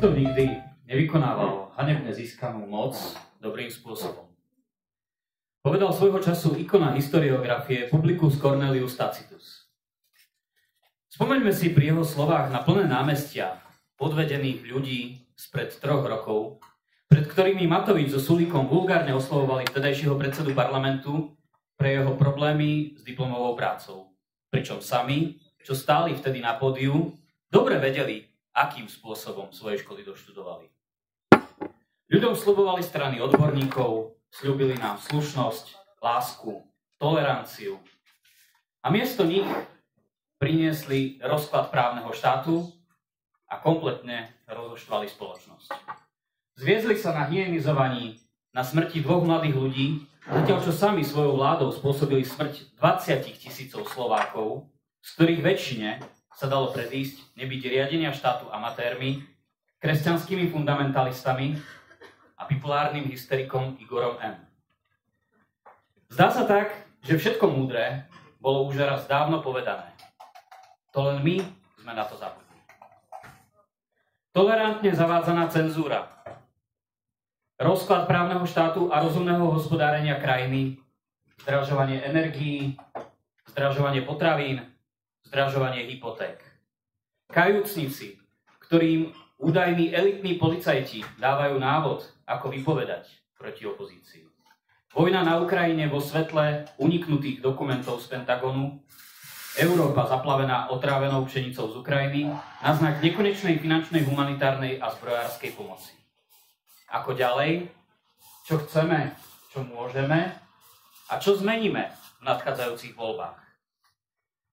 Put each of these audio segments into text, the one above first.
Nikto nikdy nevykonával hanebne získanú moc dobrým spôsobom. Povedal svojho času ikona historiografie Publicus Cornelius Tacitus. Spomeňme si pri jeho slovách na plné námestia podvedených ľudí spred troch rokov, pred ktorými Matovič so Sulíkom vulgárne oslovovali vtedajšieho predsedu parlamentu pre jeho problémy s diplomovou prácou. Pričom sami, čo stáli vtedy na pódiu, dobre vedeli, akým spôsobom svoje školy doštudovali. Ľuďom slubovali strany odborníkov, slúbili nám slušnosť, lásku, toleranciu. A miesto nich priniesli rozklad právneho štátu a kompletne rozoštvali spoločnosť. Zviezli sa na hygienizovaní na smrti dvoch mladých ľudí, zatiaľ čo sami svojou vládou spôsobili smrť 20 tisícov Slovákov, z ktorých väčšine sa dalo predísť nebyť riadenia štátu amatérmi, kresťanskými fundamentalistami a bipolárnym hysterikom Igorom M. Zdá sa tak, že všetko múdre bolo už raz dávno povedané. To len my sme na to zabudli. Tolerantne zavádzaná cenzúra, rozklad právneho štátu a rozumného hospodárenia krajiny, zdražovanie energií, zdražovanie potravín, zdražovanie hypoték. Kajúcnici, ktorým údajní elitní policajti dávajú návod, ako vypovedať proti opozícii. Vojna na Ukrajine vo svetle uniknutých dokumentov z Pentagonu, Európa zaplavená otrávenou pšenicou z Ukrajiny na znak nekonečnej finančnej, humanitárnej a zbrojárskej pomoci. Ako ďalej? Čo chceme? Čo môžeme? A čo zmeníme v nadchádzajúcich voľbách?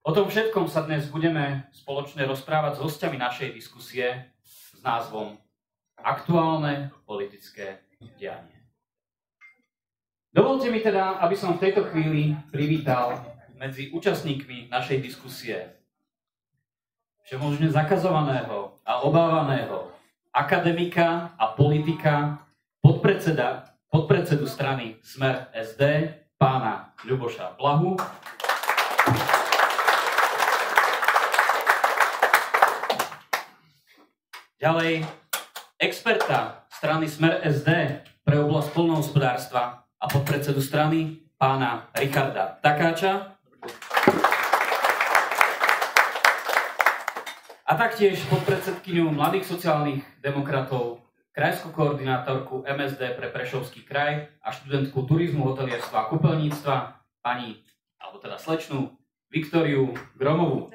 O tom všetkom sa dnes budeme spoločne rozprávať s hostiami našej diskusie s názvom Aktuálne politické dianie. Dovolte mi teda, aby som v tejto chvíli privítal medzi účastníkmi našej diskusie všemožne zakazovaného a obávaného akademika a politika, podpredseda, podpredsedu strany Smer SD, pána Ľuboša Blahu. Ďalej, experta strany Smer SD pre oblasť polnohospodárstva a podpredsedu strany pána Richarda Takáča. A taktiež podpredsedkyňu Mladých sociálnych demokratov, krajskú koordinátorku MSD pre Prešovský kraj a študentku turizmu, hotelierstva a kúpeľníctva, pani, alebo teda slečnú, Viktoriu Gromovú.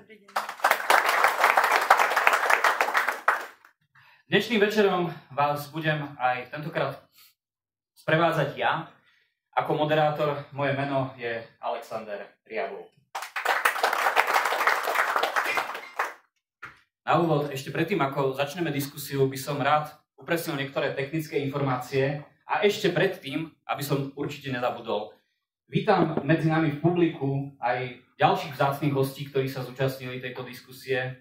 Dnešným večerom vás budem aj tentokrát sprevádzať ja. Ako moderátor moje meno je Alexander Riavov. Na úvod, ešte predtým, ako začneme diskusiu, by som rád upresnil niektoré technické informácie a ešte predtým, aby som určite nezabudol, vítam medzi nami v publiku aj ďalších vzácných hostí, ktorí sa zúčastnili tejto diskusie.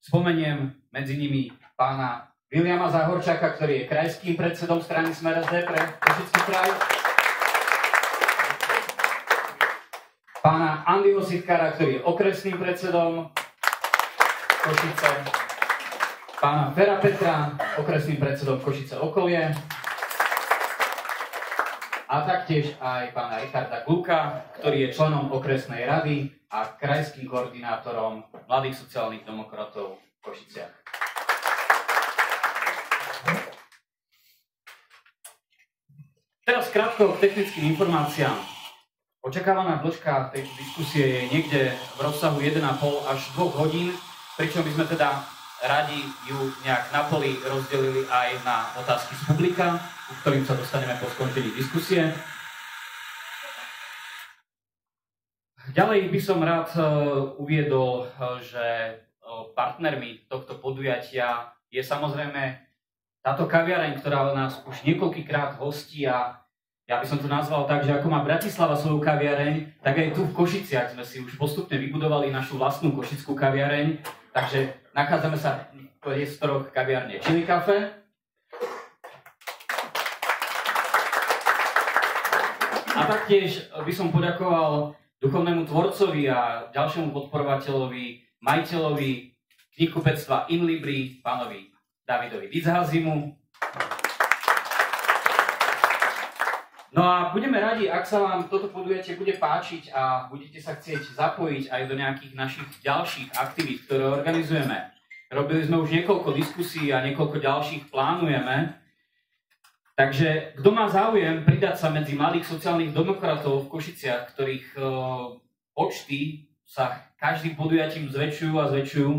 Spomeniem medzi nimi pána Viliama Záhorčáka, ktorý je krajským predsedom strany Smer SD pre Košický kraj. Pána Andyho Sitkára, ktorý je okresným predsedom Košice. Pána Fera Petra, okresným predsedom Košice okolie. A taktiež aj pána Richarda Gluka, ktorý je členom okresnej rady a krajským koordinátorom Mladých sociálnych demokratov v Košiciach. Teraz krátko k technickým informáciám. Očakávaná dĺžka tejto diskusie je niekde v rozsahu 1,5 až 2 hodín, pričom by sme teda radi ju nejak na poli rozdelili aj na otázky z publika, ku ktorým sa dostaneme po skončení diskusie. Ďalej by som rád e, uviedol, e, že e, partnermi tohto podujatia je samozrejme táto kaviareň, ktorá nás už niekoľkýkrát hostí a ja by som to nazval tak, že ako má Bratislava svoju kaviareň, tak aj tu v Košiciach sme si už postupne vybudovali našu vlastnú košickú kaviareň. Takže nachádzame sa v priestoroch kaviarne Chili Cafe. A taktiež by som poďakoval duchovnému tvorcovi a ďalšiemu podporovateľovi, majiteľovi knihkupectva Inlibri, pánovi Davidovi Dizhazimu. No a budeme radi, ak sa vám toto podujatie bude páčiť a budete sa chcieť zapojiť aj do nejakých našich ďalších aktivít, ktoré organizujeme. Robili sme už niekoľko diskusí a niekoľko ďalších plánujeme. Takže kto má záujem pridať sa medzi malých sociálnych demokratov v Košiciach, ktorých e, počty sa každým podujatím zväčšujú a zväčšujú,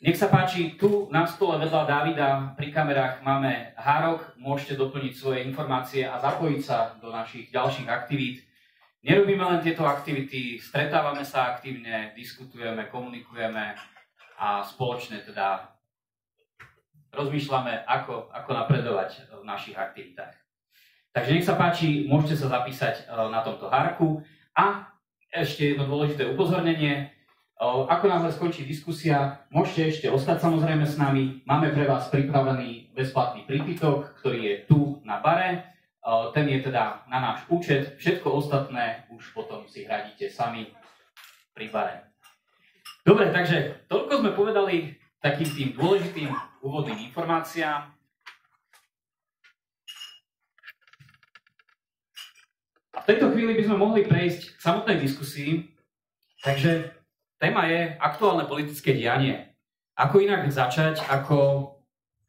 nech sa páči, tu na stole vedľa Davida pri kamerách máme hárok, môžete doplniť svoje informácie a zapojiť sa do našich ďalších aktivít. Nerobíme len tieto aktivity, stretávame sa aktívne, diskutujeme, komunikujeme a spoločne teda rozmýšľame, ako, ako napredovať v našich aktivitách. Takže nech sa páči, môžete sa zapísať e, na tomto hárku a ešte jedno dôležité upozornenie, ako náhle skončí diskusia, môžete ešte ostať samozrejme s nami. Máme pre vás pripravený bezplatný prípitok, ktorý je tu na bare. Ten je teda na náš účet. Všetko ostatné už potom si hradíte sami pri bare. Dobre, takže toľko sme povedali takým tým dôležitým úvodným informáciám. A v tejto chvíli by sme mohli prejsť k samotnej diskusii. Takže Téma je aktuálne politické dianie. Ako inak začať ako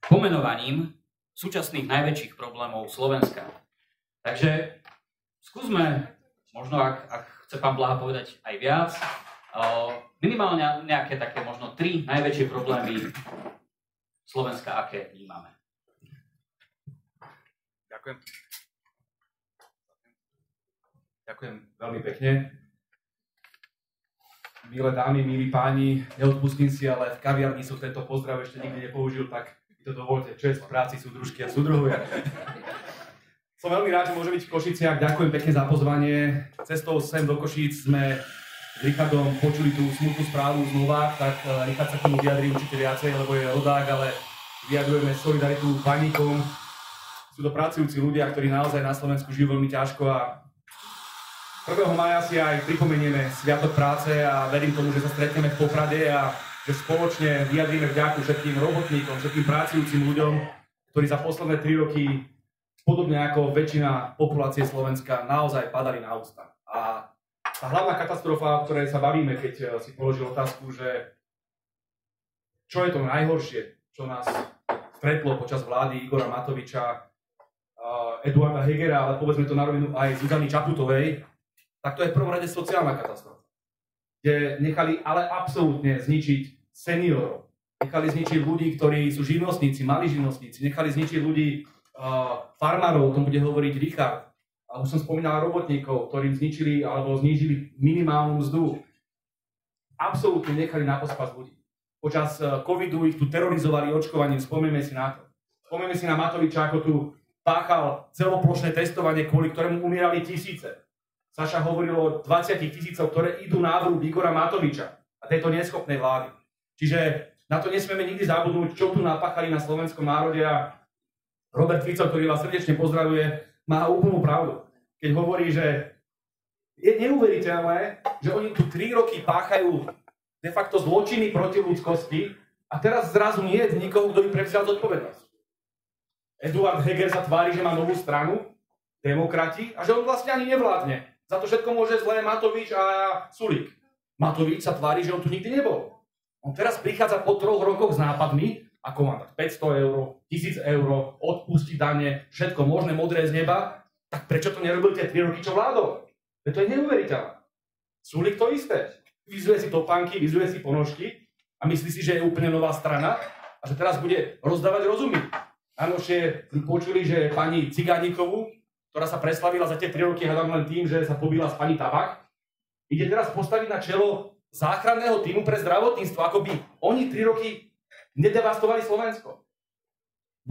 pomenovaním súčasných najväčších problémov Slovenska. Takže skúsme, možno ak, ak chce pán Blaha povedať aj viac, minimálne nejaké také možno tri najväčšie problémy Slovenska, aké vnímame. Ďakujem. Ďakujem veľmi pekne milé dámy, milí páni, neodpustím si, ale v kaviarni som tento pozdrav ešte nikdy nepoužil, tak mi to dovolte. Čest, práci, súdružky a súdruhovia. Som veľmi rád, že môžem byť v Košiciach. Ďakujem pekne za pozvanie. Cestou sem do Košíc sme s Richardom počuli tú smutnú správu z Novák, tak eh, Richard sa k tomu vyjadrí určite viacej, lebo je rodák, ale vyjadrujeme solidaritu paníkom. Sú to pracujúci ľudia, ktorí naozaj na Slovensku žijú veľmi ťažko a 1. maja si aj pripomenieme Sviatok práce a verím tomu, že sa stretneme v Poprade a že spoločne vyjadríme vďaku všetkým robotníkom, všetkým pracujúcim ľuďom, ktorí za posledné tri roky, podobne ako väčšina populácie Slovenska, naozaj padali na ústa. A tá hlavná katastrofa, o ktorej sa bavíme, keď eh, si položil otázku, že čo je to najhoršie, čo nás stretlo počas vlády Igora Matoviča, eh, Eduarda Hegera, ale povedzme to na rovinu aj Zuzany Čaputovej, tak to je v prvom rade sociálna katastrofa. Kde nechali ale absolútne zničiť seniorov. Nechali zničiť ľudí, ktorí sú živnostníci, malí živnostníci. Nechali zničiť ľudí, uh, farmárov, o tom bude hovoriť Richard. A už som spomínal robotníkov, ktorým zničili alebo znížili minimálnu mzdu. Absolútne nechali na pospas ľudí. Počas uh, covidu ich tu terorizovali očkovaním, spomíme si na to. Spomíme si na Matoviča, ako tu páchal celoplošné testovanie, kvôli ktorému umierali tisíce. Saša hovoril o 20 tisícov, ktoré idú návrhu Igora Matoviča a tejto neschopnej vlády. Čiže na to nesmieme nikdy zabudnúť, čo tu napáchali na slovenskom národe a Robert Fico, ktorý vás srdečne pozdravuje, má úplnú pravdu. Keď hovorí, že je neuveriteľné, že oni tu 3 roky páchajú de facto zločiny proti ľudskosti a teraz zrazu nie je nikoho, kto by prevzal zodpovednosť. Eduard Heger sa tvári, že má novú stranu, demokrati, a že on vlastne ani nevládne. Za to všetko môže zlé Matovič a Sulík. Matovič sa tvári, že on tu nikdy nebol. On teraz prichádza po troch rokoch s nápadmi, ako má dať 500 eur, 1000 eur, odpustiť dane, všetko možné modré z neba, tak prečo to nerobil tie 3 roky, čo vládol? Veď to je neuveriteľné. Sulík to isté. Vyzuje si topánky, vyzuje si ponožky a myslí si, že je úplne nová strana a že teraz bude rozdávať rozumy. Áno, počuli, že pani Cigánikovú ktorá sa preslavila za tie 3 roky, hľadám len tým, že sa pobila s pani Tabak, ide teraz postaviť na čelo záchranného týmu pre zdravotníctvo, ako by oni 3 roky nedevastovali Slovensko.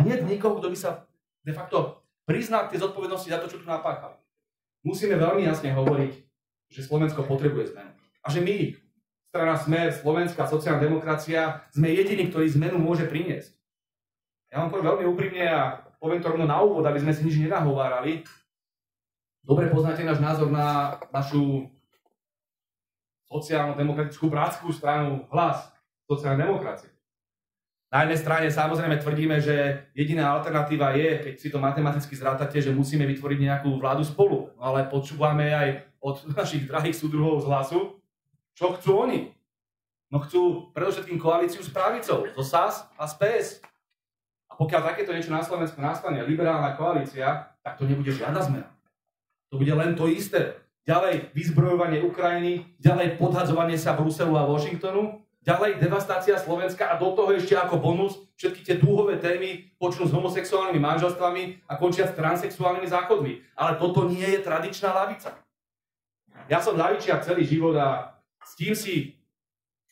Nie nikoho, kto by sa de facto priznal tej zodpovednosti za to, čo tu napáchali. Musíme veľmi jasne hovoriť, že Slovensko potrebuje zmenu. A že my, strana Smer, Slovenská sociálna demokracia, sme jediní, ktorí zmenu môže priniesť. Ja vám poviem veľmi úprimne a poviem to rovno na úvod, aby sme si nič nenahovárali. Dobre poznáte náš názor na našu sociálno-demokratickú bratskú stranu hlas sociálnej demokracie. Na jednej strane samozrejme tvrdíme, že jediná alternatíva je, keď si to matematicky zrátate, že musíme vytvoriť nejakú vládu spolu. No ale počúvame aj od našich drahých súdruhov z hlasu, čo chcú oni. No chcú predovšetkým koalíciu s pravicou, zo SAS a z PS. Pokiaľ takéto niečo na Slovensku nastane, liberálna koalícia, tak to nebude žiadna zmena. To bude len to isté. Ďalej vyzbrojovanie Ukrajiny, ďalej podhadzovanie sa Bruselu a Washingtonu Ďalej devastácia Slovenska a do toho ešte ako bonus všetky tie dúhové témy počnú s homosexuálnymi manželstvami a končia s transexuálnymi záchodmi. Ale toto nie je tradičná lavica. Ja som lavičiar celý život a s tým si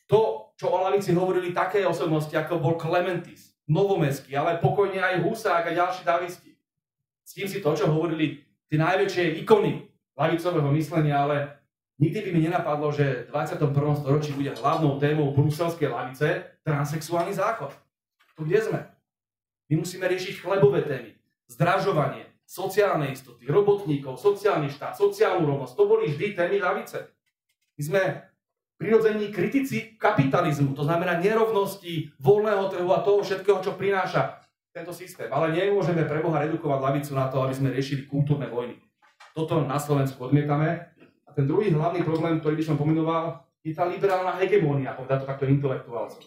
to, čo o lavici hovorili také osobnosti, ako bol Clementis, Novomesky, ale pokojne aj Husák a ďalší davisti. S tým si to, čo hovorili tie najväčšie ikony lavicového myslenia, ale Nikdy by mi nenapadlo, že v 21. storočí bude hlavnou témou bruselskej lavice transexuálny záchod. Tu kde sme? My musíme riešiť chlebové témy. Zdražovanie, sociálne istoty, robotníkov, sociálny štát, sociálnu rovnosť. To boli vždy témy lavice. My sme prirodzení kritici kapitalizmu, to znamená nerovnosti, voľného trhu a toho všetkého, čo prináša tento systém. Ale nemôžeme pre Boha redukovať lavicu na to, aby sme riešili kultúrne vojny. Toto na Slovensku odmietame a ten druhý hlavný problém, ktorý by som pomenoval, je tá liberálna hegemónia, povedať to takto intelektuálcom.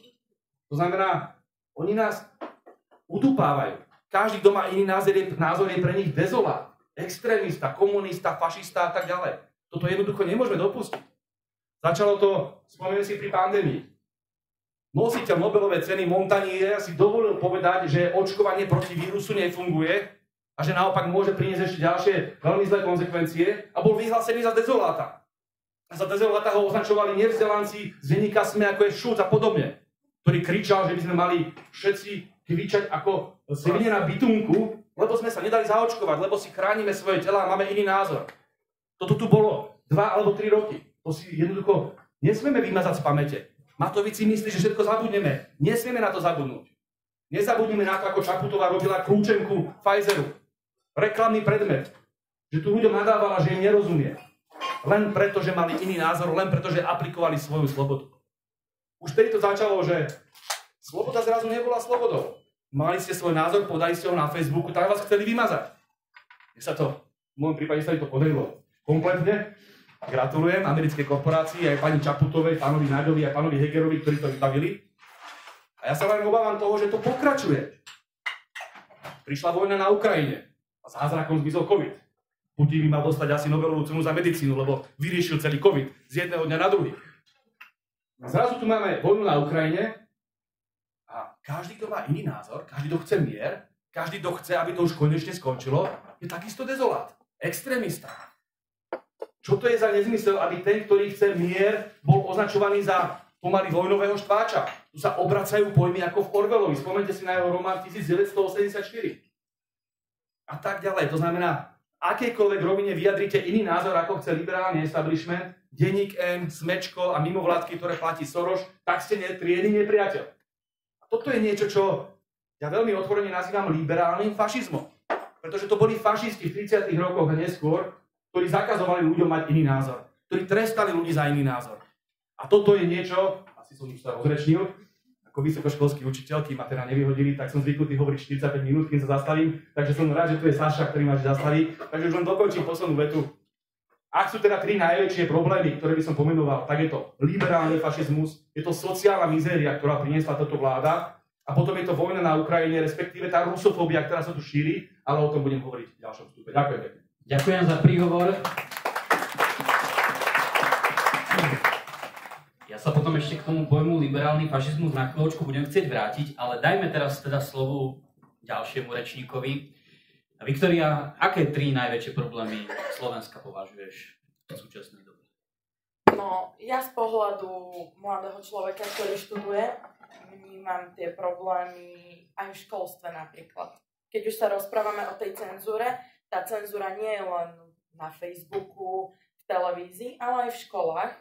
To znamená, oni nás udupávajú. Každý, kto má iný názor, je, názor je pre nich dezolát. Extrémista, komunista, fašista a tak ďalej. Toto jednoducho nemôžeme dopustiť. Začalo to, spomeňme si pri pandémii. Nositeľ Nobelovej ceny Montanier si dovolil povedať, že očkovanie proti vírusu nefunguje a že naopak môže priniesť ešte ďalšie veľmi zlé konsekvencie a bol vyhlásený za dezoláta. A za dezoláta ho označovali nevzdelanci z denníka SME ako je Šúc a podobne, ktorý kričal, že by sme mali všetci kvičať ako svine na bytunku, lebo sme sa nedali zaočkovať, lebo si chránime svoje tela a máme iný názor. Toto tu bolo dva alebo tri roky. To si jednoducho nesmieme vymazať z pamäte. Matovič si myslí, že všetko zabudneme. Nesmieme na to zabudnúť. Nezabudnime na to, ako Čaputová robila krúčenku Pfizeru reklamný predmet, že tu ľuďom nadávala, že im nerozumie. Len preto, že mali iný názor, len preto, že aplikovali svoju slobodu. Už vtedy to začalo, že sloboda zrazu nebola slobodou. Mali ste svoj názor, podali ste ho na Facebooku, tak vás chceli vymazať. Mne sa to, v môjom prípade sa mi to podarilo kompletne. Gratulujem americkej korporácii, aj pani Čaputovej, pánovi Naďovi a pánovi Hegerovi, ktorí to vybavili. A ja sa len obávam toho, že to pokračuje. Prišla vojna na Ukrajine a zázrakom zmizol COVID. Putin mal dostať asi Nobelovú cenu za medicínu, lebo vyriešil celý COVID z jedného dňa na druhý. A zrazu tu máme vojnu na Ukrajine a každý, kto má iný názor, každý, kto chce mier, každý, kto chce, aby to už konečne skončilo, je takisto dezolát, extrémista. Čo to je za nezmysel, aby ten, ktorý chce mier, bol označovaný za pomaly vojnového štváča? Tu sa obracajú pojmy ako v Orvelovi. Spomente si na jeho román 1984 a tak ďalej. To znamená, akejkoľvek rovine vyjadrite iný názor, ako chce liberálny establishment, denník M, Smečko a mimovládky, ktoré platí Soros, tak ste triedny nepriateľ. A toto je niečo, čo ja veľmi otvorene nazývam liberálnym fašizmom. Pretože to boli fašisti v 30. rokoch a neskôr, ktorí zakazovali ľuďom mať iný názor. Ktorí trestali ľudí za iný názor. A toto je niečo, asi som už sa rozrečnil, ako vysokoškolský učiteľ, kým ma teda nevyhodili, tak som zvyknutý hovoriť 45 minút, kým sa zastavím. Takže som rád, že tu je Saša, ktorý ma zastaví. Takže už len dokončím poslednú vetu. Ak sú teda tri najväčšie problémy, ktoré by som pomenoval, tak je to liberálny fašizmus, je to sociálna mizéria, ktorá priniesla táto vláda, a potom je to vojna na Ukrajine, respektíve tá rusofóbia, ktorá sa tu šíri, ale o tom budem hovoriť v ďalšom vstupe. Ďakujem pekne. Ďakujem za príhovor. Ja sa potom ešte k tomu pojmu liberálny fašizmus na chvíľočku budem chcieť vrátiť, ale dajme teraz teda slovu ďalšiemu rečníkovi. Viktoria, aké tri najväčšie problémy Slovenska považuješ v súčasnej dobe? No, ja z pohľadu mladého človeka, ktorý študuje, vnímam tie problémy aj v školstve napríklad. Keď už sa rozprávame o tej cenzúre, tá cenzúra nie je len na Facebooku, v televízii, ale aj v školách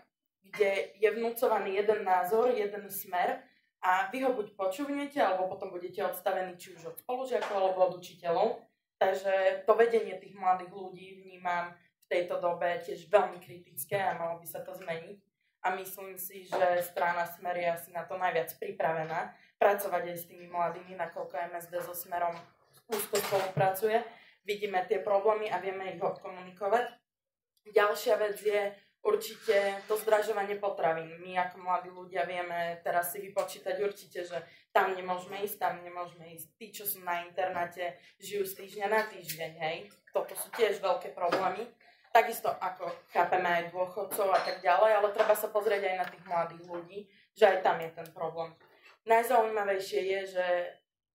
kde je vnúcovaný jeden názor, jeden smer a vy ho buď počúvnete, alebo potom budete odstavení či už od spolužiakov, alebo od učiteľov. Takže to vedenie tých mladých ľudí vnímam v tejto dobe tiež veľmi kritické a malo by sa to zmeniť. a myslím si, že strana Smer je asi na to najviac pripravená pracovať aj s tými mladými, nakoľko MSD so Smerom úzko spolupracuje. Vidíme tie problémy a vieme ich odkomunikovať. Ďalšia vec je určite to zdražovanie potravín. My ako mladí ľudia vieme teraz si vypočítať určite, že tam nemôžeme ísť, tam nemôžeme ísť. Tí, čo sú na internáte, žijú z týždňa na týždeň, hej. Toto sú tiež veľké problémy. Takisto ako chápeme aj dôchodcov a tak ďalej, ale treba sa pozrieť aj na tých mladých ľudí, že aj tam je ten problém. Najzaujímavejšie je, že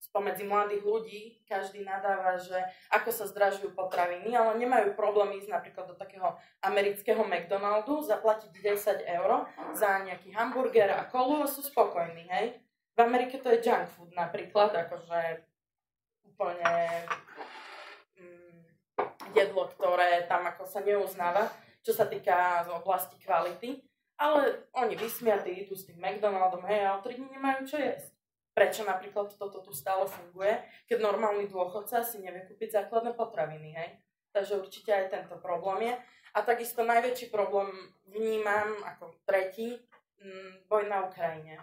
spomedzi mladých ľudí každý nadáva, že ako sa zdražujú potraviny, ale nemajú problém ísť napríklad do takého amerického McDonaldu, zaplatiť 10 eur za nejaký hamburger a kolu a sú spokojní, hej. V Amerike to je junk food napríklad, akože úplne jedlo, ktoré tam ako sa neuznáva, čo sa týka z oblasti kvality. Ale oni vysmiatí, idú s tým McDonaldom, hej, a o 3 dní nemajú čo jesť. Prečo napríklad toto tu stále funguje, keď normálny dôchodca si nevie kúpiť základné potraviny, hej? Takže určite aj tento problém je. A takisto najväčší problém vnímam ako tretí, mm, boj na Ukrajine.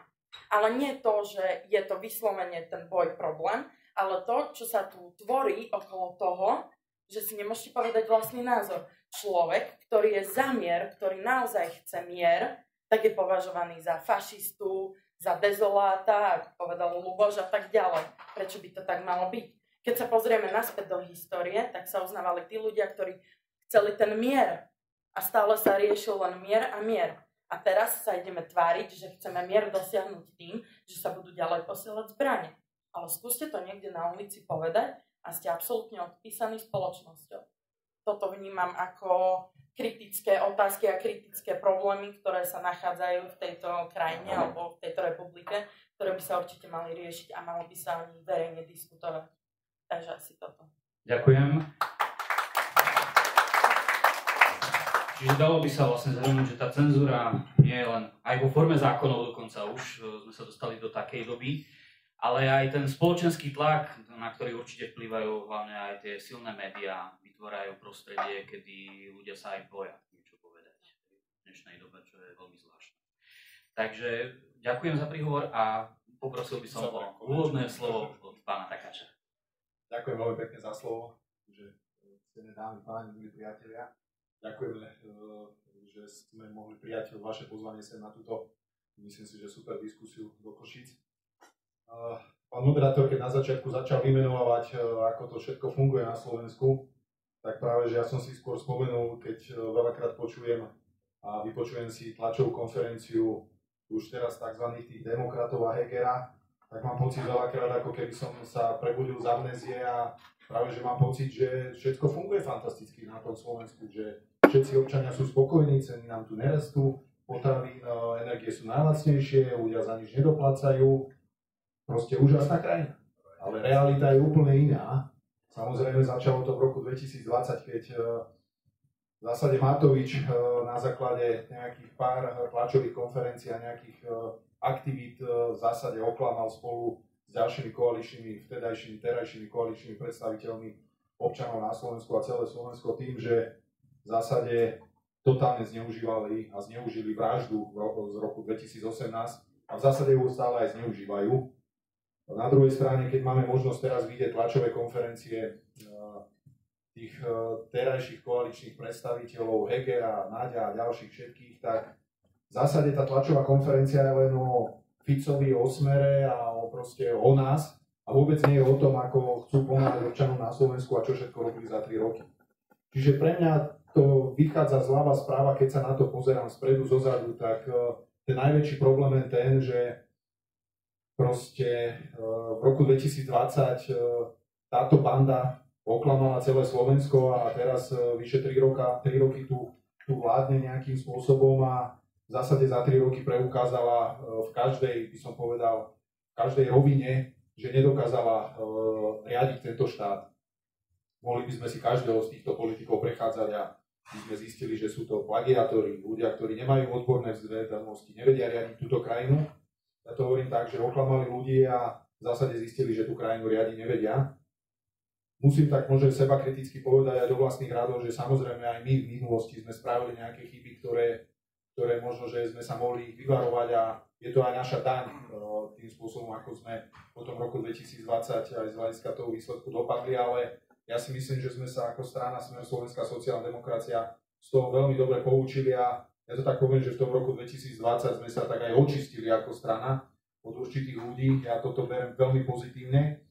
Ale nie to, že je to vyslovene ten boj problém, ale to, čo sa tu tvorí okolo toho, že si nemôžete povedať vlastný názor. Človek, ktorý je za mier, ktorý naozaj chce mier, tak je považovaný za fašistu, za dezoláta, ako povedal Luboš a tak ďalej. Prečo by to tak malo byť? Keď sa pozrieme naspäť do histórie, tak sa uznávali tí ľudia, ktorí chceli ten mier a stále sa riešil len mier a mier. A teraz sa ideme tváriť, že chceme mier dosiahnuť tým, že sa budú ďalej posielať zbranie. Ale skúste to niekde na ulici povedať a ste absolútne odpísaní spoločnosťou. Toto vnímam ako kritické otázky a kritické problémy, ktoré sa nachádzajú v tejto krajine alebo v tejto republike, ktoré by sa určite mali riešiť a malo by sa o nich verejne diskutovať. Takže asi toto. Ďakujem. Čiže dalo by sa vlastne zhrnúť, že tá cenzúra nie je len aj vo forme zákonov dokonca, už e, sme sa dostali do takej doby, ale aj ten spoločenský tlak, na ktorý určite vplyvajú hlavne aj tie silné médiá, vytvárajú prostredie, kedy ľudia sa aj boja niečo povedať v dnešnej dobe, čo je veľmi zvláštne. Takže ďakujem za príhovor a poprosil by som o úvodné slovo od pána Takáča. Ďakujem veľmi pekne za slovo, že ste dámy, páni, milí priatelia. Ďakujeme, eh, že sme mohli prijať vaše pozvanie sem na túto, myslím si, že super diskusiu do Košic pán moderátor, keď na začiatku začal vymenovať, e, ako to všetko funguje na Slovensku, tak práve, že ja som si skôr spomenul, keď e, veľakrát počujem a vypočujem si tlačovú konferenciu už teraz tzv. tých demokratov a Hegera, tak mám pocit veľakrát, ako keby som sa prebudil z amnézie a práve, že mám pocit, že všetko funguje fantasticky na tom Slovensku, že všetci občania sú spokojní, ceny nám tu nerastú, potravín, e, energie sú najlacnejšie, ľudia za nič nedoplácajú, proste úžasná krajina. Ale realita je úplne iná. Samozrejme začalo to v roku 2020, keď e, v zásade Matovič e, na základe nejakých pár tlačových konferencií a nejakých e, aktivít v zásade oklamal spolu s ďalšími koaličnými, vtedajšími, terajšími koaličnými predstaviteľmi občanov na Slovensku a celé Slovensko tým, že v zásade totálne zneužívali a zneužili vraždu z roku 2018 a v zásade ju stále aj zneužívajú na druhej strane, keď máme možnosť teraz vidieť tlačové konferencie eh, tých eh, terajších koaličných predstaviteľov Hegera, Nadia a ďalších všetkých, tak v zásade tá tlačová konferencia je len o Ficovi, o Smere a o, proste o nás a vôbec nie je o tom, ako chcú pomáhať občanom na Slovensku a čo všetko robili za 3 roky. Čiže pre mňa to vychádza zľava správa, keď sa na to pozerám spredu, zozadu, tak eh, ten najväčší problém je ten, že proste eh, v roku 2020 eh, táto banda oklamala celé Slovensko a teraz eh, vyše 3, roka, 3 roky tu, tu vládne nejakým spôsobom a v zásade za 3 roky preukázala v každej, by som povedal, v každej rovine, že nedokázala riadiť tento štát. Mohli by sme si každého z týchto politikov prechádzať a by sme zistili, že sú to plagiátori, ľudia, ktorí nemajú odborné vzvedanosti, nevedia riadiť túto krajinu ja to hovorím tak, že oklamali ľudí a v zásade zistili, že tú krajinu riadi nevedia. Musím tak možno seba kriticky povedať aj do vlastných radov, že samozrejme aj my v minulosti sme spravili nejaké chyby, ktoré, ktoré možno, že sme sa mohli vyvarovať a je to aj naša daň tým spôsobom, ako sme po tom roku 2020 aj z hľadiska toho výsledku dopadli, ale ja si myslím, že sme sa ako strana Smer Slovenská sociálna demokracia z toho veľmi dobre poučili a ja to tak poviem, že v tom roku 2020 sme sa tak aj očistili ako strana od určitých ľudí. Ja toto berem veľmi pozitívne.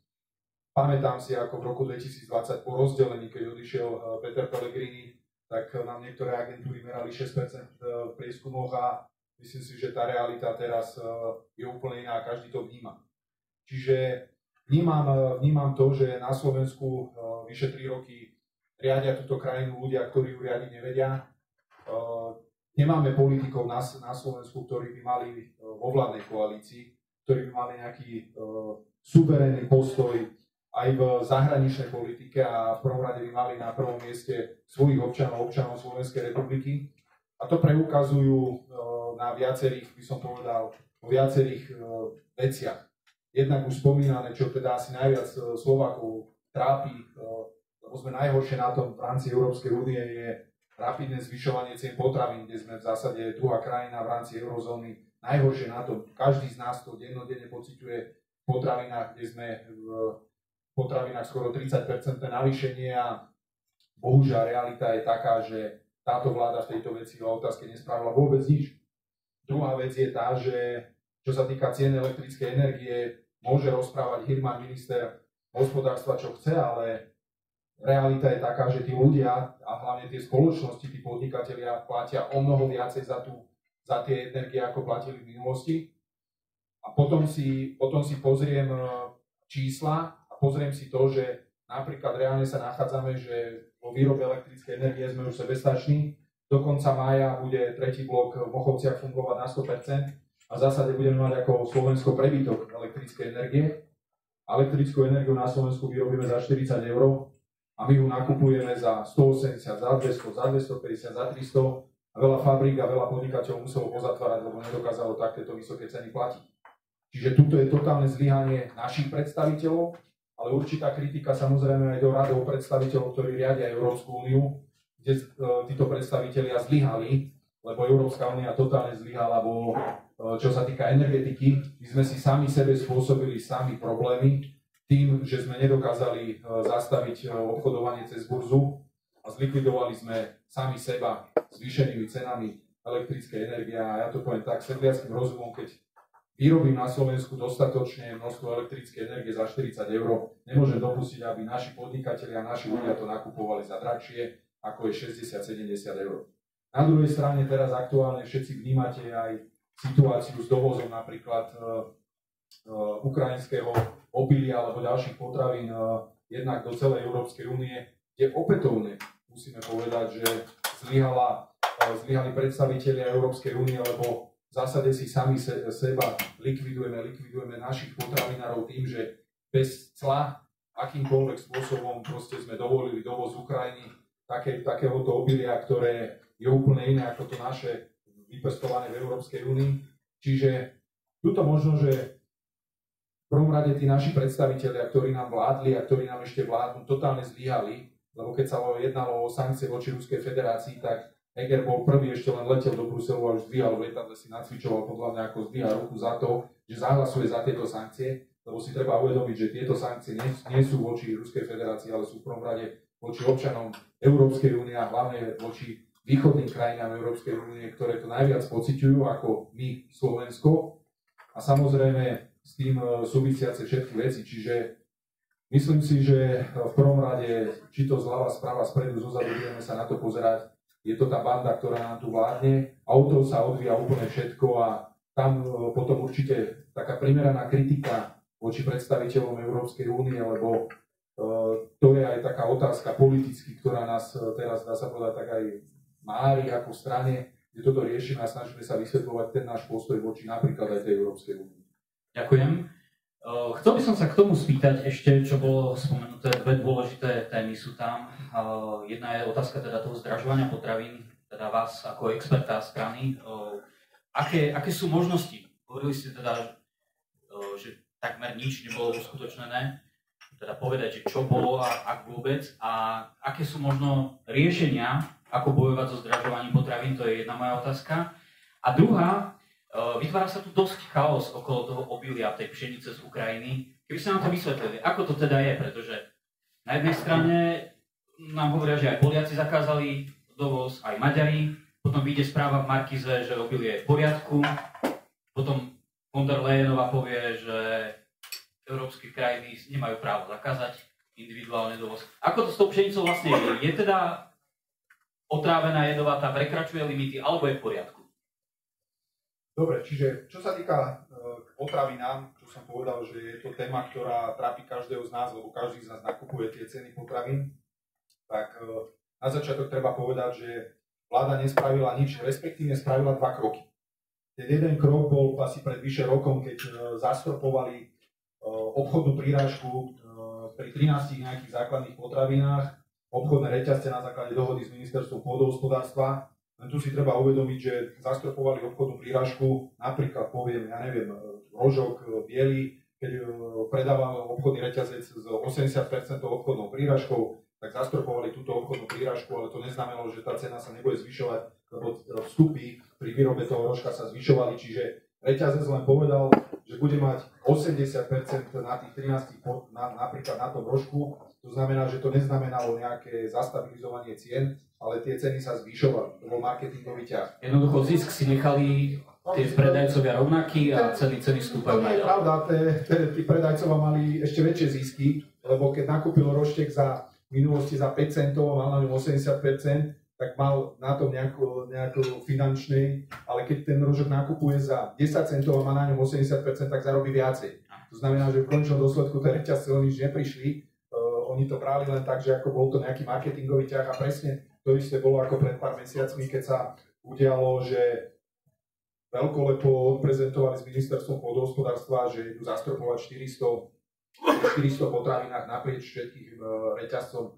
Pamätám si, ako v roku 2020 po rozdelení, keď odišiel eh, Peter Pellegrini, tak nám niektoré agentúry merali 6% v prieskumoch a myslím si, že tá realita teraz eh, je úplne iná a každý to vníma. Čiže vnímam, eh, vnímam to, že na Slovensku vyše 3 roky riadia túto krajinu ľudia, ktorí ju riadiť nevedia. Nemáme politikov na, na Slovensku, ktorí by mali vo vládnej koalícii, ktorí by mali nejaký suverénny postoj aj v zahraničnej politike a v prvom rade by mali na prvom mieste svojich občanov, občanov Slovenskej republiky. A to preukazujú e, na viacerých, by som povedal, viacerých e, veciach. Jednak už spomínané, čo teda asi najviac e, Slovákov trápi, lebo sme najhoršie na tom v rámci Európskej únie, je rapidné zvyšovanie cien potravín, kde sme v zásade druhá krajina v rámci eurozóny najhoršie na tom. Každý z nás to dennodenne pociťuje v potravinách, kde sme v potravinách skoro 30% navýšenie a bohužiaľ realita je taká, že táto vláda v tejto veci o otázke nespravila vôbec nič. Druhá vec je tá, že čo sa týka cien elektrickej energie, môže rozprávať Hirman minister hospodárstva, čo chce, ale realita je taká, že tí ľudia a hlavne tie spoločnosti, tí podnikatelia platia o mnoho viacej za, tú, za tie energie, ako platili v minulosti. A potom si, potom si pozriem e, čísla pozriem si to, že napríklad reálne sa nachádzame, že vo výrobe elektrickej energie sme už sebestační, do konca mája bude tretí blok v Mochovciach fungovať na 100% a v zásade budeme mať ako Slovensko prebytok elektrickej energie. Elektrickú energiu na Slovensku vyrobíme za 40 eur a my ju nakupujeme za 180, za 200, za 250, za 300 a veľa fabrík a veľa podnikateľov muselo pozatvárať, lebo nedokázalo takéto vysoké ceny platiť. Čiže tuto je totálne zlyhanie našich predstaviteľov ale určitá kritika samozrejme aj do radov predstaviteľov, ktorí riadia Európsku úniu, kde e, títo predstavitelia zlyhali, lebo Európska únia totálne zlyhala, bo e, čo sa týka energetiky, my sme si sami sebe spôsobili sami problémy tým, že sme nedokázali e, zastaviť obchodovanie cez burzu a zlikvidovali sme sami seba zvýšenými cenami elektrickej energie a ja to poviem tak sedliackým rozumom, keď vyrobím na Slovensku dostatočne množstvo elektrické energie za 40 eur, nemôžem dopustiť, aby naši podnikatelia a naši ľudia to nakupovali za drahšie, ako je 60-70 eur. Na druhej strane teraz aktuálne všetci vnímate aj situáciu s dovozom napríklad uh, ukrajinského obilia alebo ďalších potravín uh, jednak do celej Európskej únie, kde opätovne musíme povedať, že zlyhala, zlyhali predstavitelia Európskej únie, lebo v zásade si sami se, seba likvidujeme, likvidujeme našich potravinárov tým, že bez cla akýmkoľvek spôsobom proste sme dovolili dovoz Ukrajiny také, takéhoto obilia, ktoré je úplne iné ako to naše vypestované v Európskej únii. Čiže tuto možno, že prvom rade tí naši predstavitelia, ktorí nám vládli a ktorí nám ešte vládnu, totálne zlyhali, lebo keď sa jednalo o sankcie voči Ruskej federácii, tak Eger bol prvý, ešte len letel do Bruselu a už zdvíhal lietadle si nacvičoval podľa mňa ako zdvíha ruku za to, že zahlasuje za tieto sankcie, lebo si treba uvedomiť, že tieto sankcie nie, nie sú voči Ruskej federácii, ale sú v prvom rade voči občanom Európskej únie a hlavne voči východným krajinám Európskej únie, ktoré to najviac pociťujú ako my Slovensko. A samozrejme s tým e, súvisiace všetky veci, čiže myslím si, že v prvom rade, či to zľava, správa, spredu, zozadu, budeme sa na to pozerať je to tá banda, ktorá nám tu vládne a od sa odvíja úplne všetko a tam e, potom určite taká primeraná kritika voči predstaviteľom Európskej únie, lebo uh, to je aj taká otázka politicky, ktorá nás e, teraz, dá sa povedať, tak aj mári ako strane, kde toto riešime a snažíme sa vysvetľovať ten náš postoj voči napríklad aj tej Európskej únie. Ďakujem. Uh, chcel by som sa k tomu spýtať ešte, čo bolo spomenuté, dve dôležité témy sú tam. Uh, jedna je otázka teda toho zdražovania potravín, teda vás ako experta strany. Uh, aké, aké sú možnosti? Hovorili ste teda, že takmer nič nebolo uskutočnené. Teda povedať, že čo bolo a ak vôbec. A aké sú možno riešenia, ako bojovať so zdražovaním potravín, to je jedna moja otázka. A druhá, vytvára sa tu dosť chaos okolo toho obilia tej pšenice z Ukrajiny. Keby ste nám to vysvetlili, ako to teda je, pretože na jednej strane nám hovoria, že aj Poliaci zakázali dovoz, aj Maďari, potom vyjde správa v Markize, že obilie je v poriadku, potom von der Leyenová povie, že európske krajiny nemajú právo zakázať individuálne dovoz. Ako to s tou pšenicou vlastne je? Je teda otrávená, jedovatá, prekračuje limity, alebo je v poriadku? Dobre, čiže čo sa týka uh, potravinám, čo som povedal, že je to téma, ktorá trápi každého z nás, lebo každý z nás nakupuje tie ceny potravín, tak uh, na začiatok treba povedať, že vláda nespravila nič, respektíve spravila dva kroky. Ten jeden krok bol asi pred vyše rokom, keď uh, zastropovali obchodnú prírážku pri 13 nejakých základných potravinách, obchodné reťazce na základe dohody s ministerstvom pôdohospodárstva tu si treba uvedomiť, že zastropovali obchodnú príražku, napríklad poviem, ja neviem, rožok, biely, keď e, predával obchodný reťazec s 80% obchodnou príražkou, tak zastropovali túto obchodnú príražku, ale to neznamenalo, že tá cena sa nebude zvyšovať, lebo vstupy pri výrobe toho rožka sa zvyšovali, čiže reťazec len povedal, že bude mať 80% na tých 13, na, napríklad na tom rožku, to znamená, že to neznamenalo nejaké zastabilizovanie cien, ale tie ceny sa zvyšovali. To bol marketingový ťah. Jednoducho zisk si nechali tie predajcovia rovnaký a ceny ceny stúpajú To je pravda, tí predajcovia mali ešte väčšie zisky, lebo keď nakúpil roštek za minulosti za 5 centov a mal na ňom 80 tak mal na tom nejakú, nejakú finančnej, ale keď ten rožok nakupuje za 10 centov a má na ňom 80 tak zarobí viacej. To znamená, že v končnom dôsledku tie reťazce o nič neprišli, uh, oni to brali len tak, že ako bol to nejaký marketingový ťah a presne to isté bolo ako pred pár mesiacmi, keď sa udialo, že veľkolepo odprezentovali s ministerstvom pôdohospodárstva, že idú zastropovať 400, 400 potravinách naprieč všetkých e, reťazcom e,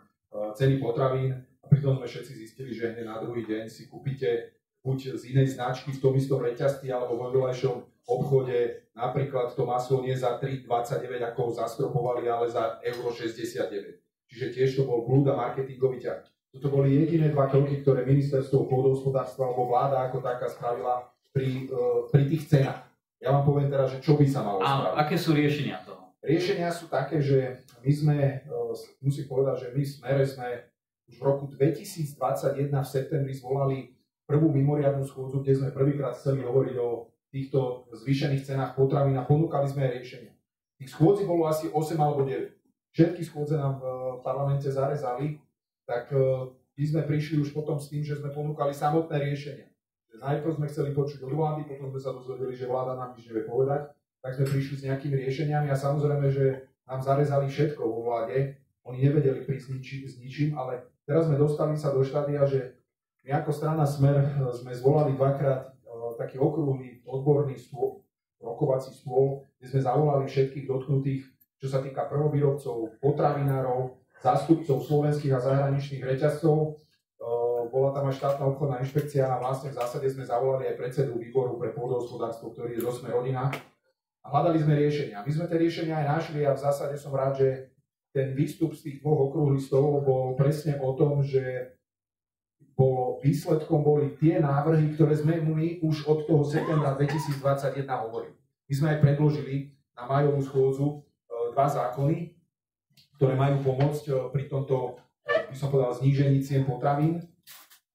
ceny potravín. Pritom sme všetci zistili, že hneď na druhý deň si kúpite buď z inej značky v tom istom reťazci alebo vo vedľajšom obchode napríklad to maslo nie za 3,29 ako zastropovali, ale za euro 69. Čiže tiež to bol blúd a marketingový ťah. Toto boli jediné dva kroky, ktoré ministerstvo pôdohospodárstva alebo vláda ako taká spravila pri, uh, pri tých cenách. Ja vám poviem teraz, že čo by sa malo spraviť. aké sú riešenia toho? Riešenia sú také, že my sme, uh, musím povedať, že my v Smere sme už v roku 2021 v septembri zvolali prvú mimoriadnú schôdzu, kde sme prvýkrát chceli hovoriť o týchto zvýšených cenách potravín a ponúkali sme aj riešenia. Tých schôdzi bolo asi 8 alebo 9. Všetky schôdze nám v parlamente zarezali tak e, my sme prišli už potom s tým, že sme ponúkali samotné riešenia. Že najprv sme chceli počuť od vlády, potom sme sa dozvedeli, že vláda nám nič nevie povedať, tak sme prišli s nejakými riešeniami a samozrejme, že nám zarezali všetko vo vláde, oni nevedeli prísť s ničím, ale teraz sme dostali sa do štádia, že my ako strana Smer e, sme zvolali dvakrát e, taký okrúhly odborný stôl, rokovací stôl, kde sme zavolali všetkých dotknutých, čo sa týka prvovýrobcov, potravinárov, zástupcov slovenských a zahraničných reťazcov. Bola tam aj štátna obchodná inšpekcia a vlastne v zásade sme zavolali aj predsedu výboru pre pôdohospodárstvo, ktorý je z 8 rodina. A hľadali sme riešenia. My sme tie riešenia aj našli a v zásade som rád, že ten výstup z tých dvoch okrúhlych stolov bol presne o tom, že bolo, výsledkom boli tie návrhy, ktoré sme my už od toho septembra 2021 hovorili. My sme aj predložili na majovú schôdzu e, dva zákony, ktoré majú pomôcť eh, pri tomto, eh, by som povedal, znížení cien potravín.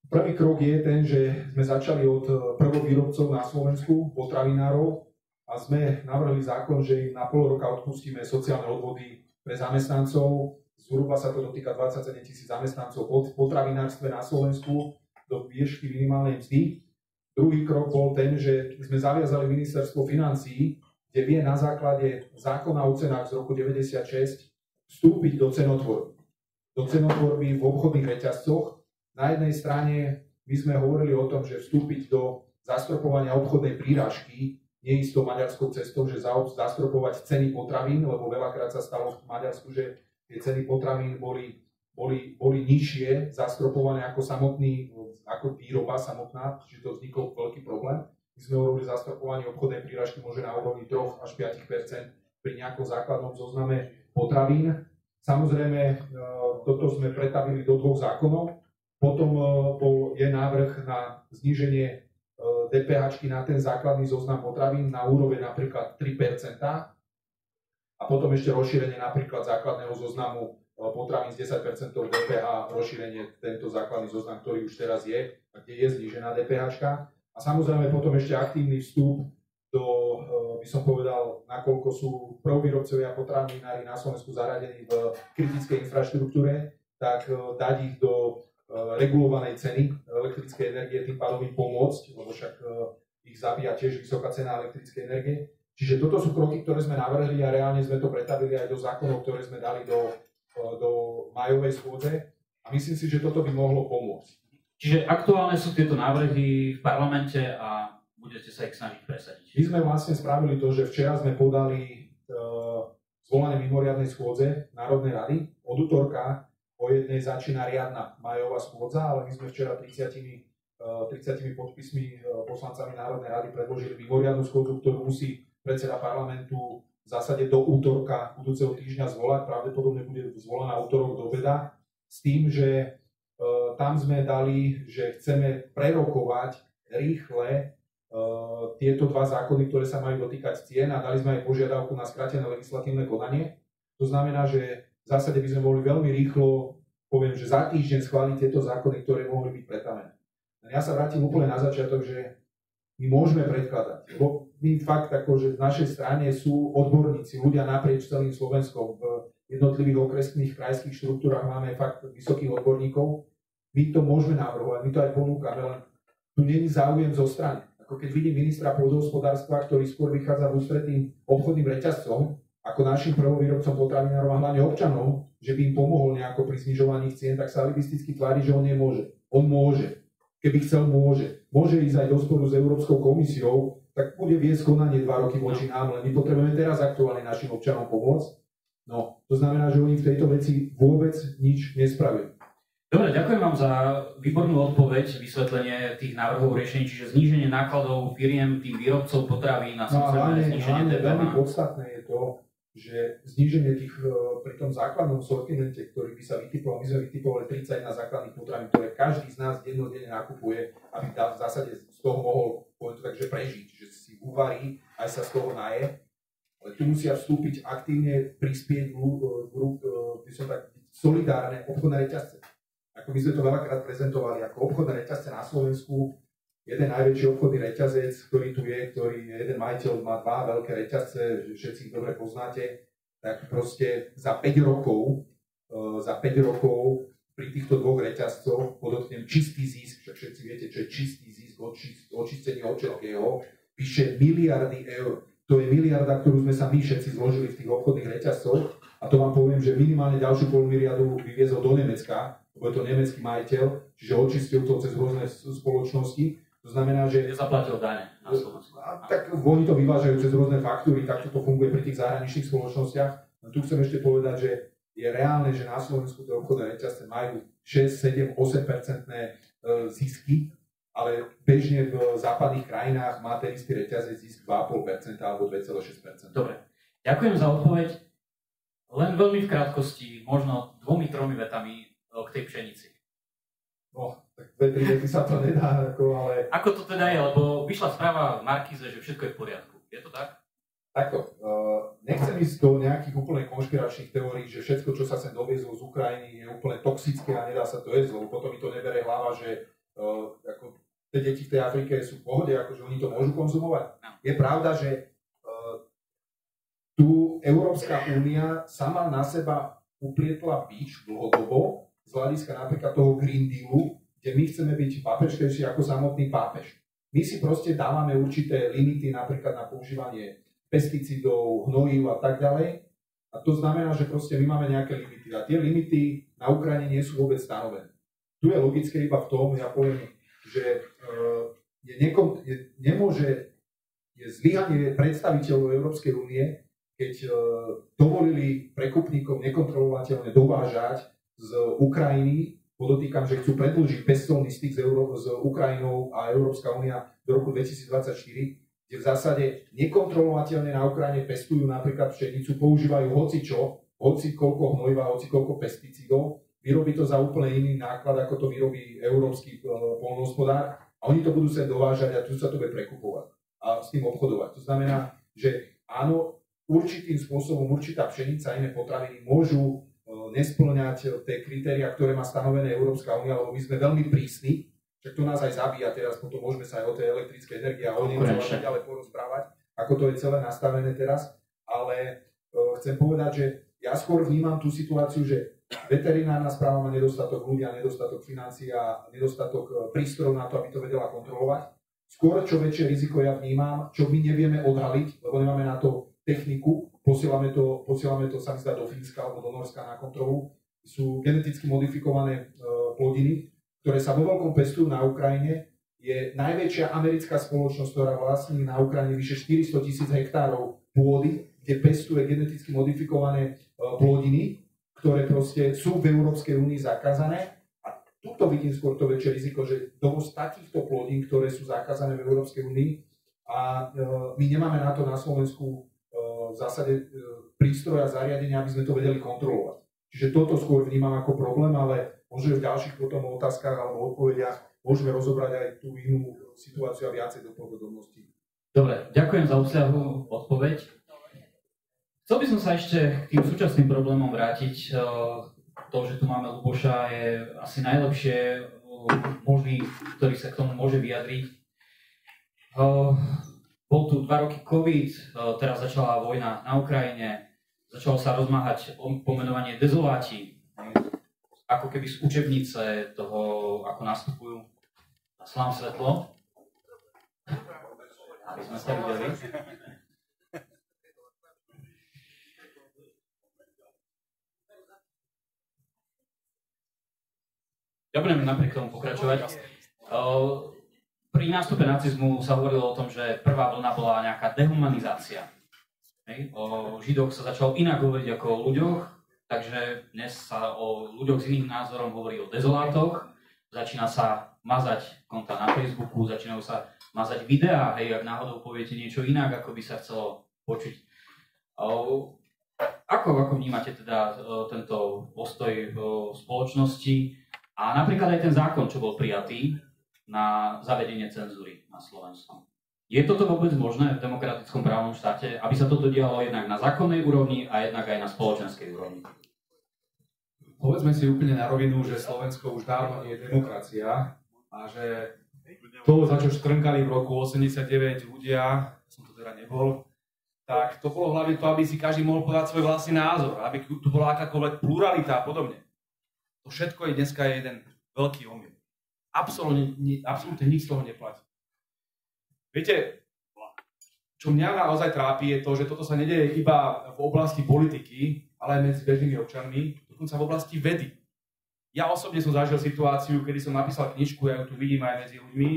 Prvý krok je ten, že sme začali od prvovýrobcov na Slovensku, potravinárov, a sme navrhli zákon, že im na pol roka odpustíme sociálne odvody pre zamestnancov. Zhruba sa to dotýka 27 tisíc zamestnancov v potravinárstve na Slovensku do výšky minimálnej mzdy. Druhý krok bol ten, že sme zaviazali ministerstvo financií, kde vie na základe zákona o cenách z roku 96 vstúpiť do cenotvorby. Do cenotvorby v obchodných reťazcoch. Na jednej strane my sme hovorili o tom, že vstúpiť do zastropovania obchodnej prírážky nie je istou maďarskou cestou, že zastropovať ceny potravín, lebo veľakrát sa stalo v Maďarsku, že tie ceny potravín boli, boli, boli nižšie, zastropované ako samotný, ako výroba samotná, čiže to vznikol veľký problém. My sme hovorili, že zastropovanie obchodnej prírážky môže na úrovni 3 až 5 pri nejakom základnom zozname potravín. Samozrejme, e, toto sme pretavili do dvoch zákonov. Potom e, je návrh na zníženie DPH na ten základný zoznam potravín na úroveň napríklad 3% a potom ešte rozšírenie napríklad základného zoznamu e, potravín s 10 DPH, rozšírenie tento základný zoznam, ktorý už teraz je, a kde je znížená DPH. A samozrejme potom ešte aktívny vstup do, e, by som povedal, nakoľko sú prvovýrobcovia potravinári na Slovensku zaradení v kritickej infraštruktúre, tak e, dať ich do regulovanej ceny elektrickej energie, tým pádom im pomôcť, lebo však ich zabíja tiež vysoká cena elektrickej energie. Čiže toto sú kroky, ktoré sme navrhli a reálne sme to pretavili aj do zákonov, ktoré sme dali do, do majovej schôdze a myslím si, že toto by mohlo pomôcť. Čiže aktuálne sú tieto návrhy v parlamente a budete sa ich snažiť presadiť. My sme vlastne spravili to, že včera sme podali uh, zvolanie mimoriadnej schôdze Národnej rady. Od útorka o jednej začína riadna majová schôdza, ale my sme včera 30, uh, 30 podpismi uh, poslancami Národnej rady predložili mimoriadnu schôdzu, ktorú musí predseda parlamentu v zásade do útorka budúceho týždňa zvolať. Pravdepodobne bude zvolená útorok do obeda s tým, že e, tam sme dali, že chceme prerokovať rýchle e, tieto dva zákony, ktoré sa majú dotýkať cien a dali sme aj požiadavku na skrátené legislatívne konanie. To znamená, že v zásade by sme mohli veľmi rýchlo, poviem, že za týždeň schváliť tieto zákony, ktoré mohli byť pretavené. Ja sa vrátim úplne na začiatok, že my môžeme predkladať. Lebo my fakt ako, že v našej strane sú odborníci, ľudia naprieč celým Slovenskom. V jednotlivých okresných krajských štruktúrach máme fakt vysokých odborníkov. My to môžeme navrhovať, my to aj ponúkame, len tu není záujem zo strany. Ako keď vidím ministra pôdohospodárstva, ktorý skôr vychádza v ústretným obchodným reťazcom, ako našim prvovýrobcom potravinárov a hlavne občanov, že by im pomohol nejako pri znižovaní cien, tak sa alibisticky tvári, že on nemôže. On môže. Keby chcel, môže. Môže ísť aj do sporu s Európskou komisiou, tak bude viesť konanie dva roky voči nám, len my potrebujeme teraz aktuálne našim občanom pomôcť. No, to znamená, že oni v tejto veci vôbec nič nespravili. Dobre, ďakujem vám za výbornú odpoveď, vysvetlenie tých návrhov riešení, čiže zníženie nákladov firiem, tým výrobcov potravín a no, hlavne, zníženie hlavne veľmi podstatné je to, že zníženie tých e, pri tom základnom sortimente, ktorý by sa vytipoval, my sme vytipovali 31 základných potravín, ktoré každý z nás dennodenne nakupuje, aby v zásade z toho mohol, poviem to tak, že prežiť, že si uvarí, aj sa z toho naje. Ale tu musia vstúpiť aktívne, prispieť grup, by som tak, solidárne obchodné reťazce. Ako my sme to veľakrát prezentovali, ako obchodné reťazce na Slovensku, jeden najväčší obchodný reťazec, ktorý tu je, ktorý jeden majiteľ má dva veľké reťazce, všetci ich dobre poznáte, tak proste za 5 rokov, e, za 5 rokov pri týchto dvoch reťazcoch podotknem čistý zisk, však všetci viete, čo je čistý zisk, očistenie od píše miliardy eur. To je miliarda, ktorú sme sa my všetci zložili v tých obchodných reťazcoch a to vám poviem, že minimálne ďalšiu pol miliardu vyviezol do Nemecka, lebo je to nemecký majiteľ, čiže očistil to cez rôzne spoločnosti. To znamená, že... Zaplatil dane na Slovensku. Tak oni to vyvážajú cez rôzne faktúry, takto to funguje pri tých zahraničných spoločnostiach. No tu chcem ešte povedať, že je reálne, že na Slovensku tie obchodné reťazce majú 6, 7, 8 percentné zisky ale bežne v západných krajinách má ten istý reťazec zisk 2,5% alebo 2,6%. Dobre, ďakujem za odpoveď. Len veľmi v krátkosti, možno dvomi, tromi vetami k tej pšenici. No, tak dve, tri vety sa to nedá, ako, ale... Ako to teda je, lebo vyšla správa Markize, že všetko je v poriadku. Je to tak? Takto, uh, nechcem ísť do nejakých úplne konšpiračných teórií, že všetko, čo sa sem doviezlo z Ukrajiny, je úplne toxické a nedá sa to jesť, lebo potom mi to nebere hlava, že uh, ako tie deti v tej Afrike sú v pohode, akože oni to môžu konzumovať. No. Je pravda, že uh, tu Európska únia sama na seba uplietla bič dlhodobo z hľadiska napríklad toho Green Dealu, kde my chceme byť pápežkejší ako samotný pápež. My si proste dávame určité limity napríklad na používanie pesticídov, hnojív a tak ďalej. A to znamená, že proste my máme nejaké limity. A tie limity na Ukrajine nie sú vôbec stanovené. Tu je logické iba v tom, ja poviem že eh, je nekom, je, nemôže, je zlyhanie predstaviteľov Európskej únie, keď uh, dovolili prekupníkom nekontrolovateľne dovážať z Ukrajiny, podotýkam, že chcú predlžiť bezcolný styk s, Euró- s Ukrajinou a Európska únia do roku 2024, kde v zásade nekontrolovateľne na Ukrajine pestujú napríklad pšenicu, používajú hoci čo, hoci koľko hnojiva, hoci koľko pesticídov, vyrobí to za úplne iný náklad, ako to vyrobí európsky e, polnohospodár. A oni to budú sa dovážať a tu sa to bude prekupovať a s tým obchodovať. To znamená, že áno, určitým spôsobom určitá pšenica a iné potraviny môžu nesplňať tie kritéria, ktoré má stanovené Európska únia, lebo my sme veľmi prísni, však to nás aj zabíja teraz, potom môžeme sa aj o tej elektrickej energii a o nej ďalej porozprávať, ako to je celé nastavené teraz, ale uh, chcem povedať, že ja skôr vnímam tú situáciu, že veterinárna správa má nedostatok ľudia, nedostatok financií a nedostatok e, prístrojov na to, aby to vedela kontrolovať. Skôr čo väčšie riziko ja vnímam, čo my nevieme odhaliť, lebo nemáme na to techniku, posielame to, posielame to sa do Fínska alebo do Norska na kontrolu, sú geneticky modifikované e, plodiny, ktoré sa vo veľkom pestujú na Ukrajine. Je najväčšia americká spoločnosť, ktorá vlastní na Ukrajine vyše 400 tisíc hektárov pôdy, kde pestuje geneticky modifikované e, plodiny, ktoré proste sú v Európskej únii zakázané tuto vidím skôr to väčšie riziko, že dovoz takýchto plodín, ktoré sú zakázané v Európskej únii a e, my nemáme na to na Slovensku v zásade e, prístroja a zariadenia, aby sme to vedeli kontrolovať. Čiže toto skôr vnímam ako problém, ale možno v ďalších potom otázkach alebo odpovediach môžeme rozobrať aj tú inú situáciu a viacej do podrobností. Dobre, ďakujem za obsiahlu odpoveď. Chcel by som sa ešte k tým súčasným problémom vrátiť to, že tu máme Luboša, je asi najlepšie možný, ktorý sa k tomu môže vyjadriť. Bol tu dva roky COVID, teraz začala vojna na Ukrajine, začalo sa rozmáhať pomenovanie dezoláti, ako keby z učebnice toho, ako nastupujú na slám svetlo. Aby sme sa videli. Ja budem napriek tomu pokračovať. Pri nástupe nacizmu sa hovorilo o tom, že prvá vlna bola nejaká dehumanizácia. O Židoch sa začalo inak hovoriť ako o ľuďoch, takže dnes sa o ľuďoch s iným názorom hovorí o dezolátoch. Začína sa mazať konta na Facebooku, začínajú sa mazať videá, hej, ak náhodou poviete niečo inak, ako by sa chcelo počuť. Ako, ako vnímate teda tento postoj spoločnosti? A napríklad aj ten zákon, čo bol prijatý na zavedenie cenzúry na Slovensku. Je toto vôbec možné v demokratickom právnom štáte, aby sa toto dialo jednak na zákonnej úrovni a jednak aj na spoločenskej úrovni? Povedzme si úplne na rovinu, že Slovensko už dávno nie je demokracia a že to, za čo štrnkali v roku 89 ľudia, som to teda nebol, tak to bolo hlavne to, aby si každý mohol povedať svoj vlastný názor, aby tu bola akákoľvek pluralita a podobne. To všetko je dneska jeden veľký omyl. Absolutne, absolútne nič z toho neplatí. Viete, čo mňa naozaj trápi je to, že toto sa nedeje iba v oblasti politiky, ale aj medzi bežnými občanmi, dokonca v oblasti vedy. Ja osobne som zažil situáciu, kedy som napísal knižku, ja ju tu vidím aj medzi ľuďmi,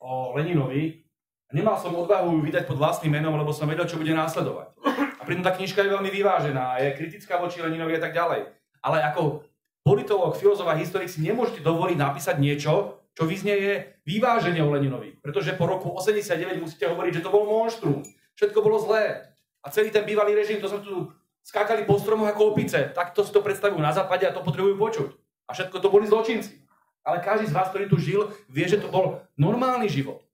o Leninovi. A nemal som odvahu ju vydať pod vlastným menom, lebo som vedel, čo bude následovať. A pritom tá knižka je veľmi vyvážená, je kritická voči Leninovi a tak ďalej. Ale ako politolog, filozof a historik si nemôžete dovoliť napísať niečo, čo vyznieje vyváženie o Leninovi. Pretože po roku 89 musíte hovoriť, že to bol monštrum. Všetko bolo zlé. A celý ten bývalý režim, to sme tu skákali po stromoch ako opice. Takto si to predstavujú na západe a to potrebujú počuť. A všetko to boli zločinci. Ale každý z vás, ktorý tu žil, vie, že to bol normálny život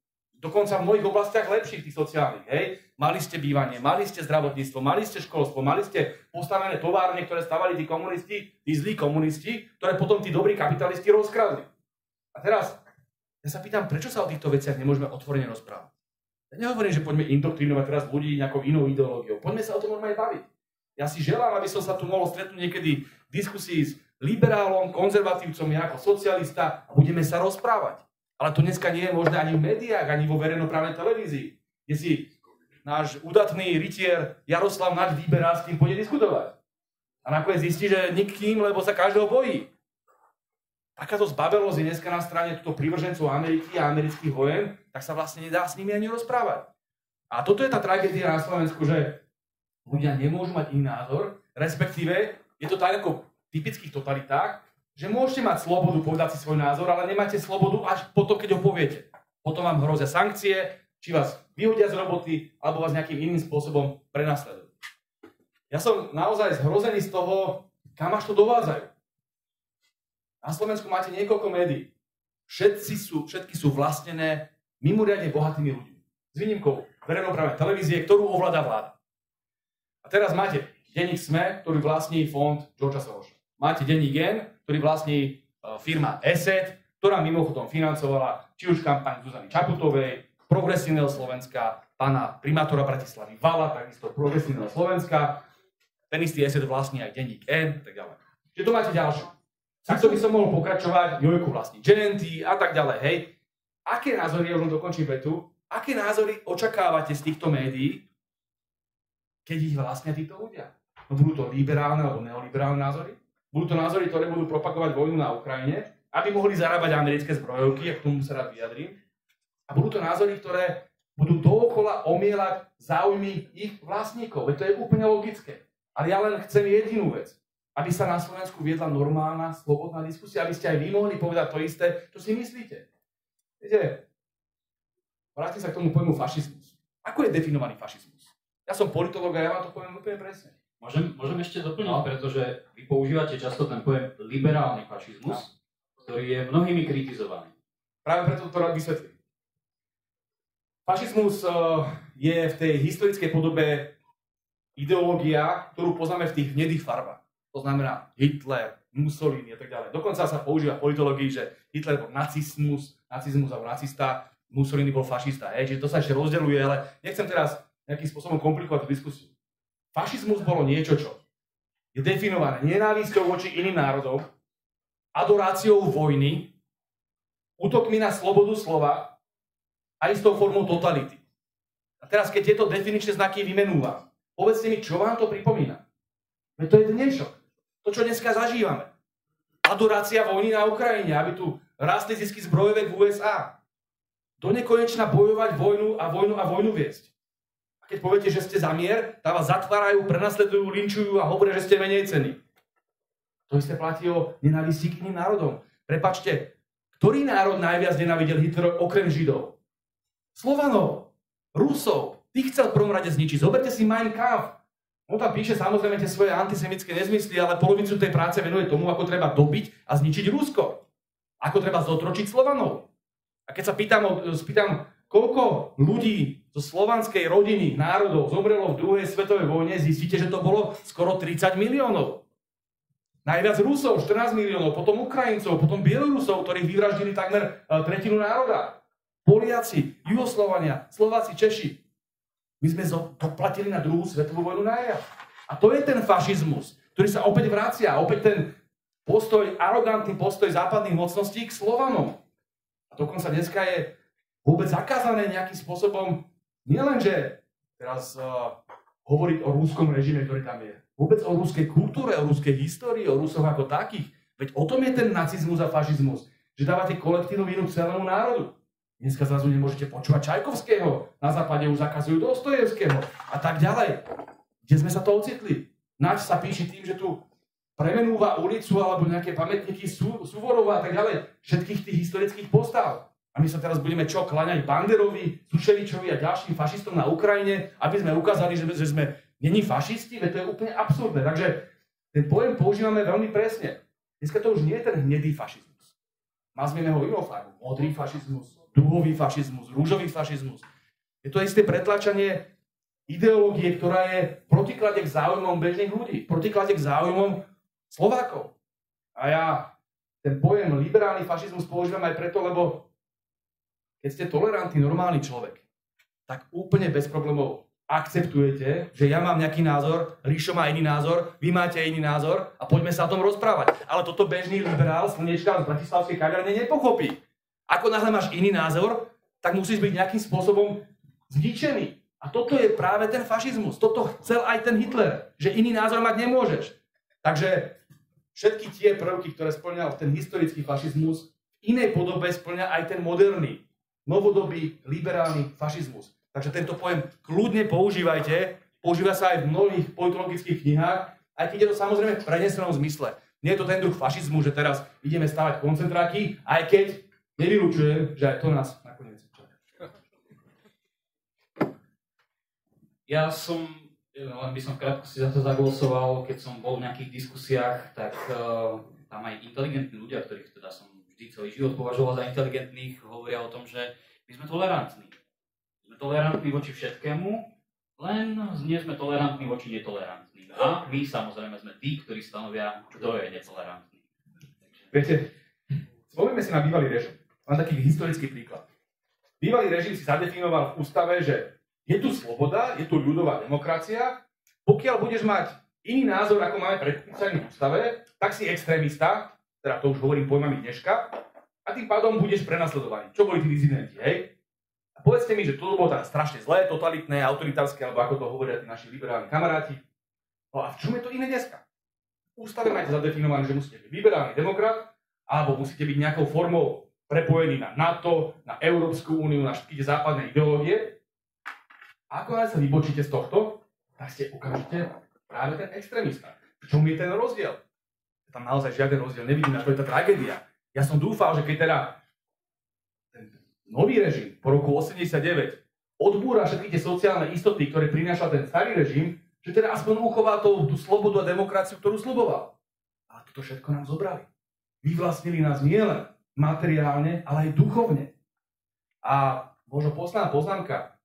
dokonca v mnohých oblastiach lepších tých sociálnych. Hej? Mali ste bývanie, mali ste zdravotníctvo, mali ste školstvo, mali ste postavené továrne, ktoré stavali tí komunisti, tí zlí komunisti, ktoré potom tí dobrí kapitalisti rozkradli. A teraz, ja sa pýtam, prečo sa o týchto veciach nemôžeme otvorene rozprávať? Ja nehovorím, že poďme indoktrinovať teraz ľudí nejakou inou ideológiou. Poďme sa o tom normálne baviť. Ja si želám, aby som sa tu mohol stretnúť niekedy v diskusii s liberálom, konzervatívcom, ja ako socialista a budeme sa rozprávať. Ale to dneska nie je možné ani v médiách, ani vo verejnoprávnej televízii, kde si náš udatný rytier Jaroslav Naď vyberá, s kým pôjde diskutovať. A nakoniec zistí, že nikým, lebo sa každého bojí. Takáto zbabelosť je dneska na strane túto privržencov Ameriky a amerických vojen, tak sa vlastne nedá s nimi ani rozprávať. A toto je tá tragédia na Slovensku, že ľudia nemôžu mať iný názor, respektíve je to tak ako v typických totalitách, že môžete mať slobodu povedať si svoj názor, ale nemáte slobodu až potom, keď ho poviete. Potom vám hrozia sankcie, či vás vyhodia z roboty, alebo vás nejakým iným spôsobom prenasledujú. Ja som naozaj zhrozený z toho, kam až to dovádzajú. Na Slovensku máte niekoľko médií. všetci sú, všetky sú vlastnené mimoriadne bohatými ľuďmi. S výnimkou verejnoprávnej televízie, ktorú ovláda vláda. A teraz máte denník SME, ktorý vlastní fond Georgia Sorosa. Máte denník Gen, ktorý vlastní e, firma ESET, ktorá mimochodom financovala či už kampaň Zuzany Čaputovej, Progresívneho Slovenska, pána primátora Bratislavy Vala, takisto Progresívneho Slovenska, ten istý ESET vlastní aj denník N, tak ďalej. Čiže tu máte ďalšiu. Takto by som mohol pokračovať, Jojku vlastní GNT a tak ďalej, hej. Aké názory, ja už dokončím vetu, aké názory očakávate z týchto médií, keď ich vlastnia títo ľudia? No budú to liberálne alebo neoliberálne názory? Budú to názory, ktoré budú propagovať vojnu na Ukrajine, aby mohli zarábať americké zbrojovky, a k tomu sa rád vyjadrím. A budú to názory, ktoré budú dookola omielať záujmy ich vlastníkov. Veď to je úplne logické. Ale ja len chcem jedinú vec. Aby sa na Slovensku viedla normálna, slobodná diskusia, aby ste aj vy mohli povedať to isté, čo si myslíte. Viete, vrátim sa k tomu pojmu fašizmus. Ako je definovaný fašizmus? Ja som politolog a ja vám to poviem úplne presne. Môžem, môžem ešte doplniť, no. pretože vy používate často ten pojem liberálny fašizmus, no. ktorý je mnohými kritizovaný. Práve preto to rád vysvetlím. Fašizmus eh, je v tej historickej podobe ideológia, ktorú poznáme v tých hnedých farbách. To znamená Hitler, Mussolini a tak ďalej. Dokonca sa používa v politológii, že Hitler bol nacizmus, nacizmus alebo nacista, Mussolini bol fašista. Čiže to sa ešte rozdeľuje, ale nechcem teraz nejakým spôsobom komplikovať tú diskusiu. Fašizmus bolo niečo, čo je definované nenávisťou voči iným národom, adoráciou vojny, útokmi na slobodu slova a istou formou totality. A teraz, keď tieto definičné znaky vymenúvam, povedzte mi, čo vám to pripomína. Veď to je dnešok. To, čo dneska zažívame. Adorácia vojny na Ukrajine, aby tu rastli zisky zbrojové v USA. Do nekonečna bojovať vojnu a vojnu a vojnu viesť keď poviete, že ste za mier, tak vás zatvárajú, prenasledujú, linčujú a hovoria, že ste menej ceny. To isté platí o nenávisti k iným národom. Prepačte, ktorý národ najviac nenávidel Hitler okrem Židov? Slovanov, Rusov. Tých chcel v prvom rade zničiť. Zoberte si Mein Kampf. On tam píše samozrejme tie svoje antisemické nezmysly, ale polovicu tej práce venuje tomu, ako treba dobiť a zničiť Rusko. Ako treba zotročiť Slovanov. A keď sa pýtam, spýtam koľko ľudí zo slovanskej rodiny, národov zomrelo v druhej svetovej vojne, zistíte, že to bolo skoro 30 miliónov. Najviac Rusov, 14 miliónov, potom Ukrajincov, potom Bielorusov, ktorých vyvraždili takmer e, tretinu národa. Poliaci, Jugoslovania, Slováci, Češi. My sme doplatili na druhú svetovú vojnu na A to je ten fašizmus, ktorý sa opäť vracia. Opäť ten postoj, arogantný postoj západných mocností k Slovanom. A dokonca dneska je vôbec zakázané nejakým spôsobom, nielenže teraz uh, hovoriť o rúskom režime, ktorý tam je, vôbec o ruskej kultúre, o ruskej histórii, o Rusoch ako takých. Veď o tom je ten nacizmus a fašizmus, že dávate kolektívnu vinu celému národu. Dneska zrazu nemôžete počúvať Čajkovského, na západe už zakazujú Dostojevského a tak ďalej. Kde sme sa to ocitli? Nač sa píši tým, že tu premenúva ulicu alebo nejaké pamätníky Suvorova a tak ďalej. Všetkých tých historických postav. A my sa teraz budeme čo, klaňať Banderovi, Suševičovi a ďalším fašistom na Ukrajine, aby sme ukázali, že, sme není fašisti, veď to je úplne absurdné. Takže ten pojem používame veľmi presne. Dneska to už nie je ten hnedý fašizmus. Nazvieme ho inou farbu. Modrý fašizmus, duhový fašizmus, rúžový fašizmus. Je to isté pretlačanie ideológie, ktorá je protiklade k záujmom bežných ľudí, protiklade k záujmom Slovákov. A ja ten pojem liberálny fašizmus používam aj preto, lebo keď ste tolerantný, normálny človek, tak úplne bez problémov akceptujete, že ja mám nejaký názor, Ríšo má iný názor, vy máte iný názor a poďme sa o tom rozprávať. Ale toto bežný liberál, slnečka z Bratislavskej kaviarne nepochopí. Ako náhle máš iný názor, tak musíš byť nejakým spôsobom zničený. A toto je práve ten fašizmus. Toto chcel aj ten Hitler, že iný názor mať nemôžeš. Takže všetky tie prvky, ktoré splňal ten historický fašizmus, v inej podobe splňa aj ten moderný novodobý liberálny fašizmus. Takže tento pojem kľudne používajte, používa sa aj v mnohých politologických knihách, aj keď je to samozrejme v prenesenom zmysle. Nie je to ten druh fašizmu, že teraz ideme stavať koncentráky, aj keď nevylučujem, že aj to nás nakoniec čaká. Ja som, len by som krátko si za to zaglosoval, keď som bol v nejakých diskusiách, tak uh, tam aj inteligentní ľudia, ktorých teda som vždy celý život považoval za inteligentných, hovoria o tom, že my sme tolerantní. Sme tolerantní voči všetkému, len nie sme tolerantní voči netolerantným. A my samozrejme sme tí, ktorí stanovia, kto je netolerantný. Viete, spomíme si na bývalý režim. Mám taký historický príklad. Bývalý režim si zadefinoval v ústave, že je tu sloboda, je tu ľudová demokracia, pokiaľ budeš mať iný názor, ako máme predpísaný v ústave, tak si extrémista, teda to už hovorím pojmami dneška, a tým pádom budeš prenasledovaný. Čo boli tí dizidenti, hej? A povedzte mi, že to bolo teda strašne zlé, totalitné, autoritárske, alebo ako to hovoria tí naši liberálni kamaráti. No a v čom je to iné dneska? V ústave máte zadefinované, že musíte byť liberálny demokrat, alebo musíte byť nejakou formou prepojený na NATO, na Európsku úniu, na všetky tie západné ideológie. A ako sa vybočíte z tohto, tak ste okamžite práve ten extrémista. V čom je ten rozdiel? Tam naozaj žiaden rozdiel nevidím, na to je tá tragédia. Ja som dúfal, že keď teda ten nový režim po roku 89 odbúra všetky tie sociálne istoty, ktoré prinášal ten starý režim, že teda aspoň uchová tú, tú slobodu a demokraciu, ktorú sluboval. Ale toto všetko nám zobrali. Vyvlastnili nás nielen materiálne, ale aj duchovne. A možno posledná poznámka.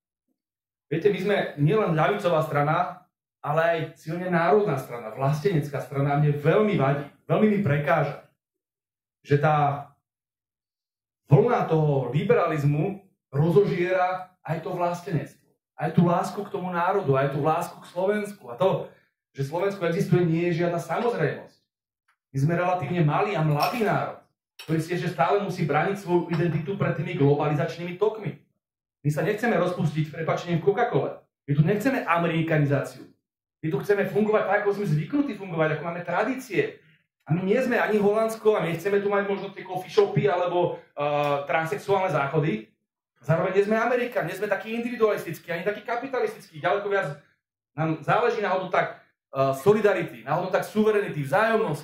Viete, my sme nielen ľavicová strana, ale aj silne národná strana, vlastenecká strana mne veľmi vadí, veľmi mi prekáža, že tá vlna toho liberalizmu rozožiera aj to vlastenectvo. Aj tú lásku k tomu národu, aj tú lásku k Slovensku. A to, že Slovensku existuje, nie je žiadna samozrejmosť. My sme relatívne malý a mladý národ, ktorý si ešte stále musí brániť svoju identitu pred tými globalizačnými tokmi. My sa nechceme rozpustiť prepačením Coca-Cola. My tu nechceme amerikanizáciu. My tu chceme fungovať tak, ako sme zvyknutí fungovať, ako máme tradície. A my nie sme ani Holandsko a nechceme tu mať možno tie coffee shopy alebo uh, transexuálne záchody. Zároveň nie sme Amerika, nie sme takí individualistickí, ani takí kapitalistickí. Ďaleko viac nám záleží na hodnotách uh, solidarity, na hodnotách suverenity, vzájomnosti,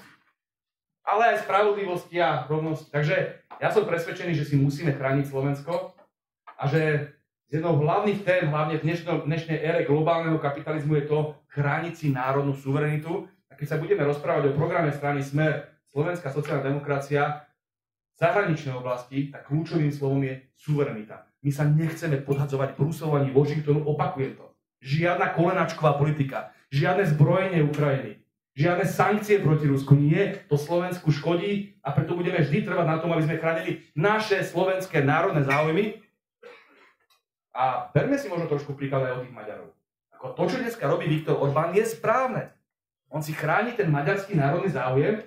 ale aj spravodlivosti a rovnosti. Takže ja som presvedčený, že si musíme chrániť Slovensko a že jednou z hlavných tém, hlavne v dnešnej ére globálneho kapitalizmu je to chrániť si národnú suverenitu. A keď sa budeme rozprávať o programe strany Smer, Slovenská sociálna demokracia, v zahraničnej oblasti, tak kľúčovým slovom je suverenita. My sa nechceme podhadzovať Bruselu ani Washingtonu, opakujem to. Žiadna kolenačková politika, žiadne zbrojenie Ukrajiny, žiadne sankcie proti Rusku. Nie, to Slovensku škodí a preto budeme vždy trvať na tom, aby sme chránili naše slovenské národné záujmy a berme si možno trošku príklad aj od tých Maďarov. Ako to, čo dneska robí Viktor Orbán, je správne. On si chráni ten maďarský národný záujem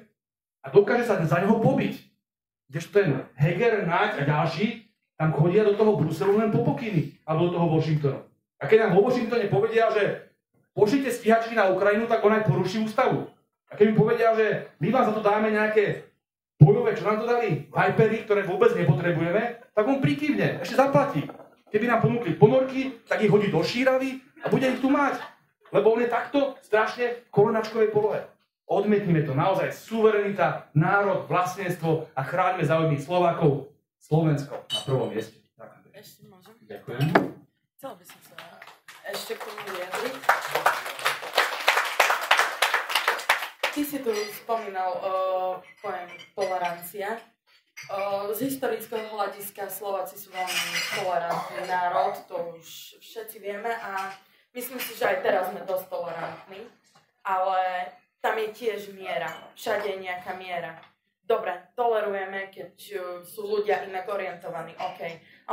a dokáže sa za neho pobiť. Kdežto ten Heger, Naď a ďalší tam chodia do toho Bruselu len po pokyny, alebo do toho Washingtonu. A keď nám vo Washingtone povedia, že pošlite stíhačky na Ukrajinu, tak on aj poruší ústavu. A mi povedia, že my vám za to dáme nejaké bojové, čo nám to dali, Vipery, ktoré vôbec nepotrebujeme, tak on prikývne, ešte zaplatí. Keby nám ponúkli ponorky, tak ich hodí do šíravy a bude ich tu mať. Lebo on je takto strašne v kolonačkovej polohe. Odmietnime to. Naozaj suverenita, národ, vlastníctvo a chráňme záujmy Slovákov. Slovensko na prvom mieste. Ďakujem. Ešte môžem? Ďakujem. Chcela by som sa ešte k tomu vyjadriť. Ty si tu spomínal uh, pojem tolerancia z historického hľadiska Slováci sú veľmi tolerantný národ, to už všetci vieme a myslím si, že aj teraz sme dosť tolerantní, ale tam je tiež miera, všade je nejaká miera. Dobre, tolerujeme, keď sú ľudia inak orientovaní, OK,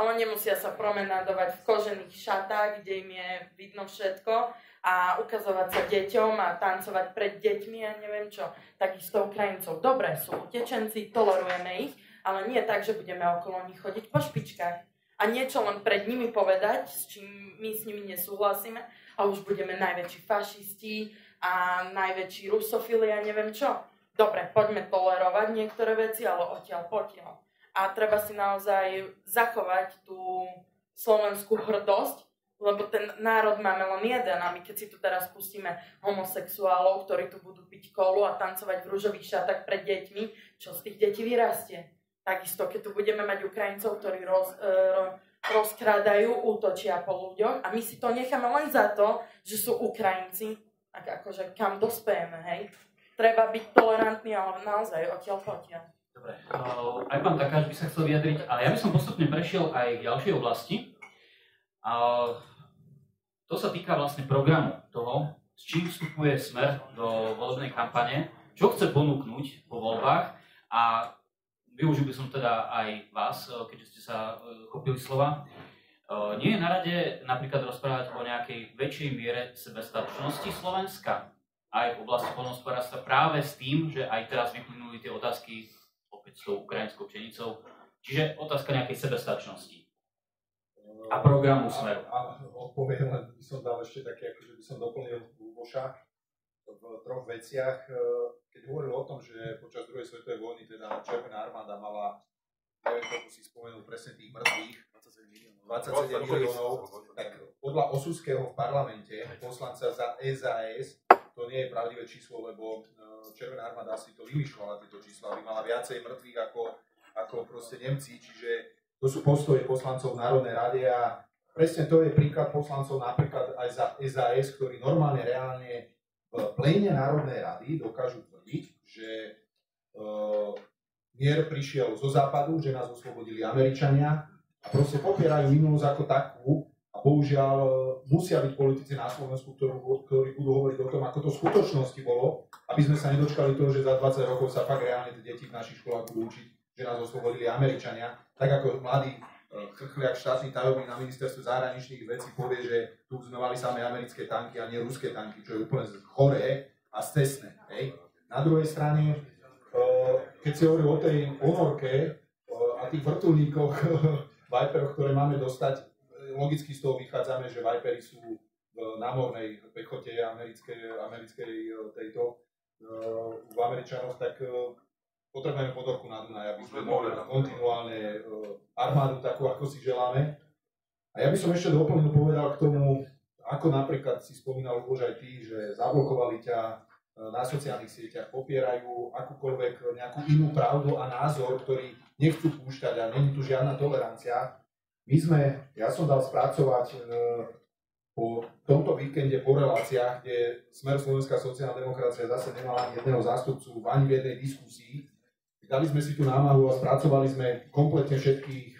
ale nemusia sa promenádovať v kožených šatách, kde im je vidno všetko a ukazovať sa deťom a tancovať pred deťmi a neviem čo. Takisto Ukrajincov. Dobre, sú utečenci, tolerujeme ich, ale nie tak, že budeme okolo nich chodiť po špičkách a niečo len pred nimi povedať, s čím my s nimi nesúhlasíme a už budeme najväčší fašisti a najväčší rusofili a neviem čo. Dobre, poďme tolerovať niektoré veci, ale odtiaľ potiaľ. A treba si naozaj zachovať tú slovenskú hrdosť, lebo ten národ máme len jeden a my keď si tu teraz pustíme homosexuálov, ktorí tu budú piť kolu a tancovať v rúžových šatách pred deťmi, čo z tých detí vyrastie? Takisto, keď tu budeme mať Ukrajincov, ktorí roz, e, rozkrádajú, útočia po ľuďoch a my si to necháme len za to, že sú Ukrajinci, tak akože kam dospejeme, hej. Treba byť tolerantný, ale naozaj odtiaľ potiaľ. Dobre. Uh, aj pán Takáč by sa chcel vyjadriť, ale ja by som postupne prešiel aj k ďalšej oblasti. Uh, to sa týka vlastne programu toho, s čím vstupuje Smer do volebnej kampane, čo chce ponúknuť po voľbách a využil by som teda aj vás, keďže ste sa chopili slova. Nie je na rade napríklad rozprávať o nejakej väčšej miere sebestačnosti Slovenska aj v oblasti poľnohospodárstva práve s tým, že aj teraz vyplynuli tie otázky opäť s tou ukrajinskou pšenicou. Čiže otázka nejakej sebestačnosti a programu Smeru. A, a odpoviem, len by som dal ešte také, akože by som doplnil Luboša v troch veciach. E, keď hovoril o tom, že počas druhej svetovej vojny teda Červená armáda mala, neviem, koľko si spomenul presne tých mŕtvych, 27 miliónov, tak podľa Osuského v parlamente, poslanca za SAS, to nie je pravdivé číslo, lebo e, Červená armáda si to vymýšľala, tieto čísla, aby mala viacej mŕtvych ako, ako proste Nemci, čiže to sú postoje poslancov v Národnej rade a presne to je príklad poslancov napríklad aj za SAS, ktorí normálne, reálne v pléne Národnej rady dokážu tvrdiť, že uh, mier prišiel zo západu, že nás oslobodili Američania a proste popierajú minulosť ako takú a bohužiaľ e, musia byť politici na Slovensku, ktorú, ktorí budú hovoriť o tom, ako to v skutočnosti bolo, aby sme sa nedočkali toho, že za 20 rokov sa fakt reálne tie deti v našich školách budú učiť že nás oslobodili Američania, tak ako mladý chrchliak štátny tajomník na ministerstve zahraničných vecí povie, že tu mali samé americké tanky a nie ruské tanky, čo je úplne choré a stesné. Hej. Na druhej strane, keď si hovorí o tej ponorke a tých vrtulníkoch, Viperoch, ktoré máme dostať, logicky z toho vychádzame, že Vipery sú v námornej pechote americkej, americkej tejto v Američanoch, tak potrebujeme podorku na Dunaj, aby sme mohli kontinuálne uh, armádu takú, ako si želáme. A ja by som ešte doplnil povedal k tomu, ako napríklad si spomínal už aj ty, že zablokovali ťa uh, na sociálnych sieťach, popierajú akúkoľvek nejakú inú pravdu a názor, ktorý nechcú púšťať a není tu žiadna tolerancia. My sme, ja som dal spracovať uh, po tomto víkende po reláciách, kde Smer Slovenská sociálna demokracia zase nemala ani jedného zástupcu ani v jednej diskusii, Dali sme si tú námahu a spracovali sme kompletne všetkých,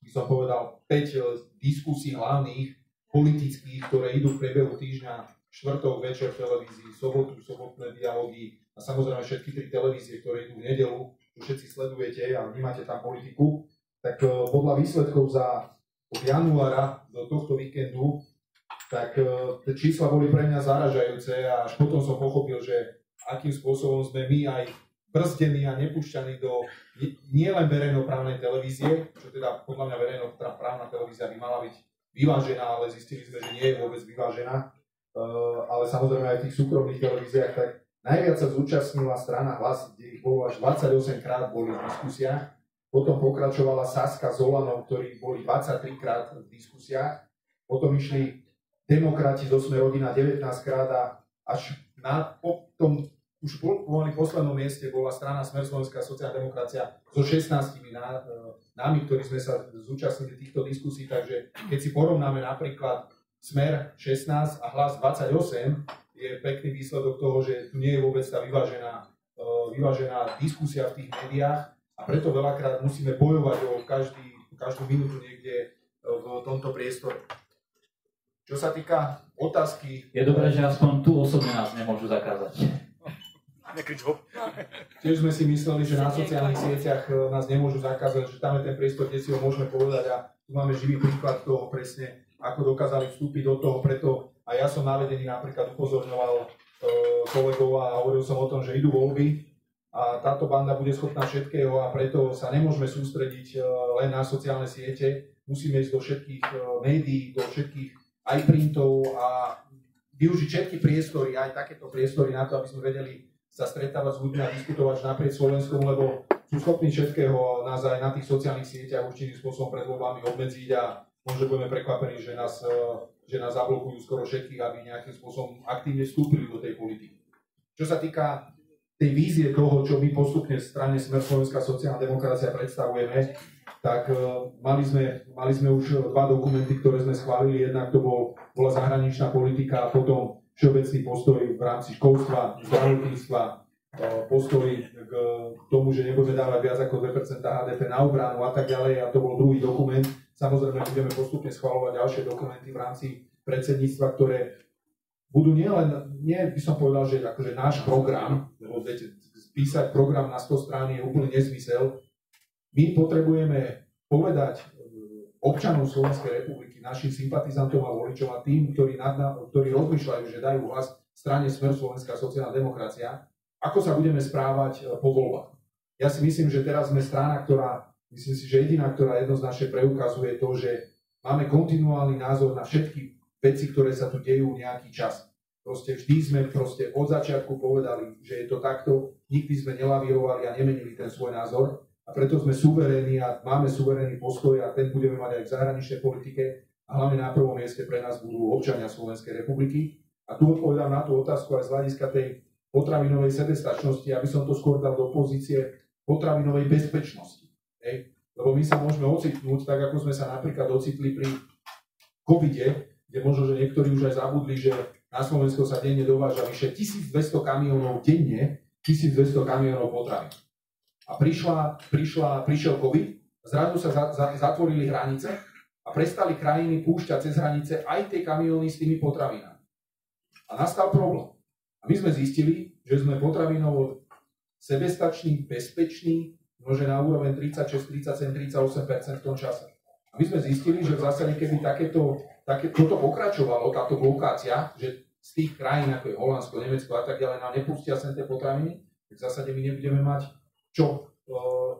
by som povedal, 5 eh, diskusí hlavných politických, ktoré idú v priebehu týždňa, štvrtok večer v televízii, sobotu, sobotné dialógy a samozrejme všetky tri televízie, ktoré idú v nedelu, čo všetci sledujete a vnímate tam politiku, tak eh, podľa výsledkov za od januára do tohto víkendu, tak eh, tie čísla boli pre mňa zaražajúce a až potom som pochopil, že akým spôsobom sme my aj brzdení a nepúšťaní do nielen verejnoprávnej televízie, čo teda podľa mňa verejnoprávna televízia by mala byť vyvážená, ale zistili sme, že nie je vôbec vyvážená, uh, ale samozrejme aj v tých súkromných televíziách, tak najviac sa zúčastnila strana hlas, kde ich bolo až 28 krát boli v diskusiách, potom pokračovala Saska s Olanou, ktorí boli 23 krát v diskusiách, potom išli demokrati zo Sme rodina 19 krát a až na, po tom už kvôli poslednom mieste bola strana Smer Slovenská sociálna demokracia so 16 ná, e, námi, ktorí sme sa zúčastnili týchto diskusí, takže keď si porovnáme napríklad Smer 16 a hlas 28, je pekný výsledok toho, že tu nie je vôbec tá vyvážená, e, vyvážená diskusia v tých médiách a preto veľakrát musíme bojovať o každý, každú minútu niekde e, v tomto priestore. Čo sa týka otázky... Je dobré, že aspoň tu osobne nás nemôžu zakázať. Nekrič ho. Tiež sme si mysleli, že na sociálnych sieťach e, nás nemôžu zakázať, že tam je ten priestor, kde si ho môžeme povedať a tu máme živý príklad toho presne, ako dokázali vstúpiť do toho, preto a ja som navedený napríklad upozorňoval e, kolegov a hovoril som o tom, že idú voľby a táto banda bude schopná všetkého a preto sa nemôžeme sústrediť e, len na sociálne siete, musíme ísť do všetkých médií, do všetkých aj printov a využiť všetky priestory, aj takéto priestory na to, aby sme vedeli sa stretávať s ľuďmi a diskutovať naprieč Slovenskom, lebo sú schopní všetkého nás aj na tých sociálnych sieťach určitým spôsobom pred voľbami obmedziť a možno budeme prekvapení, že nás, e, že nás zablokujú skoro všetkých, aby nejakým spôsobom aktívne vstúpili do tej politiky. Čo sa týka tej vízie toho, čo my postupne v strane Smer Slovenská sociálna demokracia predstavujeme, tak uh, mali, sme, mali sme už dva dokumenty, ktoré sme schválili. Jednak to bol, bola zahraničná politika a potom všeobecný postoj v rámci školstva, zdravotníctva postoj k tomu, že nebudeme dávať viac ako 2% HDP na obranu a tak ďalej. A to bol druhý dokument. Samozrejme, budeme postupne schvalovať ďalšie dokumenty v rámci predsedníctva, ktoré budú nielen, nie by som povedal, že akože náš program, lebo viete, písať program na 100 strán je úplný nezmysel. My potrebujeme povedať občanov Slovenskej republiky, našim sympatizantom a voličom a tým, ktorí, nad, ktorí rozmýšľajú, že dajú hlas strane Smer Slovenská sociálna demokracia, ako sa budeme správať e, po voľbách. Ja si myslím, že teraz sme strana, ktorá, myslím si, že jediná, ktorá jednoznačne preukazuje to, že máme kontinuálny názor na všetky veci, ktoré sa tu dejú nejaký čas. Proste vždy sme proste od začiatku povedali, že je to takto, nikdy sme nelavírovali a nemenili ten svoj názor a preto sme suverénni a máme suverénny postoj a ten budeme mať aj v zahraničnej politike a hlavne na prvom mieste pre nás budú občania Slovenskej republiky. A tu odpovedám na tú otázku aj z hľadiska tej potravinovej sebestačnosti, aby som to skôr dal do pozície potravinovej bezpečnosti. Hej? Lebo my sa môžeme ocitnúť, tak ako sme sa napríklad ocitli pri covide, kde možno, že niektorí už aj zabudli, že na Slovensko sa denne dováža vyše 1200 kamionov denne, 1200 kamionov potravín a prišla, prišla, prišiel COVID, zrazu sa za, za, zatvorili hranice a prestali krajiny púšťať cez hranice aj tie kamióny s tými potravinami. A nastal problém. A my sme zistili, že sme potravinovo sebestační, bezpeční, môže na úroveň 36, 37, 38% v tom čase. A my sme zistili, že v zásade, keby takéto, také, toto pokračovalo, táto blokácia, že z tých krajín, ako je Holandsko, Nemecko a tak ďalej, nám nepustia sem tie potraviny, tak v zásade my nebudeme mať čo,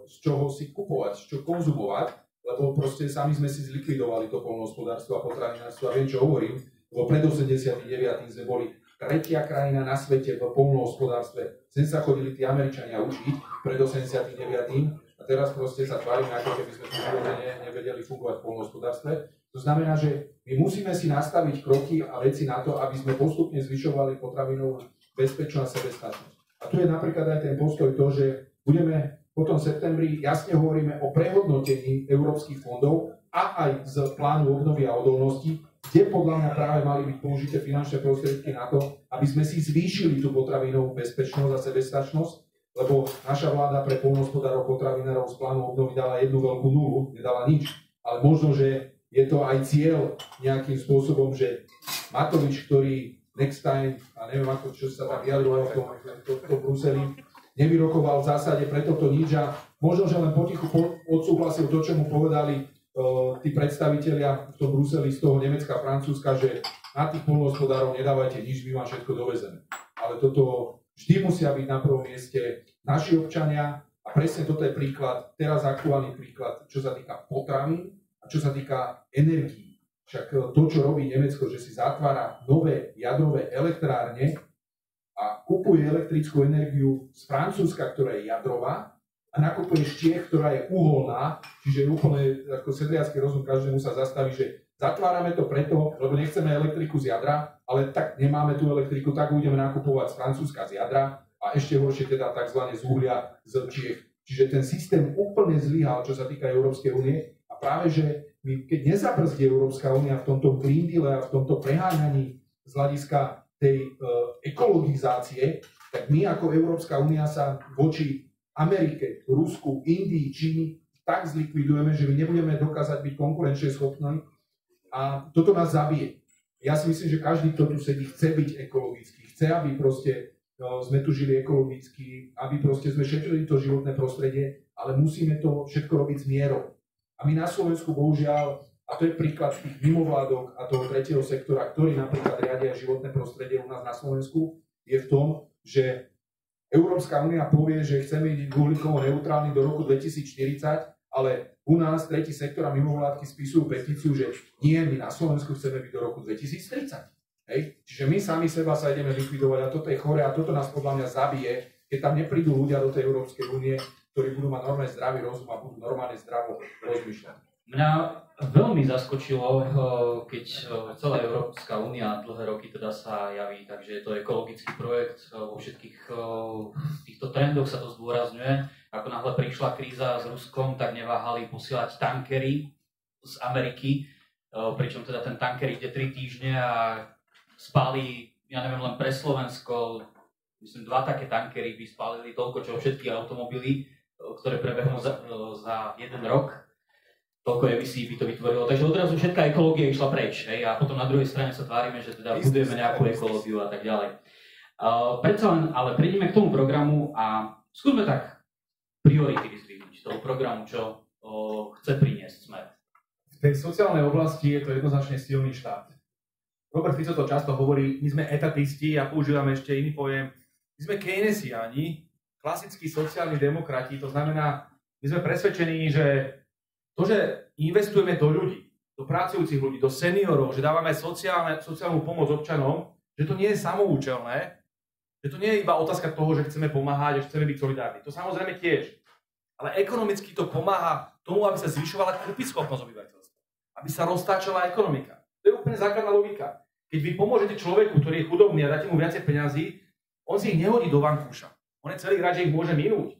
z čoho si kupovať, čo konzumovať, lebo proste sami sme si zlikvidovali to polnohospodárstvo a potravinárstvo a viem, čo hovorím, lebo pred 89. sme boli tretia krajina na svete v polnohospodárstve. Sem sa chodili tí Američania učiť pred 89. A teraz proste sa tvárime, ako keby sme ne, nevedeli fungovať v polnohospodárstve. To znamená, že my musíme si nastaviť kroky a veci na to, aby sme postupne zvyšovali potravinovú bezpečnosť a sebestačnosť. A tu je napríklad aj ten postoj to, že budeme potom v septembri jasne hovoríme o prehodnotení európskych fondov a aj z plánu obnovy a odolnosti, kde podľa mňa práve mali byť použité finančné prostriedky na to, aby sme si zvýšili tú potravinovú bezpečnosť a sebestačnosť, lebo naša vláda pre polnospodárov potravinárov z plánu obnovy dala jednu veľkú nulu, nedala nič. Ale možno, že je to aj cieľ nejakým spôsobom, že Matovič, ktorý next time, a neviem ako, čo sa tam vyjadroval v tom, to, to Bruseli, nevyrokoval v zásade preto to nič a možno, že len potichu odsúhlasil to, čo mu povedali uh, tí predstavitelia v tom Bruseli z toho Nemecka Francúzska, že na tých polnohospodárov nedávajte nič, my vám všetko dovezeme. Ale toto vždy musia byť na prvom mieste naši občania a presne toto je príklad, teraz aktuálny príklad, čo sa týka potravín a čo sa týka energií. Však to, čo robí Nemecko, že si zatvára nové jadrové elektrárne, a kupuje elektrickú energiu z Francúzska, ktorá je jadrová, a nakupuje z Čiech, ktorá je uholná, čiže úplne ako sedliacký rozum každému sa zastaví, že zatvárame to preto, lebo nechceme elektriku z jadra, ale tak nemáme tú elektriku, tak budeme nakupovať z Francúzska z jadra a ešte horšie teda tzv. z uhlia z Čiech. Čiže ten systém úplne zlyhal, čo sa týka Európskej únie a práve, že my, keď nezabrzdí Európska únia v tomto Green Deal a v tomto preháňaní z hľadiska tej uh, ekologizácie, tak my ako Európska únia sa voči Amerike, Rusku, Indii, Číny tak zlikvidujeme, že my nebudeme dokázať byť konkurenčne schopní a toto nás zabije. Ja si myslím, že každý, kto tu sedí, chce byť ekologický, chce, aby proste uh, sme tu žili ekologicky, aby proste sme šetrili to životné prostredie, ale musíme to všetko robiť s mierou. A my na Slovensku bohužiaľ a to je príklad tých mimovládok a toho tretieho sektora, ktorý napríklad riadia životné prostredie u nás na Slovensku, je v tom, že Európska únia povie, že chceme byť uhlíkovo neutrálny do roku 2040, ale u nás tretí sektor a mimovládky spisujú petíciu, že nie, my na Slovensku chceme byť do roku 2030. Hej? Čiže my sami seba sa ideme likvidovať a toto je chore a toto nás podľa mňa zabije, keď tam neprídu ľudia do tej Európskej únie, ktorí budú mať normálne zdravý rozum a budú normálne zdravo rozmýšľať. Mňa veľmi zaskočilo, eh, keď eh, celá Európska únia dlhé roky teda sa javí, takže je to ekologický projekt, eh, vo všetkých týchto trendoch sa to zdôrazňuje. Ako náhle prišla kríza s Ruskom, tak neváhali posielať tankery z Ameriky, pričom teda ten tanker ide 3 týždne a spálí, ja neviem, len pre Slovensko myslím, dva také tankery by spálili toľko, čo všetky automobily, ktoré prebehnú za, za jeden rok, toľko emisí by to vytvorilo. Takže odrazu všetká ekológia išla preč. Hej? A potom na druhej strane sa tvárime, že teda budujeme nejakú ekológiu a tak ďalej. Uh, predsa len, ale prejdeme k tomu programu a skúsme tak priority vyzdvihnúť toho programu, čo uh, chce priniesť smer. V tej sociálnej oblasti je to jednoznačne silný štát. Robert Fico to často hovorí, my sme etatisti a používame ešte iný pojem. My sme keynesiani, klasickí sociálni demokrati, to znamená, my sme presvedčení, že to, že investujeme do ľudí, do pracujúcich ľudí, do seniorov, že dávame sociálne, sociálnu pomoc občanom, že to nie je samoučelné, že to nie je iba otázka toho, že chceme pomáhať a chceme byť solidárni. To samozrejme tiež. Ale ekonomicky to pomáha tomu, aby sa zvyšovala kúpyschopnosť obyvateľstva. Aby sa roztáčala ekonomika. To je úplne základná logika. Keď vy pomôžete človeku, ktorý je chudobný a dáte mu viacej peňazí, on si ich nehodí do vankúša. On je celý rád, že ich môže minúť.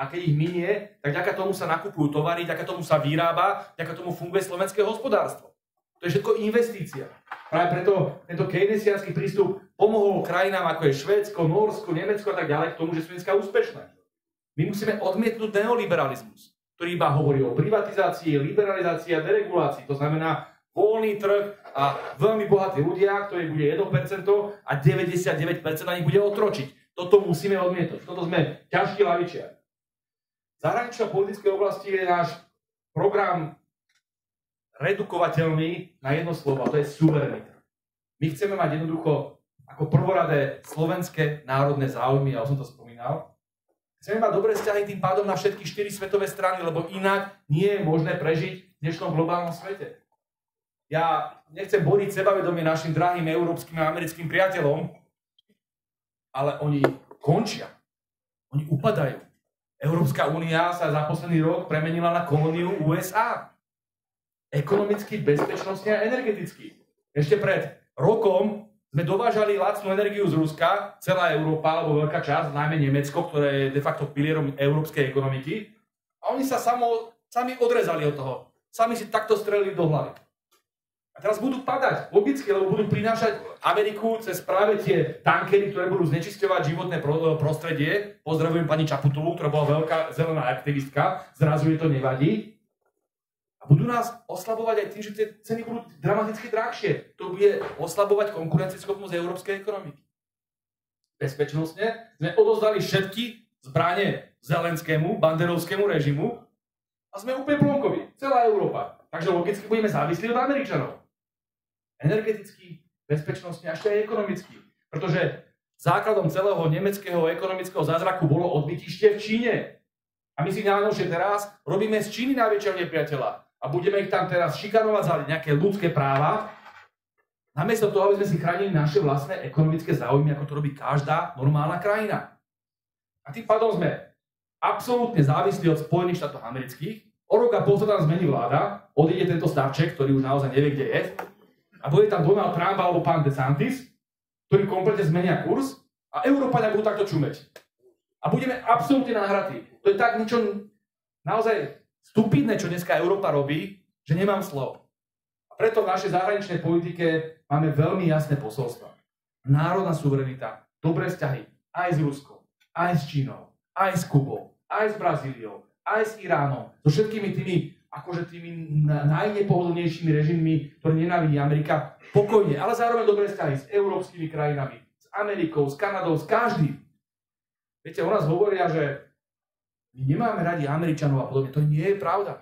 A keď ich minie, tak ďaká tomu sa nakupujú tovary, ďaká tomu sa vyrába, ďaká tomu funguje slovenské hospodárstvo. To je všetko investícia. Práve preto tento keynesiánsky prístup pomohol krajinám ako je Švédsko, Norsko, Nemecko a tak ďalej k tomu, že sú dneska úspešné. My musíme odmietnúť neoliberalizmus, ktorý iba hovorí o privatizácii, liberalizácii a deregulácii. To znamená voľný trh a veľmi bohatí ľudia, ktorí bude 1% a 99% na nich bude otročiť. Toto musíme odmietnúť. Toto sme ťažkí lavičiari. Zahraničná politické oblasti je náš program redukovateľný na jedno slovo, a to je suverenita. My chceme mať jednoducho ako prvoradé slovenské národné záujmy, ja som to spomínal. Chceme mať dobré vzťahy tým pádom na všetky štyri svetové strany, lebo inak nie je možné prežiť v dnešnom globálnom svete. Ja nechcem boriť sebavedomie našim drahým európskym a americkým priateľom, ale oni končia. Oni upadajú. Európska únia sa za posledný rok premenila na kolóniu USA ekonomicky, bezpečnostne a energeticky. Ešte pred rokom sme dovážali lacnú energiu z Ruska, celá Európa, alebo veľká časť, najmä Nemecko, ktoré je de facto pilierom európskej ekonomiky. A oni sa samo, sami odrezali od toho. Sami si takto strelili do hlavy. Teraz budú padať, logicky, lebo budú prinášať Ameriku cez práve tie tankery, ktoré budú znečisťovať životné prostredie. Pozdravujem pani Čaputovú, ktorá bola veľká zelená aktivistka. Zrazu jej to nevadí. A budú nás oslabovať aj tým, že tie ceny budú dramaticky drahšie. To bude oslabovať konkurencieschopnosť európskej ekonomiky. Bezpečnostne sme odozdali všetky zbranie zelenskému, banderovskému režimu a sme úplne plonkoví. Celá Európa. Takže logicky budeme závislí od Američanov. Energeticky, bezpečnostne a ešte aj ekonomicky. Pretože základom celého nemeckého ekonomického zázraku bolo odbytište v Číne. A my si najnovšie teraz robíme z Číny najväčšieho nepriateľa a budeme ich tam teraz šikanovať za nejaké ľudské práva, namiesto toho, aby sme si chránili naše vlastné ekonomické záujmy, ako to robí každá normálna krajina. A tým pádom sme absolútne závislí od Spojených štátov amerických. O rok a pol sa tam zmení vláda, odíde tento starček, ktorý už naozaj nevie, kde je, a bude tam Donald Trump alebo pán DeSantis, ktorí kompletne zmenia kurz a Európania budú takto čumeť. A budeme absolútne nahratí. To je tak niečo naozaj stupidné, čo dneska Európa robí, že nemám slov. A preto v našej zahraničnej politike máme veľmi jasné posolstva. Národná suverenita, dobré vzťahy aj s Ruskom, aj s Čínou, aj s Kubou, aj s Brazíliou, aj s Iránom, so všetkými tými akože tými najnepohodlnejšími režimmi, ktoré nenávidí Amerika, pokojne, ale zároveň dobré vzťahy s európskymi krajinami, s Amerikou, s Kanadou, s každým. Viete, o nás hovoria, že my nemáme radi Američanov a podobne. To nie je pravda.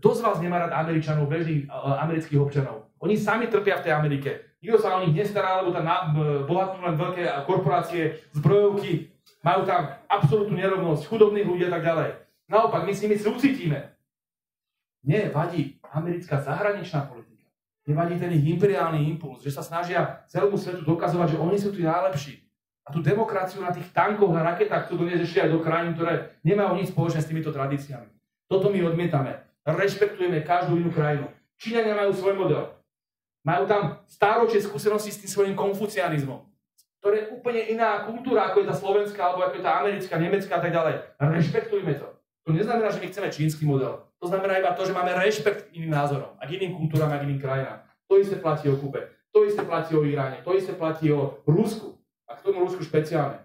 Kto z vás nemá rád Američanov, bežných amerických občanov? Oni sami trpia v tej Amerike. Nikto sa o nich nestará, lebo tam bohatnú len veľké korporácie, zbrojovky, majú tam absolútnu nerovnosť, chudobných ľudí a tak ďalej. Naopak, my s nimi súcitíme. Nie, vadí americká zahraničná politika. Nevadí ten ich imperiálny impuls, že sa snažia celému svetu dokazovať, že oni sú tí najlepší. A tú demokraciu na tých tankoch a raketách chcú doniesť aj do krajín, ktoré nemajú nič spoločné s týmito tradíciami. Toto my odmietame. Rešpektujeme každú inú krajinu. Číňania majú svoj model. Majú tam stáročie skúsenosti s tým svojím konfucianizmom. To je úplne iná kultúra, ako je tá slovenská, alebo ako je tá americká, nemecká a tak ďalej. Rešpektujme to. To neznamená, že my chceme čínsky model. To znamená iba to, že máme rešpekt k iným názorom a k iným kultúram a k iným krajinám. To isté platí o Kube, to isté platí o Iráne, to isté platí o Rusku a k tomu Rusku špeciálne.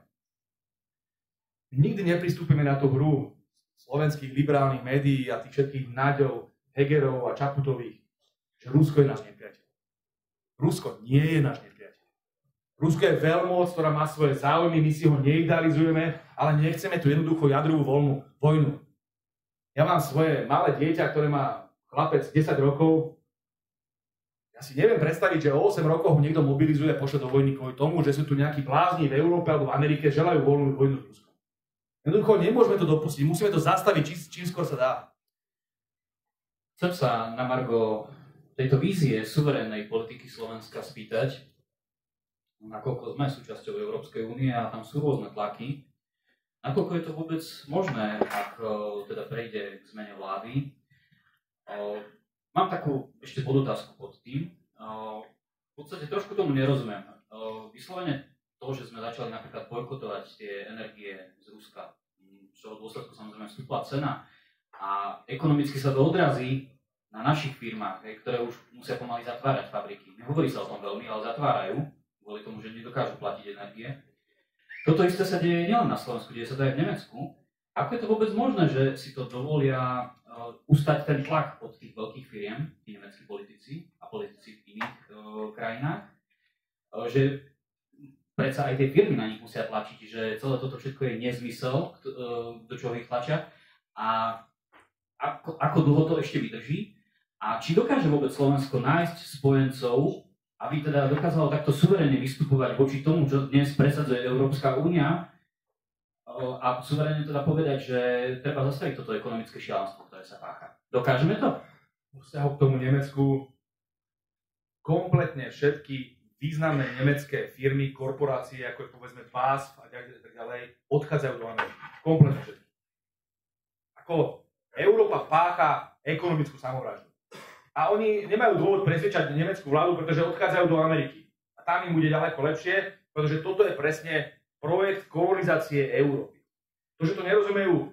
nikdy nepristúpime na tú hru slovenských liberálnych médií a tých všetkých Naďov, Hegerov a Čaputových, že Rusko je náš nepriateľ. Rusko nie je náš nepriateľ. Rusko je veľmoc, ktorá má svoje záujmy, my si ho neidealizujeme, ale nechceme tu jednoducho jadrovú voľnú vojnu. Ja mám svoje malé dieťa, ktoré má chlapec 10 rokov. Ja si neviem predstaviť, že o 8 rokov niekto mobilizuje a pošle do vojny kvôli tomu, že sú tu nejakí blázni v Európe alebo v Amerike, želajú voľnú vojnu s Ruskom. Jednoducho nemôžeme to dopustiť, musíme to zastaviť čím, čím skôr sa dá. Chcem sa na Margo tejto vízie suverénnej politiky Slovenska spýtať, nakoľko sme súčasťou Európskej únie a tam sú rôzne tlaky, nakoľko je to vôbec možné, ak teda prejde k zmene vlády. Mám takú ešte podotázku pod tým. V podstate trošku tomu nerozumiem. Vyslovene to, že sme začali napríklad bojkotovať tie energie z Ruska, čo v dôsledku samozrejme vstúpla cena a ekonomicky sa to odrazí na našich firmách, ktoré už musia pomaly zatvárať fabriky. Nehovorí sa o tom veľmi, ale zatvárajú, kvôli tomu, že nedokážu platiť energie. Toto isté sa deje nielen na Slovensku, deje sa to aj v Nemecku. Ako je to vôbec možné, že si to dovolia uh, ustať ten tlak od tých veľkých firiem, tí nemeckí politici a politici v iných uh, krajinách, uh, že predsa aj tie firmy na nich musia tlačiť, že celé toto všetko je nezmysel, e, do čoho ich tlačia. A ako, ako dlho to ešte vydrží? A či dokáže vôbec Slovensko nájsť spojencov, aby teda dokázalo takto suverene vystupovať voči tomu, čo dnes presadzuje Európska únia a suverene teda povedať, že treba zastaviť toto ekonomické šialenstvo, ktoré sa pácha. Dokážeme to? Vzťahu k tomu Nemecku kompletne všetky významné nemecké firmy, korporácie, ako je povedzme BASF a tak ďalej, odchádzajú do Ameriky. Kompletne všetky. Ako Európa pácha ekonomickú samovraždu. A oni nemajú dôvod presvedčať nemeckú vládu, pretože odchádzajú do Ameriky. A tam im bude ďaleko lepšie, pretože toto je presne projekt kolonizácie Európy. To, že to nerozumejú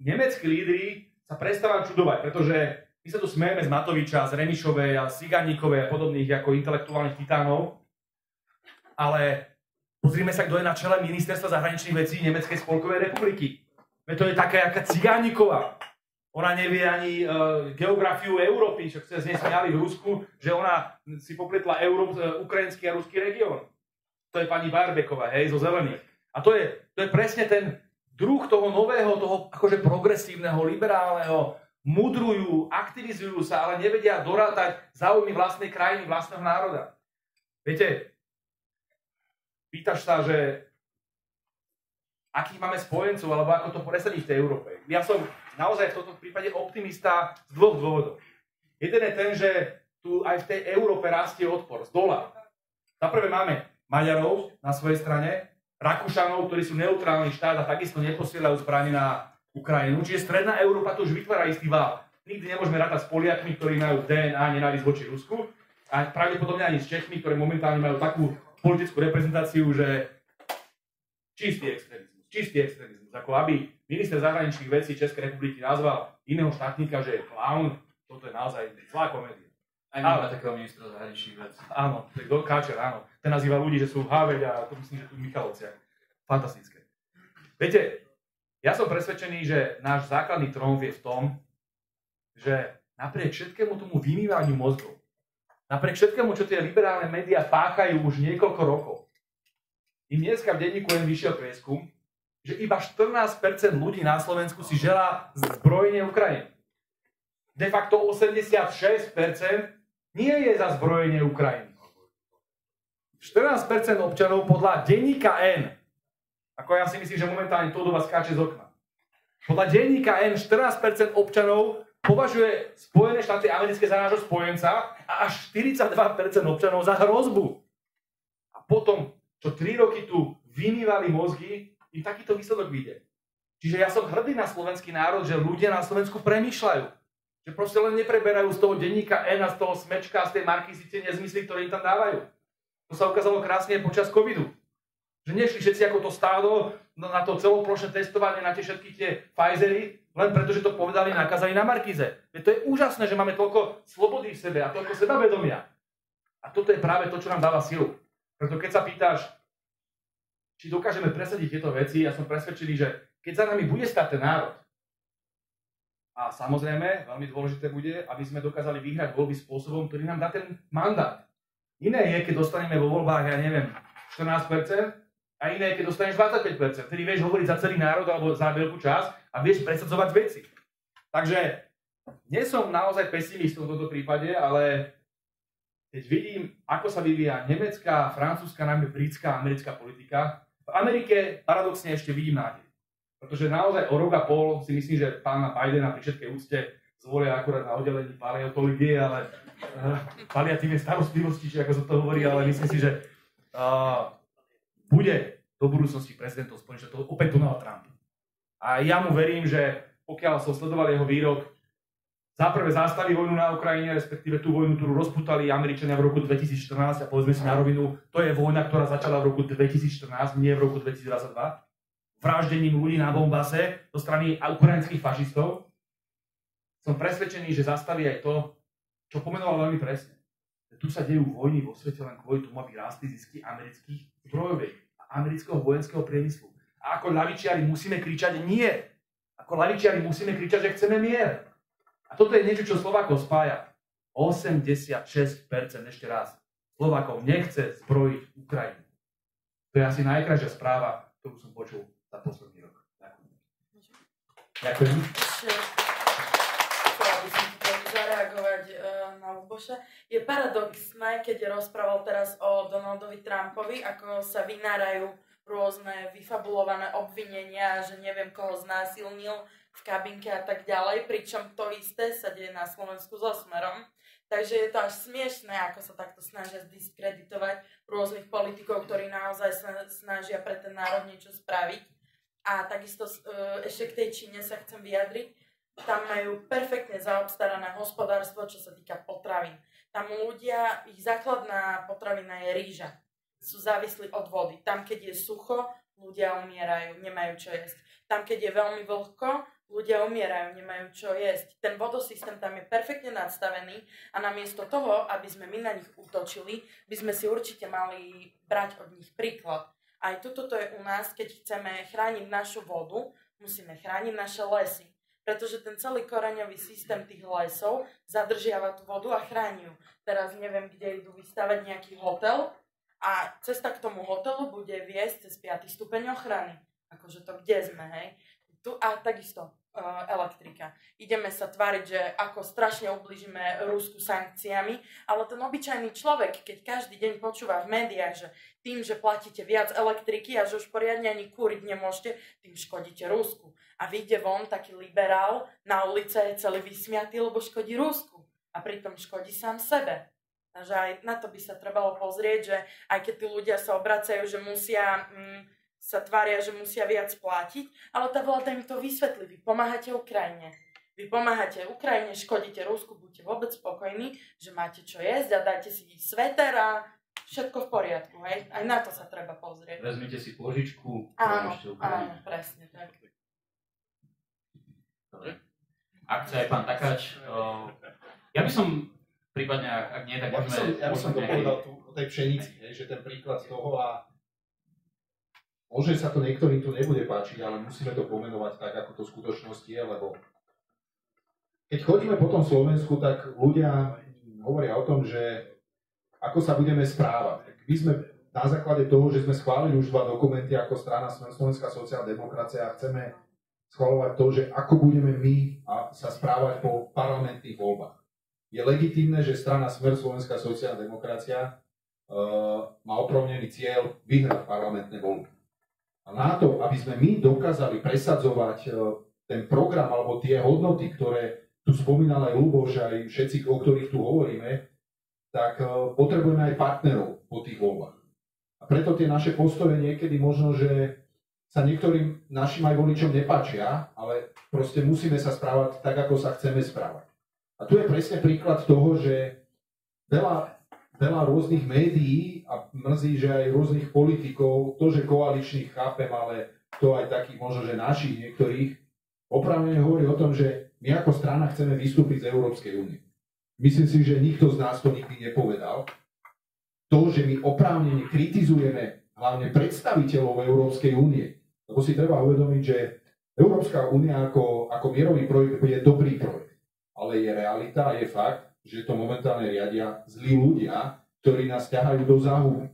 nemeckí lídry, sa prestávajú čudovať, pretože my sa tu smejeme z Matoviča, z Remišovej a Siganíkovej a podobných ako intelektuálnych titánov, ale pozrime sa, kto je na čele ministerstva zahraničných vecí Nemeckej spolkovej republiky. Veď to je taká jaká Cigániková. Ona nevie ani uh, geografiu Európy, však sa z nej smiali v Rusku, že ona si popletla Euró- uh, ukrajinský a ruský región. To je pani Barbeková, hej, zo zelených. A to je, to je presne ten druh toho nového, toho akože progresívneho, liberálneho, mudrujú, aktivizujú sa, ale nevedia dorátať záujmy vlastnej krajiny, vlastného národa. Viete, pýtaš sa, že akých máme spojencov, alebo ako to presadiť v tej Európe. Ja som naozaj v tomto prípade optimista z dvoch dôvodov. Jeden je ten, že tu aj v tej Európe rastie odpor z dola. Za prvé máme Maďarov na svojej strane, Rakúšanov, ktorí sú neutrálny štát a takisto neposielajú zbrani na Ukrajinu. Čiže stredná Európa to už vytvára istý vál. Nikdy nemôžeme rátať s Poliakmi, ktorí majú DNA nenávisť voči Rusku a pravdepodobne ani s Čechmi, ktorí momentálne majú takú politickú reprezentáciu, že čistý extrémizmus, čistý extrémizmus. Ako aby minister zahraničných vecí Českej republiky nazval iného štátnika, že je clown, toto je naozaj zlá komédia. Aj máme takého ministra zahraničných vecí. Áno, tak do Káčer, áno. Ten nazýva ľudí, že sú Haveľ a to myslím, že tu Michalovciach. Fantastické. Viete, ja som presvedčený, že náš základný tromf je v tom, že napriek všetkému tomu vymývaniu mozgov, napriek všetkému, čo tie liberálne médiá páchajú už niekoľko rokov, im dneska v denníku len vyšiel prieskum, že iba 14% ľudí na Slovensku si želá zbrojenie Ukrajiny. De facto 86% nie je za zbrojenie Ukrajiny. 14% občanov podľa denníka N ako ja si myslím, že momentálne to do vás skáče z okna. Podľa denníka N 14% občanov považuje Spojené štáty americké za nášho spojenca a až 42% občanov za hrozbu. A potom, čo 3 roky tu vymývali mozgy, im takýto výsledok vyjde. Čiže ja som hrdý na slovenský národ, že ľudia na Slovensku premýšľajú. Že proste len nepreberajú z toho denníka N a z toho smečka, z tej marky si tie nezmysly, ktoré im tam dávajú. To sa ukázalo krásne počas covidu. Že nešli všetci ako to stádo na to celoplošné testovanie, na tie všetky tie Pfizery, len preto, že to povedali nakázali na Markize. Veď to je úžasné, že máme toľko slobody v sebe a toľko sebavedomia. A toto je práve to, čo nám dáva silu. Preto keď sa pýtaš, či dokážeme presadiť tieto veci. Ja som presvedčený, že keď za nami bude stať ten národ, a samozrejme, veľmi dôležité bude, aby sme dokázali vyhrať voľby spôsobom, ktorý nám dá ten mandát. Iné je, keď dostaneme vo voľbách, ja neviem, 14%, a iné je, keď dostaneš 25%. Tedy vieš hovoriť za celý národ alebo za veľkú časť a vieš presadzovať veci. Takže nie som naozaj pesimistom v tomto prípade, ale keď vidím, ako sa vyvíja nemecká, francúzska, najmä britská, americká politika, v Amerike paradoxne ešte vidím nádej. Pretože naozaj o rok a pol si myslím, že pána Bidena pri všetkej úcte zvolia akurát na oddelení paleontológie, ale uh, paliatívne starostlivosti, či ako sa to hovorí, ale myslím si, že uh, bude do budúcnosti prezidentom Spojených štátov opäť Donald Trump. A ja mu verím, že pokiaľ som sledoval jeho výrok, za prvé zastaví vojnu na Ukrajine, respektíve tú vojnu, ktorú rozputali Američania v roku 2014 a povedzme si na rovinu, to je vojna, ktorá začala v roku 2014, nie v roku 2022, vraždením ľudí na Bombase zo strany ukrajinských fašistov. Som presvedčený, že zastaví aj to, čo pomenoval veľmi presne. Tu sa dejú vojny vo svete len kvôli tomu, aby rástli zisky amerických zbrojovej a amerického vojenského priemyslu. A ako lavičiari musíme kričať nie. Ako lavičiari musíme kričať, že chceme mier. A toto je niečo, čo Slovákov spája. 86% ešte raz. Slovákov nechce zbrojiť Ukrajinu. To je asi najkrajšia správa, ktorú som počul za posledný rok. Ďakujem. Ďakujem. Zareagovať e, na Luboša. Je paradoxné, keď rozprával teraz o Donaldovi Trumpovi, ako sa vynárajú rôzne vyfabulované obvinenia, že neviem koho znásilnil, v kabinke a tak ďalej, pričom to isté sa deje na Slovensku so Smerom. Takže je to až smiešné, ako sa takto snažia zdiskreditovať rôznych politikov, ktorí naozaj sa snažia pre ten národ niečo spraviť. A takisto e, ešte k tej Číne sa chcem vyjadriť. Tam majú perfektne zaobstarané hospodárstvo, čo sa týka potravín. Tam ľudia, ich základná potravina je rýža. Sú závislí od vody. Tam, keď je sucho, ľudia umierajú, nemajú čo jesť. Tam, keď je veľmi vlhko, ľudia umierajú, nemajú čo jesť. Ten vodosystém tam je perfektne nadstavený a namiesto toho, aby sme my na nich útočili, by sme si určite mali brať od nich príklad. Aj toto to je u nás, keď chceme chrániť našu vodu, musíme chrániť naše lesy. Pretože ten celý koreňový systém tých lesov zadržiava tú vodu a chráni ju. Teraz neviem, kde idú vystavať nejaký hotel a cesta k tomu hotelu bude viesť cez 5. stupeň ochrany. Akože to kde sme, hej? Tu, a takisto uh, elektrika. Ideme sa tváriť, že ako strašne ubližíme Rusku sankciami, ale ten obyčajný človek, keď každý deň počúva v médiách, že tým, že platíte viac elektriky a že už poriadne ani kúriť nemôžete, tým škodíte Rusku. A vyjde von taký liberál na ulice je celý vysmiatý, lebo škodí Rusku. A pritom škodí sám sebe. Takže aj na to by sa trebalo pozrieť, že aj keď tí ľudia sa obracajú, že musia... Mm, sa tvária, že musia viac platiť, ale tá vláda im to vysvetlí. Vy pomáhate Ukrajine. Vy pomáhate Ukrajine, škodíte Rusku, buďte vôbec spokojní, že máte čo jesť a dajte si sveter a všetko v poriadku, hej? Aj na to sa treba pozrieť. Vezmite si požičku. Áno, áno, presne tak. Dobre. Ak chce aj pán Takáč, ja by som prípadne, ak, ak nie, tak ja by som, ja by som to povedal tu o tej pšenici, hej, že ten príklad z toho a Môže sa to niektorým tu nebude páčiť, ale musíme to pomenovať tak, ako to v skutočnosti je, lebo keď chodíme po tom Slovensku, tak ľudia hovoria o tom, že ako sa budeme správať. My sme na základe toho, že sme schválili už dva dokumenty ako strana Slovenská sociálna demokracia a chceme schváľovať to, že ako budeme my sa správať po parlamentných voľbách. Je legitímne, že strana Smer Slovenská sociálna demokracia uh, má opravnený cieľ vyhrať parlamentné voľby. A na to, aby sme my dokázali presadzovať e, ten program alebo tie hodnoty, ktoré tu spomínal aj Luboš, aj všetci, o ktorých tu hovoríme, tak e, potrebujeme aj partnerov po tých voľbách. A preto tie naše postoje niekedy možno, že sa niektorým našim aj voličom nepáčia, ale proste musíme sa správať tak, ako sa chceme správať. A tu je presne príklad toho, že veľa veľa rôznych médií a mrzí, že aj rôznych politikov, to, že koaličných chápem, ale to aj takých možno, že našich niektorých, opravne hovorí o tom, že my ako strana chceme vystúpiť z Európskej únie. Myslím si, že nikto z nás to nikdy nepovedal. To, že my oprávnene kritizujeme hlavne predstaviteľov Európskej únie. Lebo si treba uvedomiť, že Európska únia ako, ako mierový projekt je dobrý projekt. Ale je realita, je fakt, že to momentálne riadia zlí ľudia, ktorí nás ťahajú do záhuby.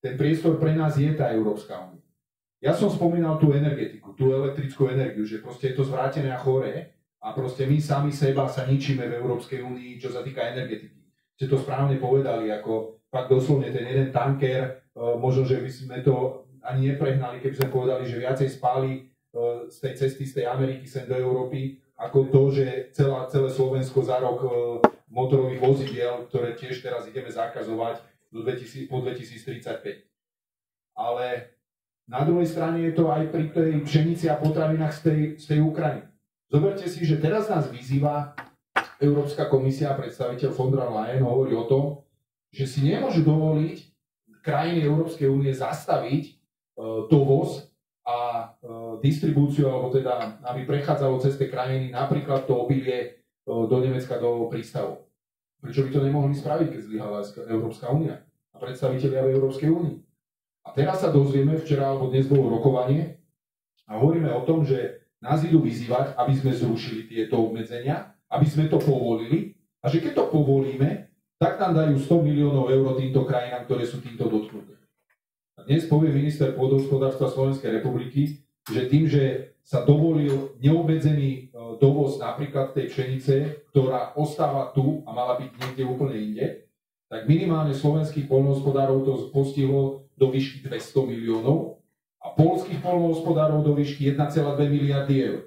Ten priestor pre nás je tá Európska únia. Ja som spomínal tú energetiku, tú elektrickú energiu, že proste je to zvrátené a choré a proste my sami seba sa ničíme v Európskej únii, čo sa týka energetiky. Ste to správne povedali, ako fakt doslovne ten jeden tanker, e, možno, že by sme to ani neprehnali, keby sme povedali, že viacej spáli e, z tej cesty z tej Ameriky sem do Európy, ako to, že celá, celé Slovensko za rok e, motorových vozidiel, ktoré tiež teraz ideme zakazovať do 2000, po 2035. Ale na druhej strane je to aj pri tej pšenici a potravinách z tej, z tej Ukrajiny. Zoberte si, že teraz nás vyzýva Európska komisia predstaviteľ von der Leyen hovorí o tom, že si nemôžu dovoliť krajiny Európskej únie zastaviť e, dovoz a e, distribúciu, alebo teda, aby prechádzalo cez tie krajiny napríklad to obilie e, do Nemecka, do prístavov. Prečo by to nemohli spraviť, keď zlyhala Európska únia a predstaviteľia v Európskej únii? A teraz sa dozvieme, včera alebo dnes bolo rokovanie a hovoríme o tom, že nás idú vyzývať, aby sme zrušili tieto obmedzenia, aby sme to povolili a že keď to povolíme, tak nám dajú 100 miliónov eur týmto krajinám, ktoré sú týmto dotknuté. Dnes povie minister pôdohospodárstva Slovenskej republiky, že tým, že sa dovolil neobmedzený e, dovoz napríklad tej pšenice, ktorá ostáva tu a mala byť niekde úplne inde, tak minimálne slovenských polnohospodárov to postihlo do výšky 200 miliónov a polských polnohospodárov do výšky 1,2 miliardy eur.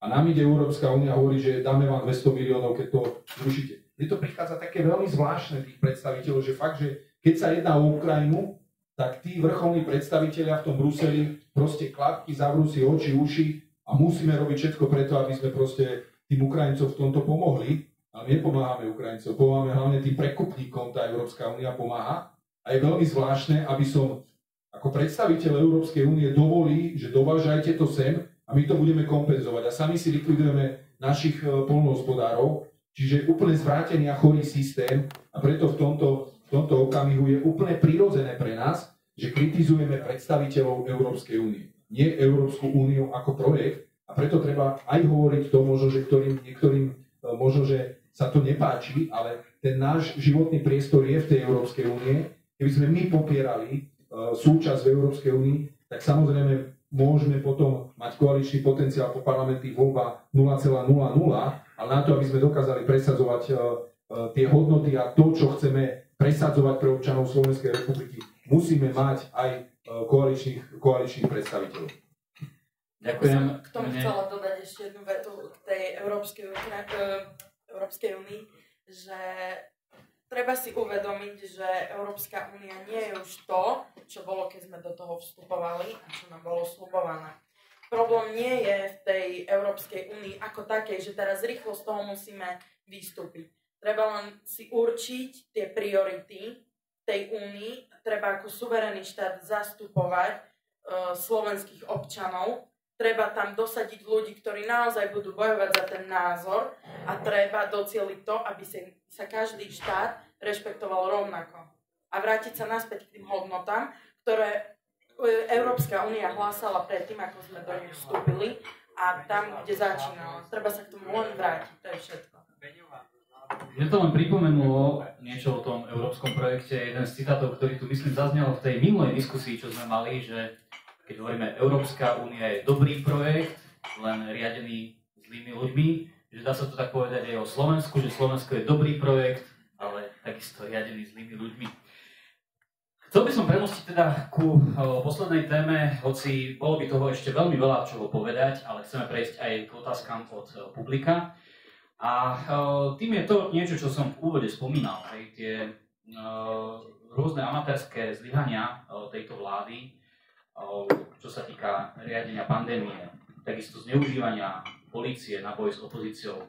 A nám ide Európska únia hovorí, že dáme vám 200 miliónov, keď to zrušíte. Je to prichádza také veľmi zvláštne tých predstaviteľov, že fakt, že keď sa jedná o Ukrajinu, tak tí vrcholní predstaviteľia v tom Bruseli proste klapky, zavrú oči, uši a musíme robiť všetko preto, aby sme proste tým Ukrajincom v tomto pomohli. Ale nepomáhame Ukrajincom, pomáhame hlavne tým prekupníkom, tá Európska únia pomáha. A je veľmi zvláštne, aby som ako predstaviteľ Európskej únie dovolí, že dovážajte to sem a my to budeme kompenzovať. A sami si likvidujeme našich e, polnohospodárov, čiže úplne zvrátený a chorý systém a preto v tomto, v tomto okamihu je úplne prirodzené pre nás, že kritizujeme predstaviteľov Európskej únie. Nie Európsku úniu ako projekt a preto treba aj hovoriť to možno, že ktorým, niektorým e, možno, že sa to nepáči, ale ten náš životný priestor je v tej Európskej únie Keby sme my popierali uh, súčasť v Európskej únii, tak samozrejme môžeme potom mať koaličný potenciál po parlamentných voľbách 0,00, ale na to, aby sme dokázali presadzovať uh, tie hodnoty a to, čo chceme presadzovať pre občanov Slovenskej republiky, musíme mať aj uh, koaličných, koaličných predstaviteľov. Ďakujem. Som k tomu chcela dodať ešte jednu vetu k tej Európskej, Európskej únii, že treba si uvedomiť, že Európska únia nie je už to, čo bolo, keď sme do toho vstupovali a čo nám bolo slubované. Problém nie je v tej Európskej únii ako takej, že teraz rýchlo z toho musíme vystúpiť. Treba len si určiť tie priority tej únii, treba ako suverénny štát zastupovať e, slovenských občanov, treba tam dosadiť ľudí, ktorí naozaj budú bojovať za ten názor a treba docieliť to, aby sa každý štát rešpektoval rovnako. A vrátiť sa naspäť k tým hodnotám, ktoré e, Európska únia hlásala predtým, ako sme do nej vstúpili a tam, kde začínala. Treba sa k tomu len vrátiť, to je všetko. Mne to len pripomenulo niečo o tom európskom projekte. Jeden z citátov, ktorý tu myslím zaznel v tej minulej diskusii, čo sme mali, že keď hovoríme Európska únia je dobrý projekt, len riadený zlými ľuďmi, že dá sa to tak povedať aj o Slovensku, že Slovensko je dobrý projekt, ale takisto riadený zlými ľuďmi. Chcel by som premostiť teda ku poslednej téme, hoci bolo by toho ešte veľmi veľa čoho povedať, ale chceme prejsť aj k otázkam od publika. A tým je to niečo, čo som v úvode spomínal, aj tie rôzne amatérske zlyhania tejto vlády, čo sa týka riadenia pandémie, takisto zneužívania polície na boj s opozíciou.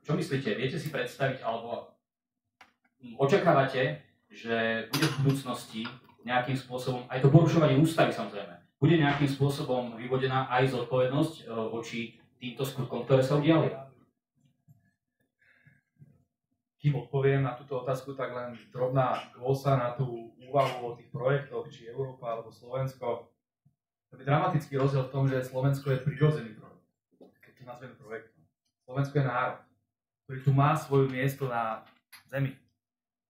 Čo myslíte, viete si predstaviť, alebo očakávate, že bude v budúcnosti nejakým spôsobom, aj to porušovanie ústavy samozrejme, bude nejakým spôsobom vyvodená aj zodpovednosť e, voči týmto skutkom, ktoré sa udiali? Kým odpoviem na túto otázku, tak len drobná glosa na tú úvahu o tých projektoch, či Európa alebo Slovensko, to je dramatický rozdiel v tom, že Slovensko je prirodzený projekt. Keď to nazveme projektom. Slovensko je národ, ktorý tu má svoje miesto na zemi.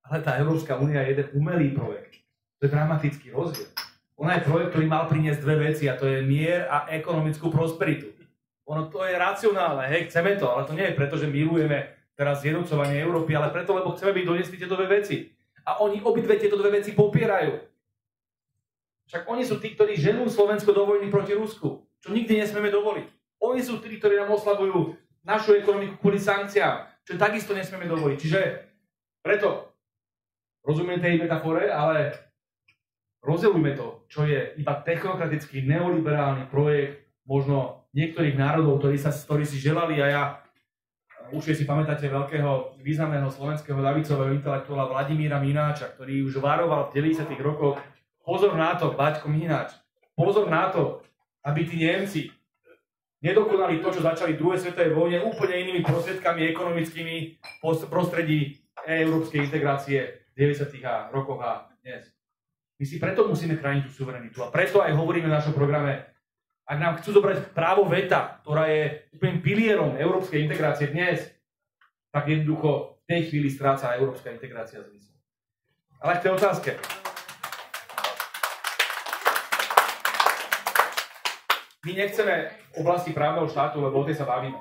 Ale tá Európska únia je jeden umelý projekt. To je dramatický rozdiel. Ona je projekt, ktorý mal priniesť dve veci a to je mier a ekonomickú prosperitu. Ono to je racionálne, hej, chceme to, ale to nie je preto, že milujeme teraz zjednocovanie Európy, ale preto, lebo chceme byť donesli tieto dve veci. A oni obidve tieto dve veci popierajú. Však oni sú tí, ktorí ženú Slovensko do vojny proti Rusku, čo nikdy nesmieme dovoliť. Oni sú tí, ktorí nám oslabujú našu ekonomiku kvôli sankciám, čo takisto nesmieme dovoliť. Čiže preto rozumiem tej metafore, ale rozdeľujme to, čo je iba technokratický neoliberálny projekt možno niektorých národov, ktorí, sa, ktorí si želali a ja určite si pamätáte veľkého významného slovenského ľavicového intelektuála Vladimíra Mináča, ktorý už varoval v 90. rokoch pozor na to, Baťko Mináč, pozor na to, aby tí Nemci nedokonali to, čo začali v druhej svetovej vojne úplne inými prostriedkami ekonomickými prostredí európskej integrácie v 90. rokoch a dnes. My si preto musíme chrániť tú suverenitu. A preto aj hovoríme v našom programe, ak nám chcú zobrať právo veta, ktorá je úplným pilierom európskej integrácie dnes, tak jednoducho v tej chvíli stráca európska integrácia zmysel. Ale k tej otázke. My nechceme oblasti právneho štátu, lebo o tej sa bavíme.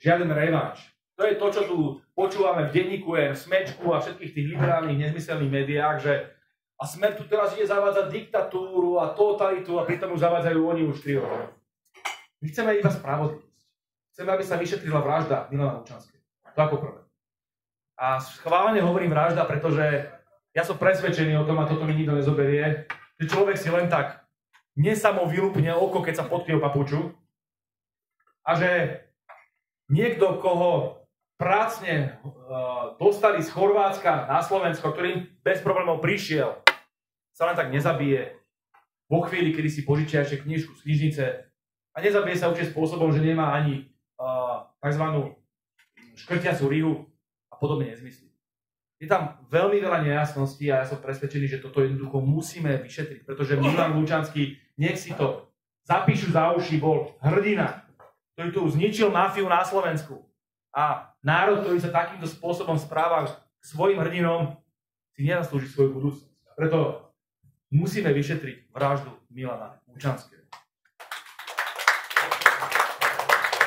Žiaden revanš. To je to, čo tu počúvame v denníku, v smečku a všetkých tých liberálnych nezmyselných médiách, že a Smer tu teraz ide zavádzať diktatúru a totalitu a pritom už zavádzajú oni už 3 roky. My chceme iba spravodlivosť. Chceme, aby sa vyšetrila vražda Milana Lučanskej. To ako prvé. A schválne hovorím vražda, pretože ja som presvedčený o tom, a toto mi nikto nezoberie, že človek si len tak nesamo vylúpne oko, keď sa potkne o papuču a že niekto, koho prácne uh, dostali z Chorvátska na Slovensko, ktorým bez problémov prišiel, sa len tak nezabije vo chvíli, kedy si požičia ešte knižku z knižnice a nezabije sa určite spôsobom, že nemá ani uh, tzv. škrtiacu rihu a podobne nezmyslí. Je tam veľmi veľa nejasností a ja som presvedčený, že toto jednoducho musíme vyšetriť, pretože Milan Lučanský, nech si to zapíšu za uši, bol hrdina, ktorý tu zničil mafiu na Slovensku. A národ, ktorý sa takýmto spôsobom správa k svojim hrdinom, si nezaslúži svoju budúcnosť. Preto musíme vyšetriť vraždu Milana Lučanského.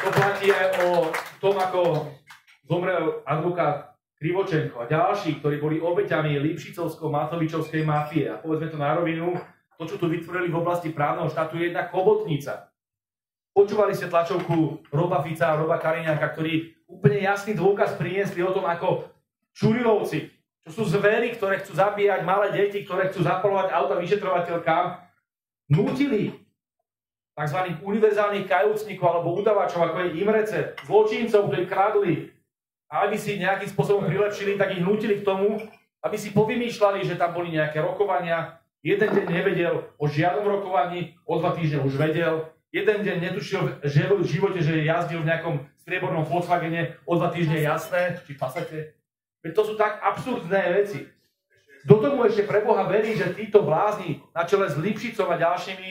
To platí aj o tom, ako zomrel advokát Krivočenko a ďalší, ktorí boli obeťami Lipšicovsko-Matovičovskej mafie. A povedzme to na rovinu, to, čo tu vytvorili v oblasti právneho štátu, je jedna kobotnica. Počúvali ste tlačovku Roba Fica a Roba Kariňáka, ktorí úplne jasný dôkaz priniesli o tom, ako Čurilovci čo sú zvery, ktoré chcú zabíjať malé deti, ktoré chcú zapalovať auta vyšetrovateľkám, nutili tzv. univerzálnych kajúcnikov alebo udavačov, ako je Imrece, zločincov, ktorí kradli, a aby si nejakým spôsobom prilepšili, tak ich nutili k tomu, aby si povymýšľali, že tam boli nejaké rokovania. Jeden deň nevedel o žiadnom rokovaní, o dva týždne už vedel. Jeden deň netušil že v živote, že jazdil v nejakom striebornom Volkswagene, o dva týždne jasné, či pasate. Veď to sú tak absurdné veci. Kto tomu ešte pre Boha verí, že títo blázni na čele s Lipšicom a ďalšími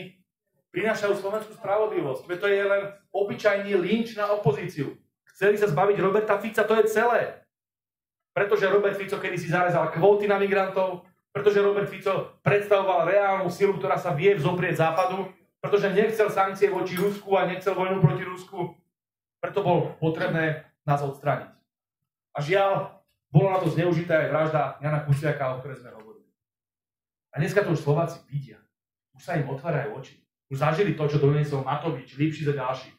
prinášajú slovenskú spravodlivosť? Veď to je len obyčajný lynč na opozíciu. Chceli sa zbaviť Roberta Fica, to je celé. Pretože Robert Fico kedy si zarezal kvóty na migrantov, pretože Robert Fico predstavoval reálnu silu, ktorá sa vie vzoprieť západu, pretože nechcel sankcie voči Rusku a nechcel vojnu proti Rusku. Preto bol potrebné nás odstrániť. A žiaľ, bola na to zneužitá aj vražda Jana Kuciaka, o ktorej sme hovorili. A dneska to už Slováci vidia. Už sa im otvárajú oči. Už zažili to, čo doniesol Matovič, Lipšic a ďalší.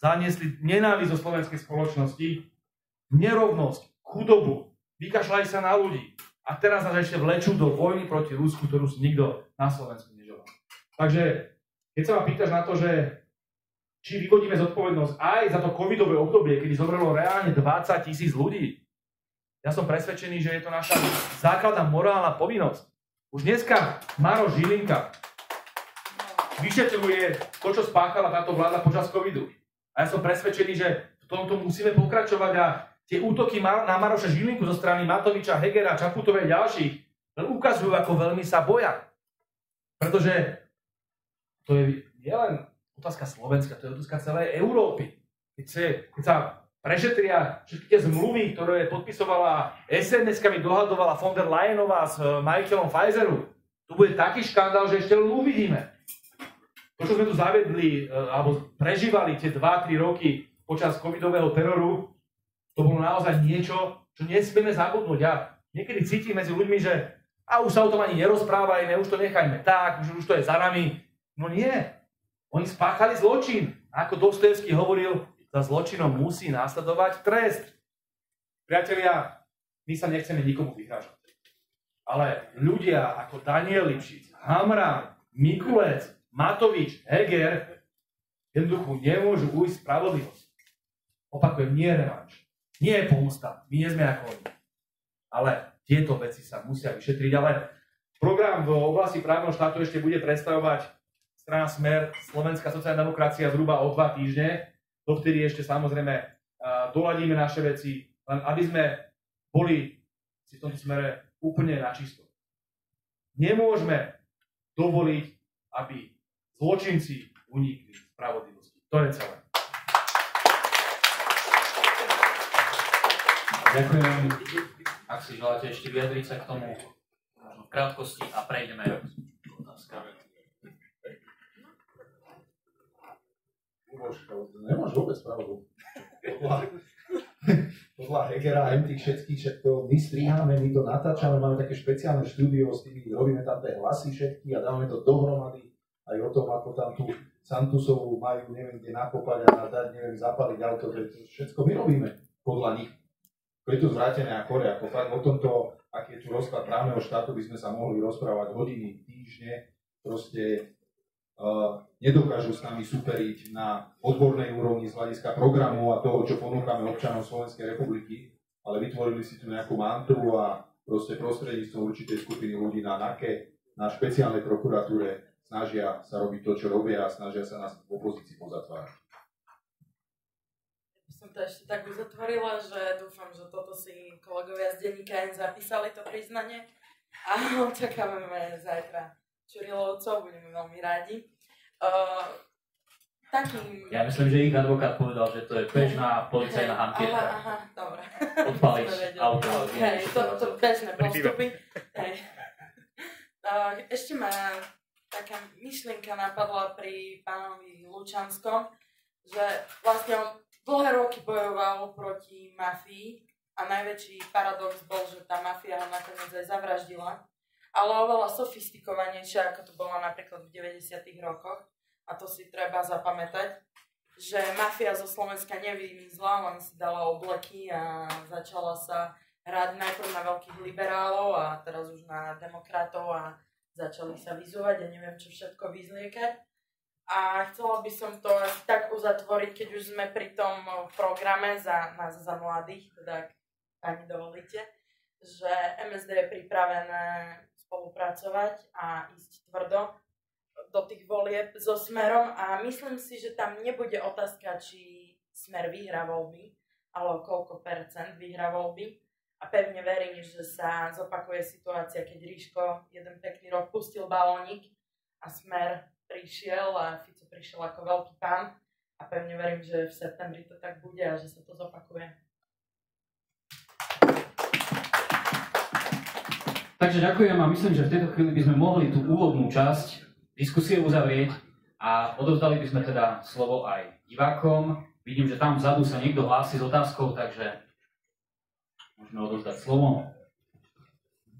Zaniesli nenávisť zo slovenskej spoločnosti, nerovnosť, chudobu, vykašľali sa na ľudí. A teraz nás ešte vlečú do vojny proti Rusku, ktorú si nikto na Slovensku neželá. Takže, keď sa ma pýtaš na to, že či vyvodíme zodpovednosť aj za to covidové obdobie, kedy zomrelo reálne 20 tisíc ľudí, ja som presvedčený, že je to naša základná morálna povinnosť. Už dneska Maro Žilinka vyšetruje to, čo spáchala táto vláda počas covidu. A ja som presvedčený, že v tomto musíme pokračovať a tie útoky na Maroša Žilinku zo strany Matoviča, Hegera, Čaputovej a ďalších, len ukazujú, ako veľmi sa boja. Pretože to je nielen otázka Slovenska, to je otázka celej Európy. Keď, sa, sa prešetria všetky tie zmluvy, ktoré podpisovala SMS-kami, dohadovala von der Leyenová s eh, majiteľom Pfizeru, tu bude taký škandál, že ešte len uvidíme. To, čo sme tu zavedli, eh, alebo prežívali tie 2-3 roky počas covidového teroru, to bolo naozaj niečo, čo nesmieme zabudnúť. Ja niekedy cítim medzi ľuďmi, že a už sa o tom ani nerozprávajme, už to nechajme tak, už, už to je za nami. No nie. Oni spáchali zločin. Ako Dostojevský hovoril, za zločinom musí následovať trest. Priatelia, my sa nechceme nikomu vyhrážať. Ale ľudia ako Daniel Lipšic, Hamran, Mikulec, Matovič, Heger jednoducho nemôžu ujsť spravodlivosť. Opakujem, nie revanč. Nie je pomsta. My nie sme ako oni. Ale tieto veci sa musia vyšetriť. Ale program v oblasti právneho štátu ešte bude predstavovať strana Smer, Slovenská sociálna demokracia zhruba o dva týždne. Dovtedy ešte samozrejme doladíme naše veci, len aby sme boli si v tomto smere úplne na čisto. Nemôžeme dovoliť, aby zločinci unikli spravodlivosti. To je celé. Ďakujem. Ak si želáte ešte vyjadriť sa k tomu v krátkosti a prejdeme k otázkam. Nemáš vôbec pravdu. Podľa, podľa Hegera a tých všetkých, všetko my striháme, my to natáčame, máme také špeciálne štúdio s tými, robíme tam tie hlasy všetky a dávame to dohromady aj o tom, ako tam tú Santusovú majú, neviem, kde nakopať a dať, neviem, zapaliť auto, to všetko my robíme podľa nich. Preto zvrátené a kore, ako fakt o tomto, aký je tu rozklad právneho štátu, by sme sa mohli rozprávať hodiny, týždne, proste nedokážu s nami superiť na odbornej úrovni z hľadiska programu a toho, čo ponúkame občanom Slovenskej republiky, ale vytvorili si tu nejakú mantru a proste prostredníctvom určitej skupiny ľudí na NAKE, na špeciálnej prokuratúre snažia sa robiť to, čo robia a snažia sa nás v opozícii pozatvárať. Som to ešte tak uzatvorila, že dúfam, že toto si kolegovia z denníka zapísali to priznanie a očakávame zajtra Čurilovcov, budeme veľmi radi. Uh, takým... Ja myslím, že ich advokát povedal, že to je bežná policajná hey. Aha, aha, dobre. Odpaliť auto. Hej, to, to bežné postupy. Hej. Uh, ešte ma taká myšlienka napadla pri pánovi Lučanskom, že vlastne on dlhé roky bojoval proti mafii a najväčší paradox bol, že tá mafia ho nakoniec aj zavraždila ale oveľa sofistikovanejšia, ako to bolo napríklad v 90. rokoch. A to si treba zapamätať, že mafia zo Slovenska nevymizla, len si dala obleky a začala sa hrať najprv na veľkých liberálov a teraz už na demokratov a začali sa vyzúvať a neviem čo všetko vyzliekať. A chcela by som to asi tak uzatvoriť, keď už sme pri tom programe za, na, za mladých, teda ak pani dovolíte, že MSD je pripravené spolupracovať a ísť tvrdo do tých volieb so Smerom a myslím si, že tam nebude otázka, či Smer vyhrá voľby, alebo koľko percent vyhrá voľby. A pevne verím, že sa zopakuje situácia, keď Ríško jeden pekný rok pustil balónik a Smer prišiel a Fico prišiel ako veľký pán. A pevne verím, že v septembri to tak bude a že sa to zopakuje. Takže ďakujem a myslím, že v tejto chvíli by sme mohli tú úvodnú časť diskusie uzavrieť a odovzdali by sme teda slovo aj divákom. Vidím, že tam vzadu sa niekto hlási s otázkou, takže môžeme odovzdať slovo.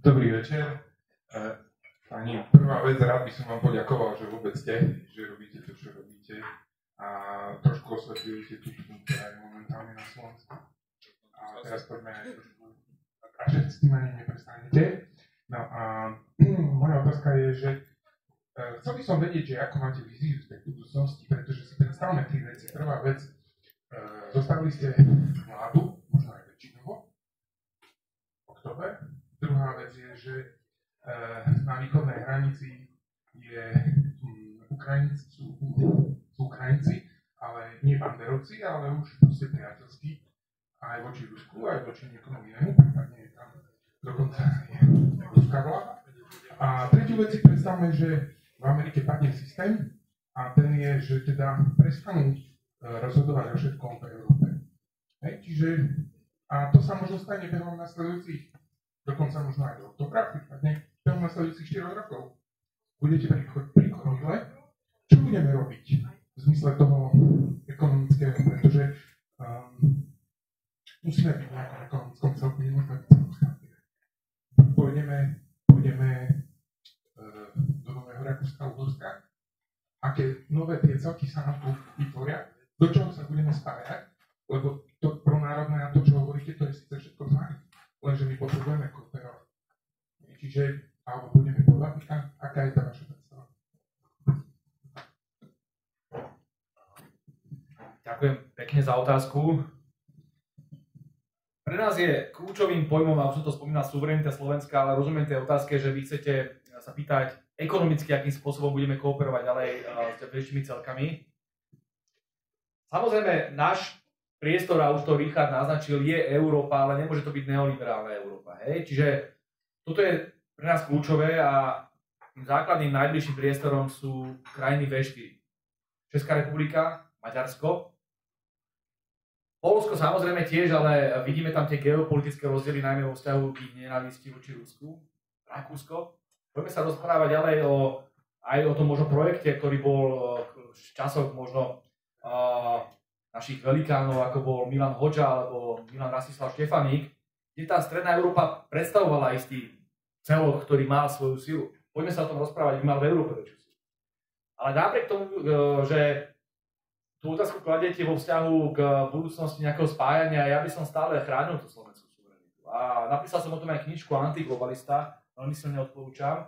Dobrý večer. E, pani, prvá vec, rád by som vám poďakoval, že vôbec ste, že robíte to, čo robíte a trošku osvetlujete tú ktorá je momentálne na Slovensku. A teraz poďme aj trošku a že s tým ani neprestanete. No a moja otázka je, že uh, chcel by som vedieť, že ako máte víziu z tej budúcnosti, pretože si predstavme tri veci. Prvá vec, uh, zostavili ste vládu, možno aj väčšinovo, oktober. Druhá vec je, že uh, na východnej hranici je um, Ukrajinci, sú, sú Ukrajinci, ale nie banderovci, ale už proste priateľskí aj voči Rusku, aj voči niekomu inému, prípadne je tam dokonca vláda. A tretiu vec si predstavme, že v Amerike padne systém a ten je, že teda prestanú e, rozhodovať o všetkom v Európe. Hej, čiže, a to sa možno stane behom nasledujúcich, dokonca možno aj do oktobra, prípadne behom nasledujúcich 4 rokov. Budete pri korodle, čo budeme robiť v zmysle toho ekonomického, pretože um, musíme byť v nejakom ekonomickom celku, nemôžeme byť Pôjdeme, pôjdeme uh, do Nového Rakúska, Uhorska, aké nové tie celky sa nám vytvoria, do čoho sa budeme spájať, lebo to pronárodné a to, čo hovoríte, to je síce všetko fajn, lenže my potrebujeme kooperovať. Čiže, alebo budeme podľa, aká je tá vaša predstava? Ďakujem pekne za otázku. Pre nás je kľúčovým pojmom, a už som to spomínal, suverenita Slovenska, ale rozumiem tej otázke, že vy chcete sa pýtať ekonomicky, akým spôsobom budeme kooperovať ďalej s väčšími celkami. Samozrejme, náš priestor, a už to Richard naznačil, je Európa, ale nemôže to byť neoliberálna Európa. Hej? Čiže toto je pre nás kľúčové a základným najbližším priestorom sú krajiny V4. Česká republika, Maďarsko, Polsko samozrejme tiež, ale vidíme tam tie geopolitické rozdiely, najmä vo vzťahu k nenávisti voči Rusku. Rakúsko. Poďme sa rozprávať ďalej o, aj o tom možno projekte, ktorý bol v časoch možno uh, našich velikánov, ako bol Milan Hoďa alebo Milan Rasislav Štefaník, kde tá Stredná Európa predstavovala istý celok, ktorý mal svoju silu. Poďme sa o tom rozprávať, mal v Európe väčšiu silu. Ale napriek tomu, že tú otázku kladete vo vzťahu k budúcnosti nejakého spájania, ja by som stále chránil tú slovenskú suverenitu. A napísal som o tom aj knižku Antiglobalista, veľmi som neodporúčam,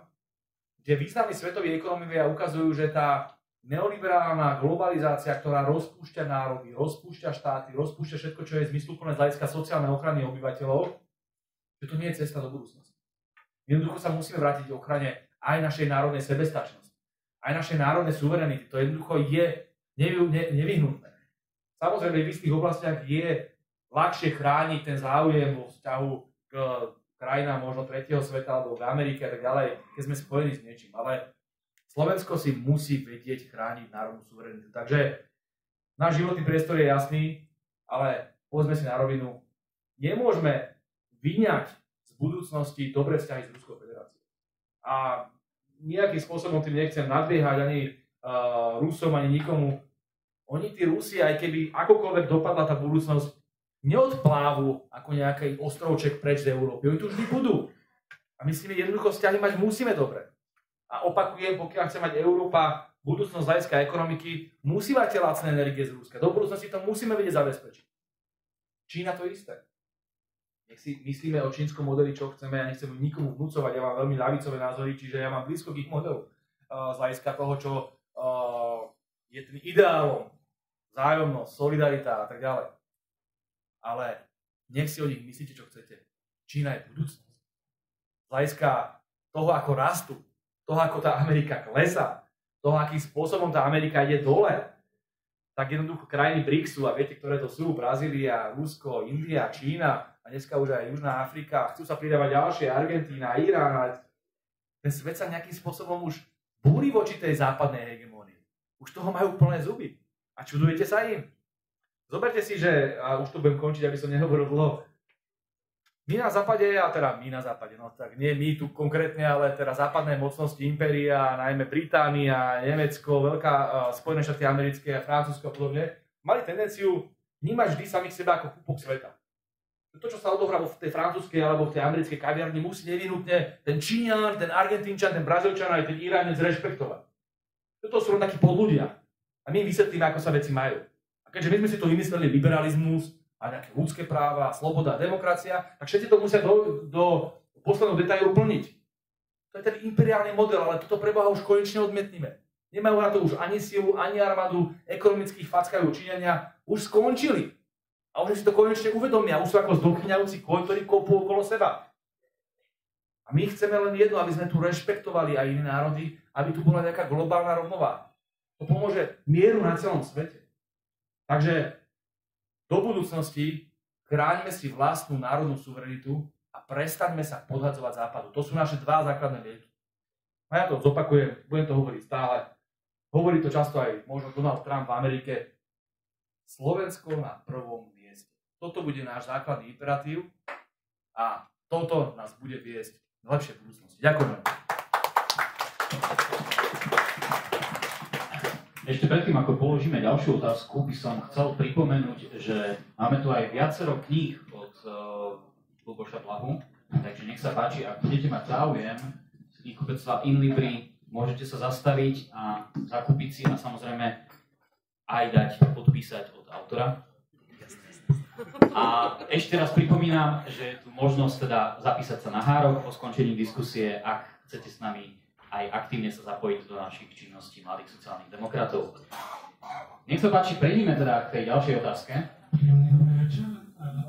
kde významní svetoví ekonomovia ukazujú, že tá neoliberálna globalizácia, ktorá rozpúšťa národy, rozpúšťa štáty, rozpúšťa všetko, čo je zmysluplné z hľadiska sociálnej ochrany obyvateľov, že to nie je cesta do budúcnosti. Jednoducho sa musíme vrátiť k ochrane aj našej národnej sebestačnosti, aj našej národnej suverenity. To jednoducho je nevyhnutné. Samozrejme, v istých oblastiach je ľahšie chrániť ten záujem vo vzťahu k krajinám možno tretieho sveta alebo v Amerike a tak ďalej, keď sme spojení s niečím. Ale Slovensko si musí vedieť chrániť národnú suverenitu. Takže náš životný priestor je jasný, ale povedzme si na rovinu, nemôžeme vyňať z budúcnosti dobré vzťahy s Ruskou federáciou. A nejakým spôsobom tým nechcem nadbiehať ani uh, Rusom, ani nikomu. Oni, tí Rusi, aj keby akokoľvek dopadla tá budúcnosť, neodplávu ako nejaký ostrovček preč z Európy. Oni tu vždy budú. A my s nimi jednoducho vzťahy mať musíme dobre. A opakujem, pokiaľ chce mať Európa budúcnosť hľadiska ekonomiky, musí mať lacné energie z Ruska. Do budúcnosti to musíme vedieť zabezpečiť. Čína to isté. Nech si myslíme o čínskom modeli, čo chceme, ja nechcem nikomu vnúcovať, ja mám veľmi ľavicové názory, čiže ja mám blízko k ich modelu z hľadiska toho, čo je tým ideálom, vzájomnosť, solidarita a tak ďalej. Ale nech si o nich myslíte, čo chcete. Čína je budúcnosť. Z toho, ako rastú, toho, ako tá Amerika klesa, toho, akým spôsobom tá Amerika ide dole, tak jednoducho krajiny BRICSu, a viete, ktoré to sú, Brazília, Rusko, India, Čína, a dneska už aj Južná Afrika, chcú sa pridávať ďalšie, Argentína, Irán, a ten svet sa nejakým spôsobom už búri voči tej západnej. Už toho majú plné zuby. A čudujete sa im? Zoberte si, že, a už to budem končiť, aby som nehovoril dlho, my na západe, a teda my na západe, no tak nie my tu konkrétne, ale teda západné mocnosti, impéria, najmä Británia, Nemecko, Veľká, uh, Spojené štáty americké, Francúzsko a podobne, mali tendenciu vnímať vždy samých seba ako kúpok sveta. To, čo sa odohrá v tej francúzskej alebo v tej americkej kaviarni, musí nevyhnutne ten Číňan, ten Argentínčan, ten Brazílčan aj ten Iránec rešpektovať. Toto sú takí podľudia. A my vysvetlíme, ako sa veci majú. A keďže my sme si to vymysleli liberalizmus a nejaké ľudské práva, sloboda demokracia, tak všetci to musia do, do posledného detailu plniť. To je ten imperiálny model, ale toto preboha už konečne odmietnime. Nemajú na to už ani silu, ani armádu, ekonomických fackajú činenia, už skončili. A už si to konečne uvedomia, už sú ako zdochyňajúci kôň, ktorý kopú okolo seba. A my chceme len jedno, aby sme tu rešpektovali aj iné národy, aby tu bola nejaká globálna rovnováha. To pomôže mieru na celom svete. Takže do budúcnosti chráňme si vlastnú národnú suverenitu a prestaňme sa podhadzovať západu. To sú naše dva základné lieky. A ja to zopakujem, budem to hovoriť stále. Hovorí to často aj možno Donald Trump v Amerike. Slovensko na prvom mieste. Toto bude náš základný imperatív a toto nás bude viesť v lepšej budúcnosti. Ďakujem. Ešte predtým, ako položíme ďalšiu otázku, by som chcel pripomenúť, že máme tu aj viacero kníh od uh, Luboša Blahu, takže nech sa páči, ak budete mať záujem z knihkupectva Inlibri, môžete sa zastaviť a zakúpiť si a samozrejme aj dať podpísať od autora. A ešte raz pripomínam, že je tu možnosť teda zapísať sa na hárok po skončení diskusie, ak chcete s nami aj aktívne sa zapojiť do našich činností mladých sociálnych demokratov. Nech sa páči, prejdime teda k tej ďalšej otázke. Príjemný dobrý večer.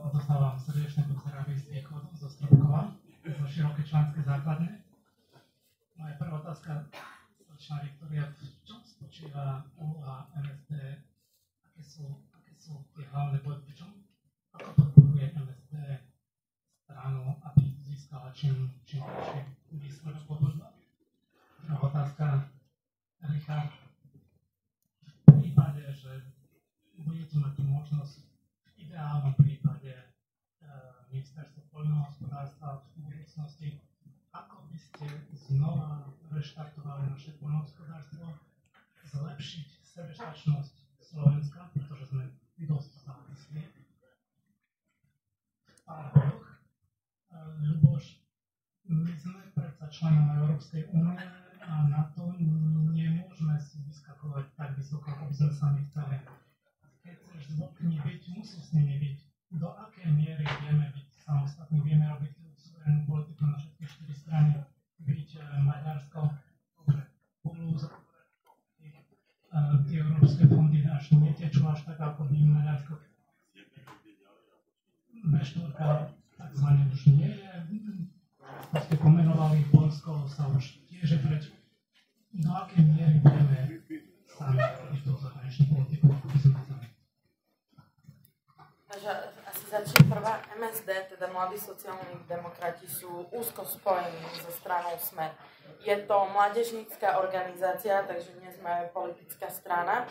Odostávam srdečné pozdravy z východu, zo Stropkova, zo široké členské základne. Moja prvá otázka začína Viktoria, v čom spočíva úloha MSD, aké sú, aké sú tie hlavné body, v čom, stranu, aby získala čím, čím väčší výsledok Druhá otázka, Richard. V prípade, že budete mať tú možnosť v ideálnom prípade e, ministerstvo poľnohospodárstva v budúcnosti, ako by ste znova reštartovali naše poľnohospodárstvo, zlepšiť sebestačnosť Slovenska, pretože sme dosť závislí. V pár bodoch. E, Ľuboš, my sme predsa členom Európskej únie, a na to nemôžeme si vyskakovať tak vysoko, ako by sme sami chceli. Keď chceš vlkmi byť, musíš s nimi byť. Do akej miery vieme byť samostatní, vieme robiť suverénnu politiku na všetky štyri strany, byť e, Maďarsko, plus e, tie európske fondy až netečú až tak, ako by Maďarsko. B4 takzvané už nie je. To ste pomenovali, Polsko sa už tiež preč. Do akej miery budeme sami túto zahraničnú politiku Takže asi začne prvá MSD, teda Mladí sociálni demokrati sú úzko spojení so stranou SME. Je to mládežnícká organizácia, takže nie sme politická strana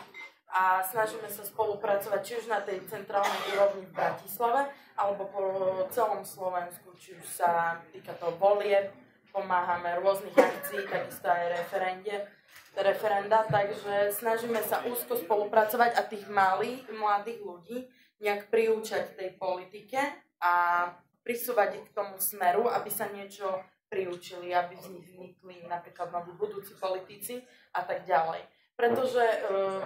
a snažíme sa spolupracovať či už na tej centrálnej úrovni v Bratislave, alebo po celom Slovensku, či už sa týka to volieb, pomáhame rôznych akcií, takisto aj referende, referenda, takže snažíme sa úzko spolupracovať a tých malých, mladých ľudí nejak priúčať tej politike a prisúvať ich k tomu smeru, aby sa niečo priučili, aby z nich vznikli napríklad noví budúci politici a tak ďalej. Pretože e,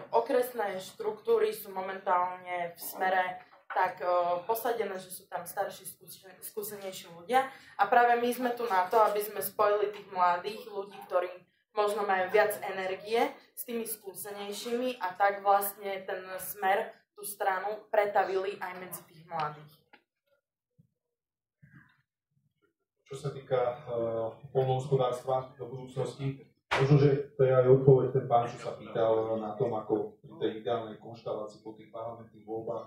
okresné štruktúry sú momentálne v smere tak uh, posadené, že sú tam starší, skúsenejší ľudia. A práve my sme tu na to, aby sme spojili tých mladých ľudí, ktorí možno majú viac energie s tými skúsenejšími a tak vlastne ten smer, tú stranu pretavili aj medzi tých mladých. Čo sa týka uh, polnohospodárstva do budúcnosti, možno, že to je aj odpoveď ten pán, čo sa pýtal na tom, ako pri tej ideálnej konštalácii po tých parlamentných voľbách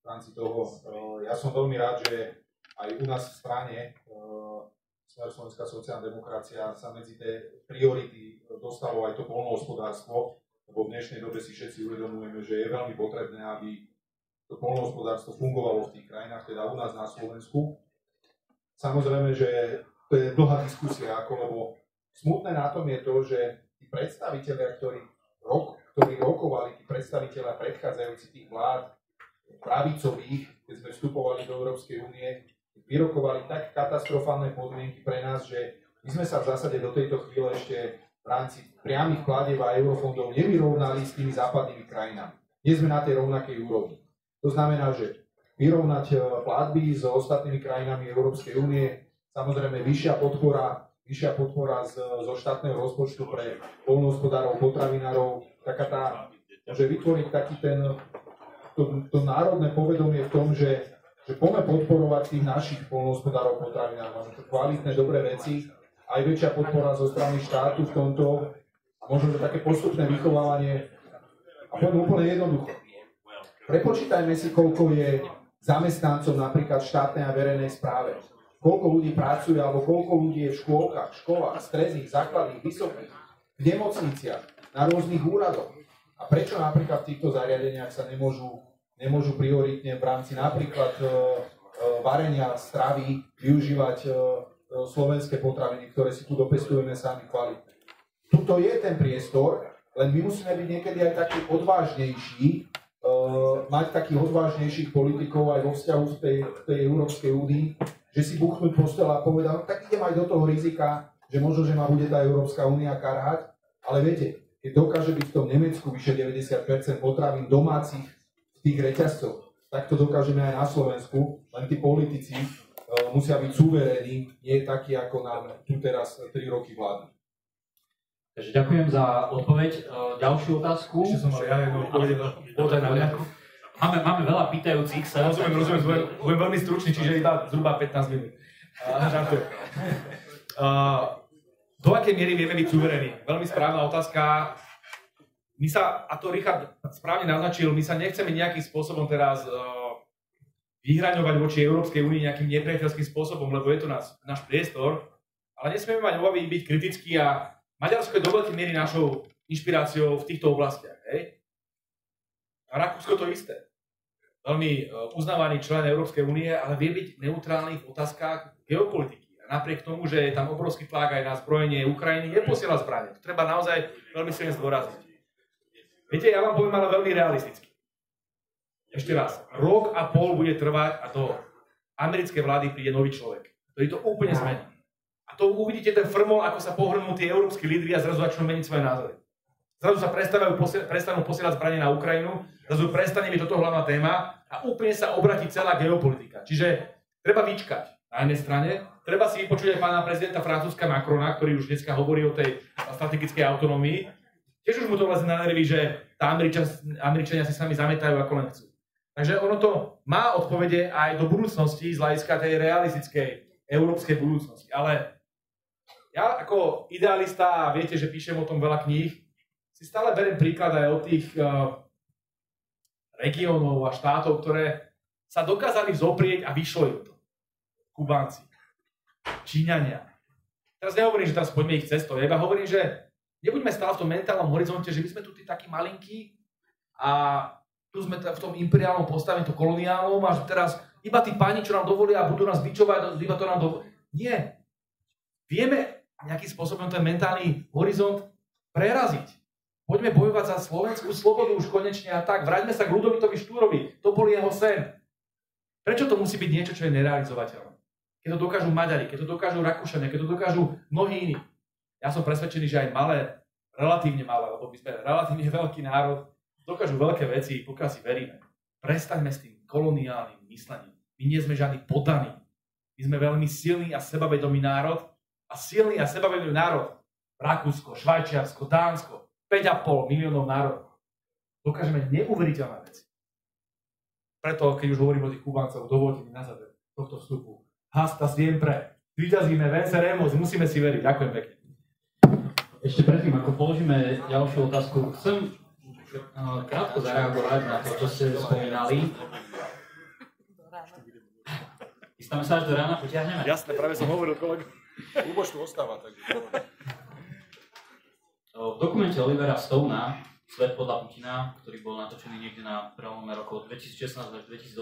v rámci toho. Eh, ja som veľmi rád, že aj u nás v strane eh, Smer Slovenská sociálna demokracia sa medzi tie priority dostalo aj to polnohospodárstvo, lebo v dnešnej dobe si všetci uvedomujeme, že je veľmi potrebné, aby to polnohospodárstvo fungovalo v tých krajinách, teda u nás na Slovensku. Samozrejme, že to je dlhá diskusia, ako, lebo smutné na tom je to, že tí predstaviteľia, ktorí, rok, ktorí rokovali, tí predstaviteľia predchádzajúcich tých vlád, pravicových, keď sme vstupovali do Európskej únie, vyrokovali tak katastrofálne podmienky pre nás, že my sme sa v zásade do tejto chvíle ešte v rámci priamých platieb a eurofondov nevyrovnali s tými západnými krajinami. Nie sme na tej rovnakej úrovni. To znamená, že vyrovnať e, platby s ostatnými krajinami Európskej únie, samozrejme vyššia podpora, vyššia podpora z, zo štátneho rozpočtu pre polnohospodárov, potravinárov, taká tá, môže vytvoriť taký ten to, to národné povedomie v tom, že, že poďme podporovať tých našich polnohospodárov potravinárov. Máme kvalitné, dobré veci, aj väčšia podpora zo strany štátu v tomto možno, že také postupné vychovávanie. A poviem úplne jednoducho. Prepočítajme si, koľko je zamestnancov napríklad v štátnej a verejnej správe. Koľko ľudí pracuje, alebo koľko ľudí je v škôlkach, školách, stredných, základných, vysokých, v nemocniciach, na rôznych úradoch. A prečo napríklad v týchto zariadeniach sa nemôžu, nemôžu prioritne v rámci napríklad e, e, varenia stravy využívať e, slovenské potraviny, ktoré si tu dopestujeme sami kvalitne. Tuto je ten priestor, len my musíme byť niekedy aj taký odvážnejší, mať takých odvážnejších politikov aj vo vzťahu v tej, tej Európskej únii, že si buchnúť postel a povedať, no tak idem aj do toho rizika, že možno, že ma bude tá Európska únia karhať, ale viete, keď dokáže byť v tom Nemecku vyše 90% potravín domácich v tých reťazcoch, tak to dokážeme aj na Slovensku, len tí politici uh, musia byť suverení, nie takí, ako nám tu teraz 3 roky vládnu. Takže ďakujem za odpoveď. E, ďalšiu otázku. Ešte som mal ja jednu odpoveď. Máme, máme veľa pýtajúcich sa. Rozumiem, rozumiem, budem, budem veľmi stručný, čiže iba zhruba 15 minút. Uh. Uh, do akej miery vieme byť suverení? Veľmi správna otázka. My sa, a to Richard správne naznačil, my sa nechceme nejakým spôsobom teraz uh, vyhraňovať voči Európskej únii nejakým nepriateľským spôsobom, lebo je to nás, náš priestor, ale nesmieme mať obavy byť kritickí a Maďarsko je do veľkej miery našou inšpiráciou v týchto oblastiach. Hej? A Rakúsko to isté. Veľmi e, uznávaný člen Európskej únie, ale vie byť neutrálny v otázkach geopolitiky. A napriek tomu, že je tam obrovský tlak aj na zbrojenie Ukrajiny, neposiela zbranie. To treba naozaj veľmi silne zdôrazniť. Viete, ja vám poviem ale veľmi realisticky. Ešte raz, rok a pol bude trvať a do americkej vlády príde nový človek, ktorý to úplne zmení to uvidíte ten frmol, ako sa pohrnú tí európsky lídry a zrazu začnú meniť svoje názory. Zrazu sa prestanú, prestanú posielať zbranie na Ukrajinu, zrazu prestane byť toto hlavná téma a úplne sa obratí celá geopolitika. Čiže treba vyčkať na jednej strane. Treba si vypočuť aj pána prezidenta Francúzska Macrona, ktorý už dneska hovorí o tej strategickej autonómii. Tiež už mu to vlastne na nervy, že tá Američan, Američania si sami zametajú ako len chcú. Takže ono to má odpovede aj do budúcnosti z hľadiska tej realistickej európskej budúcnosti. Ale ja ako idealista, a viete, že píšem o tom veľa kníh, si stále beriem príklad aj od tých uh, regiónov a štátov, ktoré sa dokázali vzoprieť a vyšlo im to. Kubánci, Číňania. Teraz nehovorím, že teraz poďme ich cestou, iba hovorím, že nebuďme stále v tom mentálnom horizonte, že my sme tu tí takí malinkí a tu sme v tom imperiálnom postavení, to koloniálnom a teraz iba tí páni, čo nám dovolia a budú nás vyčovať, iba to nám dovolia. Nie. Vieme nejakým spôsobom ten mentálny horizont preraziť. Poďme bojovať za slovenskú slobodu už konečne a tak. Vráťme sa k Ludovitovi Štúrovi. To bol jeho sen. Prečo to musí byť niečo, čo je nerealizovateľné? Keď to dokážu Maďari, keď to dokážu Rakúšania, keď to dokážu mnohí iní. Ja som presvedčený, že aj malé, relatívne malé, lebo my sme relatívne veľký národ, dokážu veľké veci, pokiaľ si veríme. Prestaňme s tým koloniálnym myslením. My nie sme žiadni podaní. My sme veľmi silný a sebavedomý národ a silný a sebavedomý národ, Rakúsko, Švajčiarsko, Dánsko, 5,5 miliónov národov, dokážeme neuveriteľné veci. Preto, keď už hovorím o tých Kubáncov, dovolte mi na záver tohto vstupu. Hasta siempre. Vyťazíme, venceremos, musíme si veriť. Ďakujem pekne. Ešte predtým, ako položíme ďalšiu otázku, chcem uh, krátko zareagovať na to, čo ste spomínali. Chystáme sa až do rána, potiahneme? Jasné, práve som hovoril kolegu. Luboš tu ostáva, takže... V dokumente Olivera Stona Svet podľa Putina, ktorý bol natočený niekde na prelome rokov 2016 až 2018,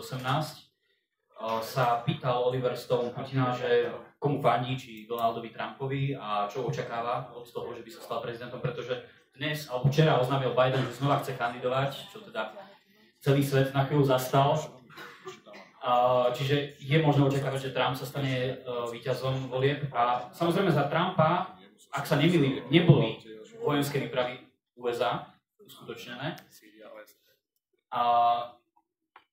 sa pýtal Oliver Stone Putina, že komu fandí, či Donaldovi Trumpovi a čo očakáva od toho, že by sa stal prezidentom, pretože dnes, alebo včera oznámil Biden, že znova chce kandidovať, čo teda celý svet na chvíľu zastal čiže je možné očakávať, že Trump sa stane uh, víťazom volieb. A samozrejme za Trumpa, ak sa nemýlim, neboli vojenské výpravy USA uskutočnené. A,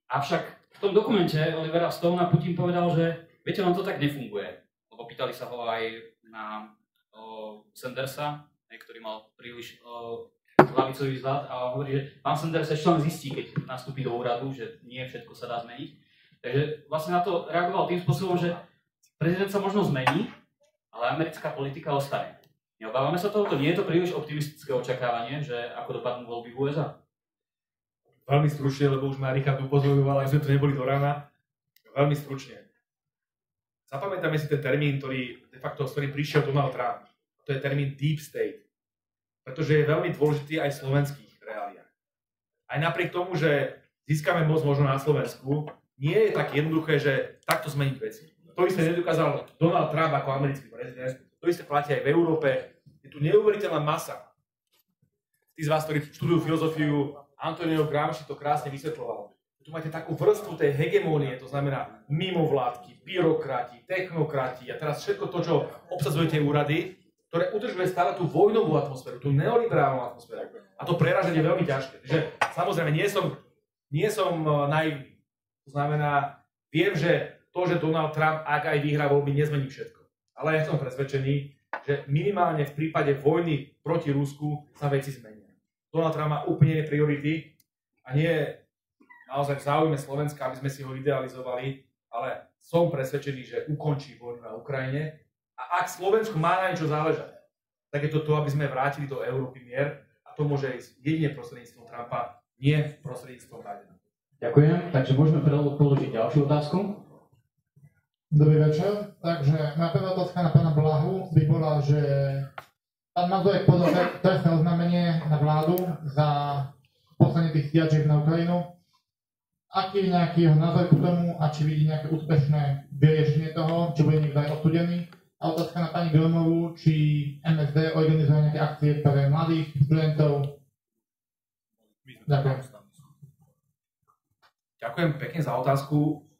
avšak v tom dokumente Olivera Stona Putin povedal, že viete, len to tak nefunguje. Lebo pýtali sa ho aj na o, Sandersa, ktorý mal príliš o, lavicový vzhľad a hovorí, že pán Sanders ešte len zistí, keď nastúpi do úradu, že nie všetko sa dá zmeniť. Takže vlastne na to reagoval tým spôsobom, že prezident sa možno zmení, ale americká politika ostane. Neobávame sa tohoto? Nie je to príliš optimistické očakávanie, že ako dopadnú voľby v USA? Veľmi stručne, lebo už ma Richard upozoroval, aj sme tu neboli do rána. Veľmi stručne. zapamätáme si ten termín, ktorý de facto, s ktorým prišiel Donald Trump. To je termín deep state. Pretože je veľmi dôležitý aj v slovenských reáliách. Aj napriek tomu, že získame moc možno na Slovensku, nie je tak jednoduché, že takto zmeniť veci. To isté nedokázal Donald Trump ako americký prezident, to isté platí aj v Európe. Je tu neuveriteľná masa. Tí z vás, ktorí študujú filozofiu, Antonio Gramsci to krásne vysvetloval. Tu máte takú vrstvu tej hegemónie, to znamená mimovládky, byrokrati, technokrati a teraz všetko to, čo obsadzujú tie úrady, ktoré udržuje stále tú vojnovú atmosféru, tú neoliberálnu atmosféru. A to preraženie je veľmi ťažké. Takže samozrejme, nie som, nie som eh, naivný. To znamená, viem, že to, že Donald Trump, ak aj vyhrá voľby, nezmení všetko. Ale ja som presvedčený, že minimálne v prípade vojny proti Rusku sa veci zmenia. Donald Trump má úplne iné priority a nie je naozaj v záujme Slovenska, aby sme si ho idealizovali, ale som presvedčený, že ukončí vojnu na Ukrajine a ak Slovensku má na niečo záležať, tak je to to, aby sme vrátili do Európy mier a to môže ísť jedine prostredníctvom Trumpa, nie prostredníctvom Bidena. Ďakujem, takže môžeme položiť ďalšiu otázku. Dobrý večer. Takže moja prvá otázka na pána Blahu by bola, že pán Mazurek podal trestné oznámenie na vládu za poslanie tých stíhačiek na Ukrajinu. Aký je nejaký jeho názor k tomu a či vidí nejaké úspešné vyriešenie toho, či bude niekto aj odsudený? A otázka na pani Gromovú, či MSD organizuje nejaké akcie pre mladých študentov. Ďakujem. Ďakujem pekne za otázku.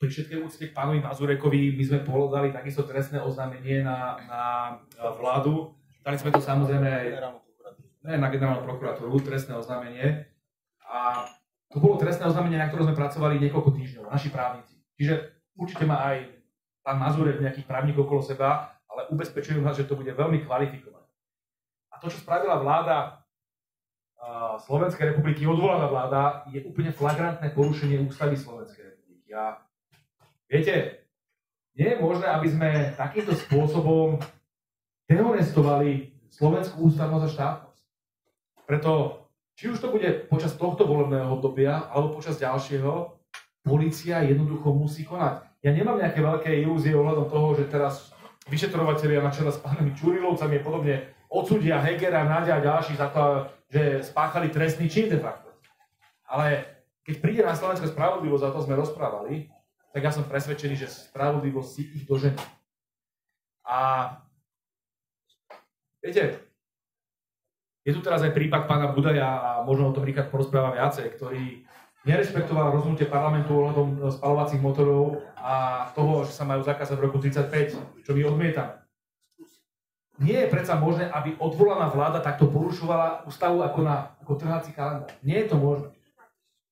Pri všetkej úcte k pánovi Mazurekovi my sme podali takisto trestné oznámenie na, na vládu. Dali sme to samozrejme aj ne, na generálnu prokuratúru, trestné oznámenie. A to bolo trestné oznámenie, na ktorom sme pracovali niekoľko týždňov, naši právnici. Čiže určite má aj pán Mazurek nejakých právnikov okolo seba, ale ubezpečujem vás, že to bude veľmi kvalifikované. A to, čo spravila vláda Slovenskej republiky, odvolaná vláda, je úplne flagrantné porušenie ústavy Slovenskej republiky. A viete, nie je možné, aby sme takýmto spôsobom dehonestovali Slovenskú ústavnosť a štátnosť. Preto, či už to bude počas tohto volebného obdobia, alebo počas ďalšieho, policia jednoducho musí konať. Ja nemám nejaké veľké ilúzie ohľadom toho, že teraz vyšetrovateľia na čele s pánami Čurilovcami a podobne odsudia Hegera, Nadia a ďalších za to, že spáchali trestný čin de facto. Ale keď príde na Slovenská spravodlivosť, a to sme rozprávali, tak ja som presvedčený, že spravodlivosť si ich dožene. A viete, je tu teraz aj prípad pána Budaja a možno o tom Richard porozpráva viacej, ktorý nerešpektoval rozhodnutie parlamentu ohľadom spalovacích motorov a toho, že sa majú zakázať v roku 35, čo my odmietame. Nie je predsa možné, aby odvolaná vláda takto porušovala ústavu ako, na, ako trhací kalendár. Nie je to možné.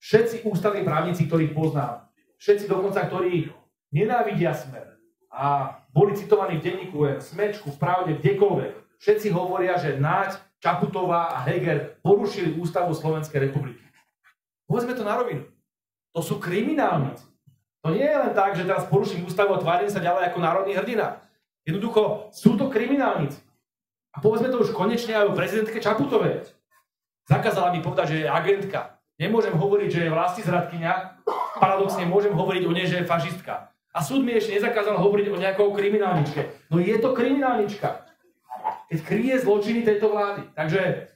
Všetci ústavní právnici, ktorých poznám, všetci dokonca, ktorí nenávidia smer a boli citovaní v denníku v Smečku, v Pravde, kdekoľvek, všetci hovoria, že Náď, Čaputová a Heger porušili ústavu Slovenskej republiky. Povedzme to na rovinu. To sú kriminálnici. To nie je len tak, že teraz poruším ústavu a tvárim sa ďalej ako národný hrdina. Jednoducho sú to kriminálnici. A povedzme to už konečne aj o prezidentke Čaputovej. Zakázala mi povedať, že je agentka. Nemôžem hovoriť, že je vlasti zradkynia. Paradoxne môžem hovoriť o nej, že je fašistka. A súd mi ešte nezakázal hovoriť o nejakou kriminálničke. No je to kriminálnička. Keď kryje zločiny tejto vlády. Takže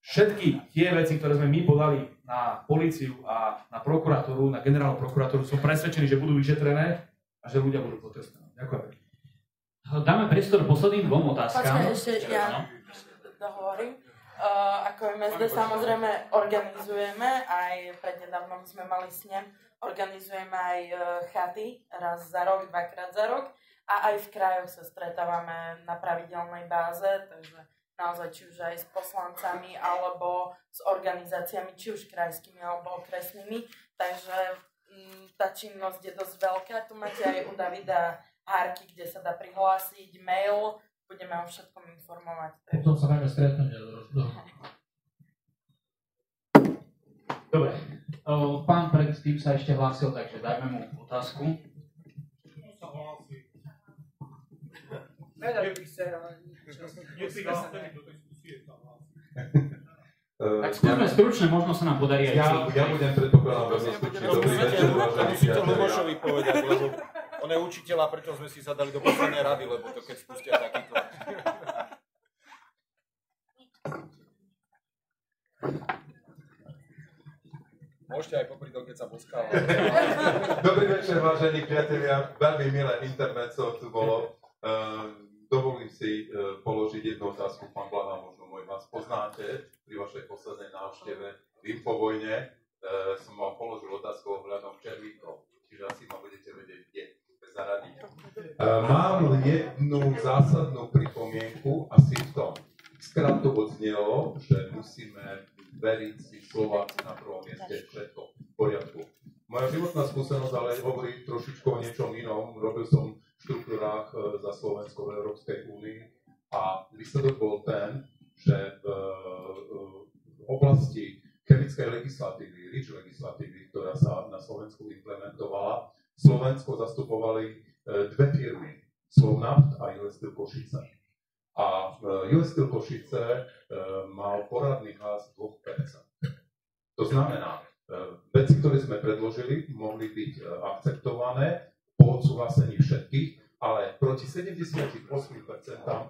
všetky tie veci, ktoré sme my podali na policiu a na prokuratúru, na generálnu prokuratúru, som presvedčený, že budú vyšetrené a že ľudia budú potrestaní. Ďakujem. Dáme priestor posledným dvom otázkam. Počkaj, ešte ja dohovorím. Uh, ako MSD samozrejme organizujeme, aj prednedávnom sme mali snem, organizujeme aj uh, chaty raz za rok, dvakrát za rok a aj v krajoch sa stretávame na pravidelnej báze, takže naozaj či už aj s poslancami alebo s organizáciami, či už krajskými alebo okresnými, takže um, tá činnosť je dosť veľká. Tu máte aj u Davida hárky, kde sa dá prihlásiť, mail, budeme o všetkom informovať. Potom sa máme stretnúť. Dobre, pán pred tým sa ešte hlásil, takže dajme mu otázku. Tak skúsme stručne, možno sa nám podarí aj ja, ja budem predpokladám veľmi stručný. Dobrý večer, vážení priatelia. povedať, lebo On je učiteľ a preto sme si sa dali do poslednej rady, lebo to keď spustia takýto. Môžete aj popri tom, keď sa boskáva. Dobrý večer, vážení priatelia. Veľmi milé internetcov tu bolo. Uh, dovolím si uh, položiť jednu otázku, pán Blaha, možno môj vás poznáte pri vašej poslednej návšteve v Infovojne. Uh, som vám položil otázku ohľadom červíkov, čiže asi ma budete vedieť, kde zaradiť. Uh, mám jednu zásadnú pripomienku a v tom. Skrát to odznelo, že musíme veriť si Slováci na prvom mieste všetko v poriadku. Moja životná skúsenosť ale hovorí trošičku o niečom inom. Robil som v štruktúrách e, za Slovensko v Európskej únii a výsledok bol ten, že v, v oblasti chemickej legislatívy, REACH legislatívy, ktorá sa na Slovensku implementovala, Slovensko zastupovali e, dve firmy, Slovnaft a US Košice. A e, Košice mal poradný hlas 2%. To znamená, e, veci, ktoré sme predložili, mohli byť e, akceptované po odsúhlasení všetkých, ale proti 78%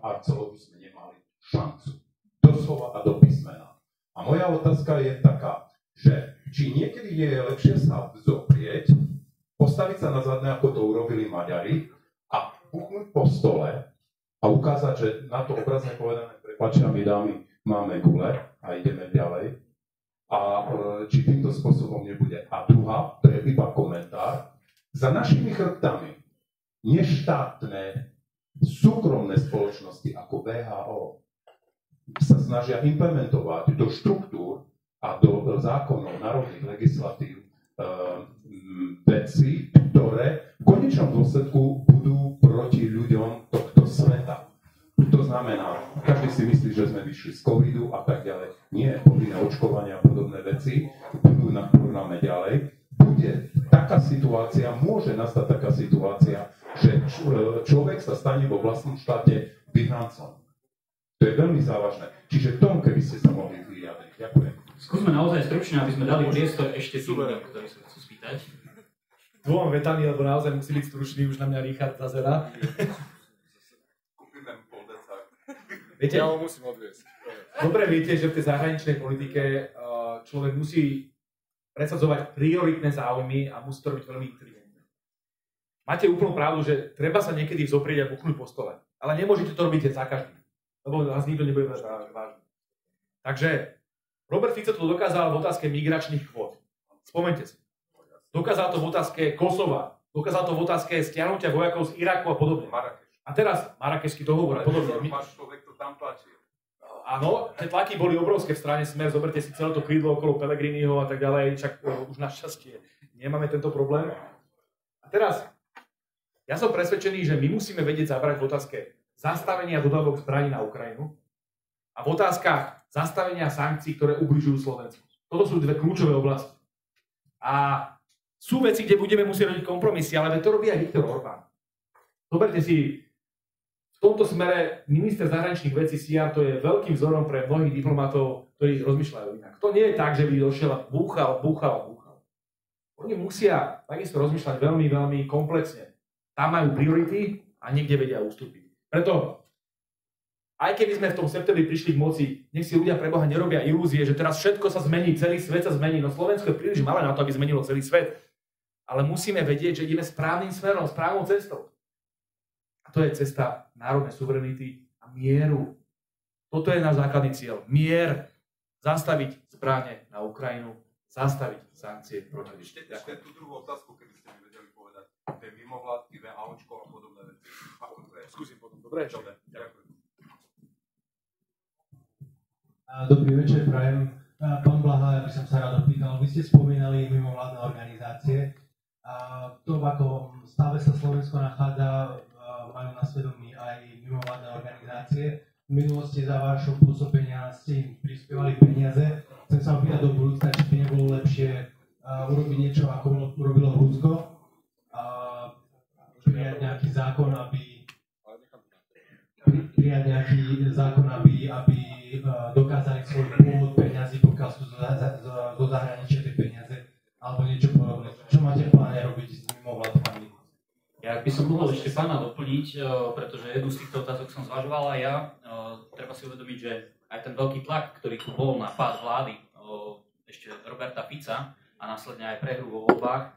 Arcelovu sme nemali šancu. Doslova a do písmena. A moja otázka je taká, že či niekedy je lepšie sa vzoprieť, postaviť sa na zadné, ako to urobili Maďari, a puchnúť po stole a ukázať, že na to obrazne povedané, prepačia mi dámy, máme gule a ideme ďalej, a e, či týmto spôsobom nebude. A druhá, to je iba komentár, za našimi chrbtami neštátne súkromné spoločnosti ako VHO sa snažia implementovať do štruktúr a do zákonov národných legislatív e, veci, ktoré v konečnom dôsledku budú proti ľuďom tohto sveta. To znamená, každý si myslí, že sme vyšli z covidu a tak ďalej. Nie, povinné očkovania a podobné veci budú na programe ďalej. Bude taká situácia, môže nastať taká situácia, že človek sa stane vo vlastnom štáte vyhnancom. To je veľmi závažné. Čiže tom, keby ste sa mohli vyjadriť. Ďakujem. Skúsme naozaj stručne, aby sme dali priestor ešte tým, ktorí sa chcú spýtať. Dvom vetami, lebo naozaj musí byť stručný, už na mňa Richard zazera. Viete, ja ho musím odviesť. Dobre viete, že v tej zahraničnej politike uh, človek musí presadzovať prioritné záujmy a musí to robiť veľmi inteligentne. Máte úplnú pravdu, že treba sa niekedy zoprieť a buchnúť po stole. Ale nemôžete to robiť za každým. Lebo vás nikto nebude brať vážne. Takže Robert Fico to dokázal v otázke migračných kvót. Spomente si. Dokázal to v otázke Kosova. Dokázal to v otázke stiahnutia vojakov z Iraku a podobne. A teraz Marakešský dohovor a podobne. Tam tlačí. Áno, tie tlaky boli obrovské v strane Smer, zoberte si celé to krídlo okolo Pelegriniho a tak ďalej, však uh, už našťastie nemáme tento problém. A teraz, ja som presvedčený, že my musíme vedieť zabrať v otázke zastavenia dodávok zbraní na Ukrajinu a v otázkach zastavenia sankcií, ktoré ubližujú Slovensku. Toto sú dve kľúčové oblasti. A sú veci, kde budeme musieť robiť kompromisy, ale to robí aj Viktor Orbán. Zoberte si tomto smere minister zahraničných vecí Sian to je veľkým vzorom pre mnohých diplomatov, ktorí rozmýšľajú inak. To nie je tak, že by došiel a búchal, búchal, búchal. Oni musia takisto rozmýšľať veľmi, veľmi komplexne. Tam majú priority a niekde vedia ustúpiť. Preto aj keby sme v tom septembri prišli k moci, nech si ľudia pre Boha nerobia ilúzie, že teraz všetko sa zmení, celý svet sa zmení. No Slovensko je príliš malé na to, aby zmenilo celý svet. Ale musíme vedieť, že ideme správnym smerom, správnou cestou. A to je cesta národnej suverenity a mieru. Toto je náš základný cieľ. Mier. Zastaviť zbranie na Ukrajinu, zastaviť sankcie proti Ešte, ešte tú druhú otázku, keby ste mi vedeli povedať. Tie mimovládky, VHOčko a podobné veci. Skúsim potom. Dobre, Dobre. ďakujem. Dobrý večer, prajem. Pán Blaha, ja by som sa rád opýtal, vy ste spomínali mimovládne organizácie. To, v akom stave sa Slovensko nachádza, majú na svedomí aj mimovládne organizácie. V minulosti za vášho pôsobenia ste im prispievali peniaze. Chcem sa opýtať do budúcna, či by nebolo lepšie urobiť niečo, ako urobilo Rusko. Prijať nejaký zákon, aby prijať nejaký zákon, aby, aby dokázali svoj pôvod peniazy, pokiaľ sú zo, zahraničia tie peniaze, alebo niečo podobné. Čo máte v pláne robiť s mimovládkami? Ja by som mohol ešte pána doplniť, e, pretože jednu z týchto otázok som zvažoval aj ja. E, treba si uvedomiť, že aj ten veľký tlak, ktorý tu bol na pád vlády ešte Roberta Fica a následne aj prehru vo voľbách,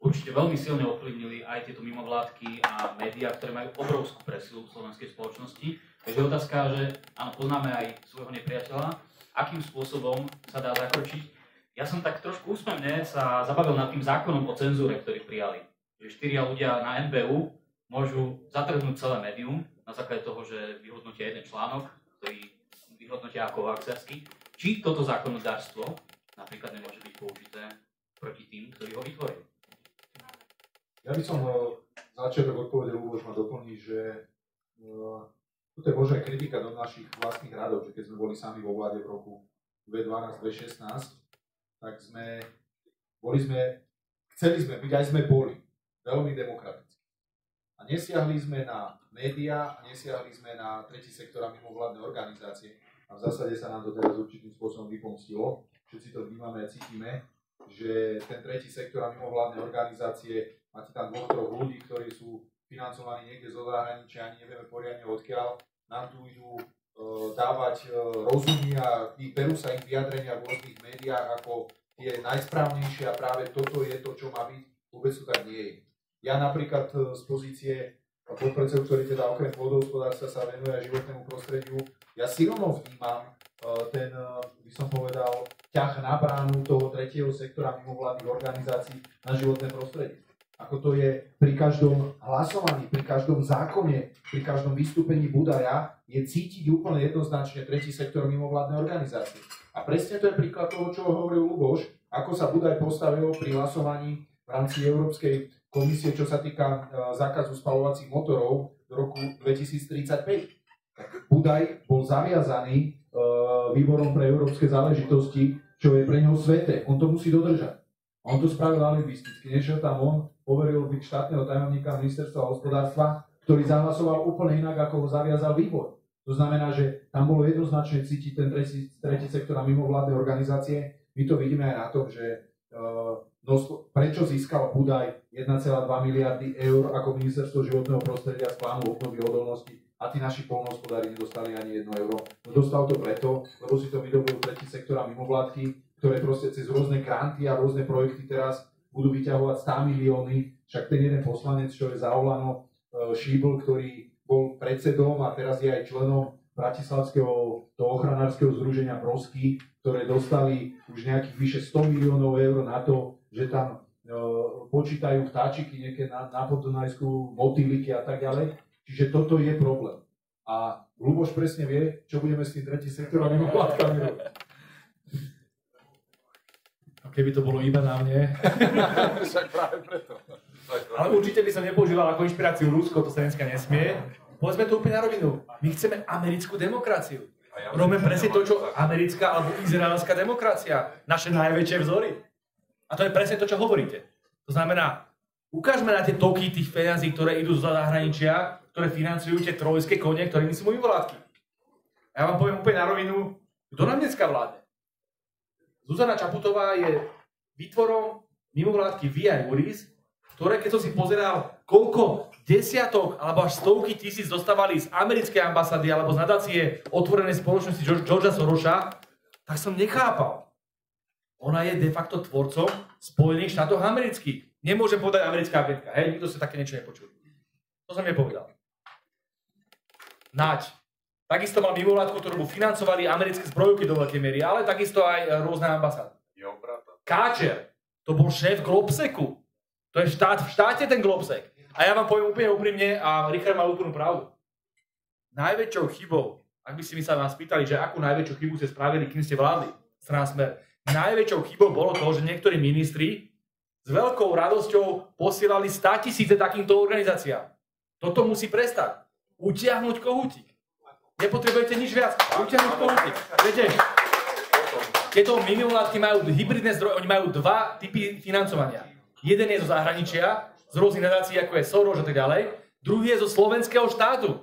určite veľmi silne ovplyvnili aj tieto mimovládky a médiá, ktoré majú obrovskú presilu v slovenskej spoločnosti. Takže otázka, že áno, poznáme aj svojho nepriateľa, akým spôsobom sa dá zakročiť. Ja som tak trošku úsmevne sa zabavil nad tým zákonom o cenzúre, ktorý prijali. Že štyria ľudia na NBU môžu zatrhnúť celé médium na základe toho, že vyhodnotia jeden článok, ktorý vyhodnotia ako vakcerský. Či toto zákonodárstvo napríklad nemôže byť použité proti tým, ktorí ho vytvorili. Ja by som uh, začiatok odpovede Luboš ma že uh, tu je možno kritika do našich vlastných radov, že keď sme boli sami vo vláde v roku 2012-2016, tak sme, boli sme, chceli sme byť, aj sme boli, veľmi demokratickí. A nesiahli sme na médiá, a nesiahli sme na tretí sektor a mimovládne organizácie. A v zásade sa nám to teraz určitým spôsobom vypomstilo. Všetci to vnímame a cítime, že ten tretí sektor a mimovládne organizácie máte tam dvoch, troch ľudí, ktorí sú financovaní niekde zo zahraničia, ani nevieme poriadne odkiaľ, nám tu idú e, dávať e, rozumy a berú sa im vyjadrenia v rôznych médiách ako tie najsprávnejšie a práve toto je to, čo má byť. Vôbec to tak nie je. Ja napríklad e, z pozície podpredsedu, ktorý teda okrem pôdohospodárstva sa venuje aj životnému prostrediu, ja silno vnímam ten, by som povedal, ťah na bránu toho tretieho sektora mimovládnych organizácií na životné prostredie ako to je pri každom hlasovaní, pri každom zákone, pri každom vystúpení Budaja, je cítiť úplne jednoznačne tretí sektor mimovládnej organizácie. A presne to je príklad toho, čo hovoril Luboš, ako sa Budaj postavil pri hlasovaní v rámci Európskej komisie, čo sa týka e, zákazu spalovacích motorov do roku 2035. Tak Budaj bol zaviazaný e, výborom pre európske záležitosti, čo je pre neho sveté. On to musí dodržať. On to spravil alibisticky, nešiel tam on, poveril byť štátneho tajomníka ministerstva hospodárstva, ktorý zahlasoval úplne inak, ako ho zaviazal výbor. To znamená, že tam bolo jednoznačne cítiť ten tretí sektor a mimovládne organizácie. My to vidíme aj na tom, že uh, prečo získal Budaj 1,2 miliardy eur ako ministerstvo životného prostredia z plánu obnovy odolnosti a tí naši polnohospodári nedostali ani 1 euro. No dostal to preto, lebo si to vydobil tretí sektor a mimovládky, ktoré proste cez rôzne granty a rôzne projekty teraz budú vyťahovať 100 milióny. Však ten jeden poslanec, čo je za Olano, e, Šíbl, ktorý bol predsedom a teraz je aj členom Bratislavského to ochranárskeho združenia Prosky, ktoré dostali už nejakých vyše 100 miliónov eur na to, že tam e, počítajú vtáčiky niekde na, na Podunajsku, motýliky a tak ďalej. Čiže toto je problém. A Luboš presne vie, čo budeme s tým tretím sektorom mimovládkami robiť keby to bolo iba na mne. Však práve preto. Ale určite by som nepoužíval ako inšpiráciu Rusko, to sa dneska nesmie. Povedzme to úplne na rovinu. My chceme americkú demokraciu. Robíme presne to, čo americká alebo izraelská demokracia. Naše najväčšie vzory. A to je presne to, čo hovoríte. To znamená, ukážme na tie toky tých peniazí, ktoré idú z zahraničia, ktoré financujú tie trojské kone, ktorými sú mimovládky. A ja vám poviem úplne na rovinu, kto nám dneska vládne? Zuzana Čaputová je výtvorom mimovládky VI Uris, ktoré keď som si pozeral, koľko desiatok alebo až stovky tisíc dostávali z americkej ambasády alebo z nadácie otvorenej spoločnosti Georgia Sorosa, tak som nechápal. Ona je de facto tvorcom Spojených štátov amerických. Nemôžem povedať americká agentka, hej, nikto sa také niečo nepočul. To som nepovedal. Naď. Takisto mal mimovládku, ktorú financovali americké zbrojovky do veľkej miery, ale takisto aj rôzne ambasády. Káčer, to bol šéf Globseku. To je štát v štáte ten Globsek. A ja vám poviem úplne úprimne, a Richard má úplnú pravdu. Najväčšou chybou, ak by ste mi sa nás pýtali, že akú najväčšiu chybu ste spravili, kým ste vládli, strana smer, najväčšou chybou bolo to, že niektorí ministri s veľkou radosťou posielali 100 tisíce takýmto organizáciám. Toto musí prestať. Utiahnuť kohútik. Nepotrebujete nič viac. Utiahnuť politiky. Viete, tieto mimovládky majú hybridné zdroje, oni majú dva typy financovania. Jeden je zo zahraničia, z rôznych nadácií, ako je Soros a tak ďalej. Druhý je zo slovenského štátu.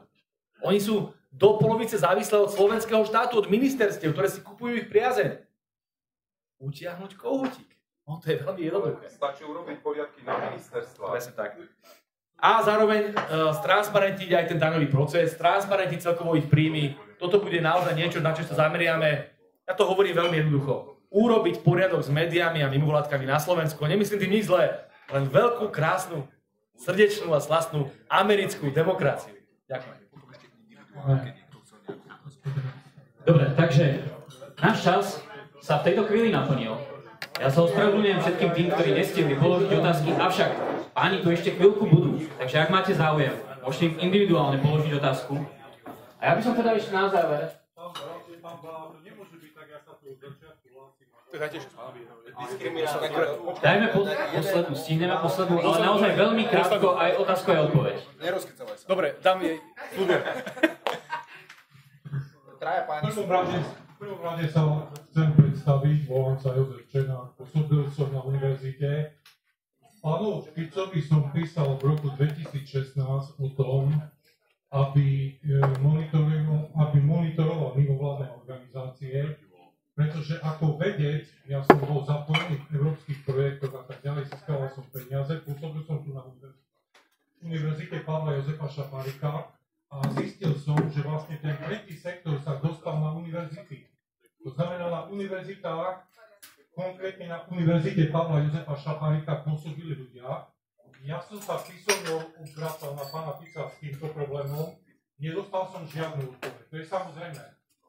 Oni sú do polovice závislé od slovenského štátu, od ministerstiev, ktoré si kupujú ich priazeň. Utiahnuť kohútik. No to je veľmi jednoduché. Stačí urobiť poriadky na ministerstva. Presne tak. a zároveň uh, stransparentiť aj ten daňový proces, transparentiť celkovo ich príjmy. Toto bude naozaj niečo, na čo sa zameriame. Ja to hovorím veľmi jednoducho. Urobiť poriadok s médiami a mimovládkami na Slovensku. Nemyslím tým nič zlé, len veľkú, krásnu, srdečnú a slastnú americkú demokraciu. Ďakujem. Dobre, takže náš čas sa v tejto chvíli naplnil. Ja sa ospravedlňujem všetkým tým, ktorí nestihli položiť otázky, avšak páni tu ešte chvíľku budú, takže ak máte záujem, môžete individuálne položiť otázku. A ja by som teda ešte na záver... Dajme po, poslednú, stihneme poslednú, ale naozaj veľmi krátko aj otázku aj odpoveď. Dobre, dám jej. Traja páni prvom rade sa chcem predstaviť, volám sa Jozef Čenák, pôsobil som na univerzite. Pánu Špicovi som písal v roku 2016 o tom, aby e, monitoroval, aby monitoroval mimovládne organizácie, pretože ako vedec, ja som bol zapojený v európskych projektoch a tak ďalej, získal som peniaze, pôsobil som tu na univerzite Pavla Jozefa Šaparika a zistil som, že vlastne ten tretí sektor sa dostal na univerzity. To znamená, na univerzitách, konkrétne na univerzite Pavla Jozefa Šaparika pôsobili ľudia. Ja som sa písomnou obracal na pána Fica s týmto problémom, nedostal som žiadnu odpoveď. To je samozrejme,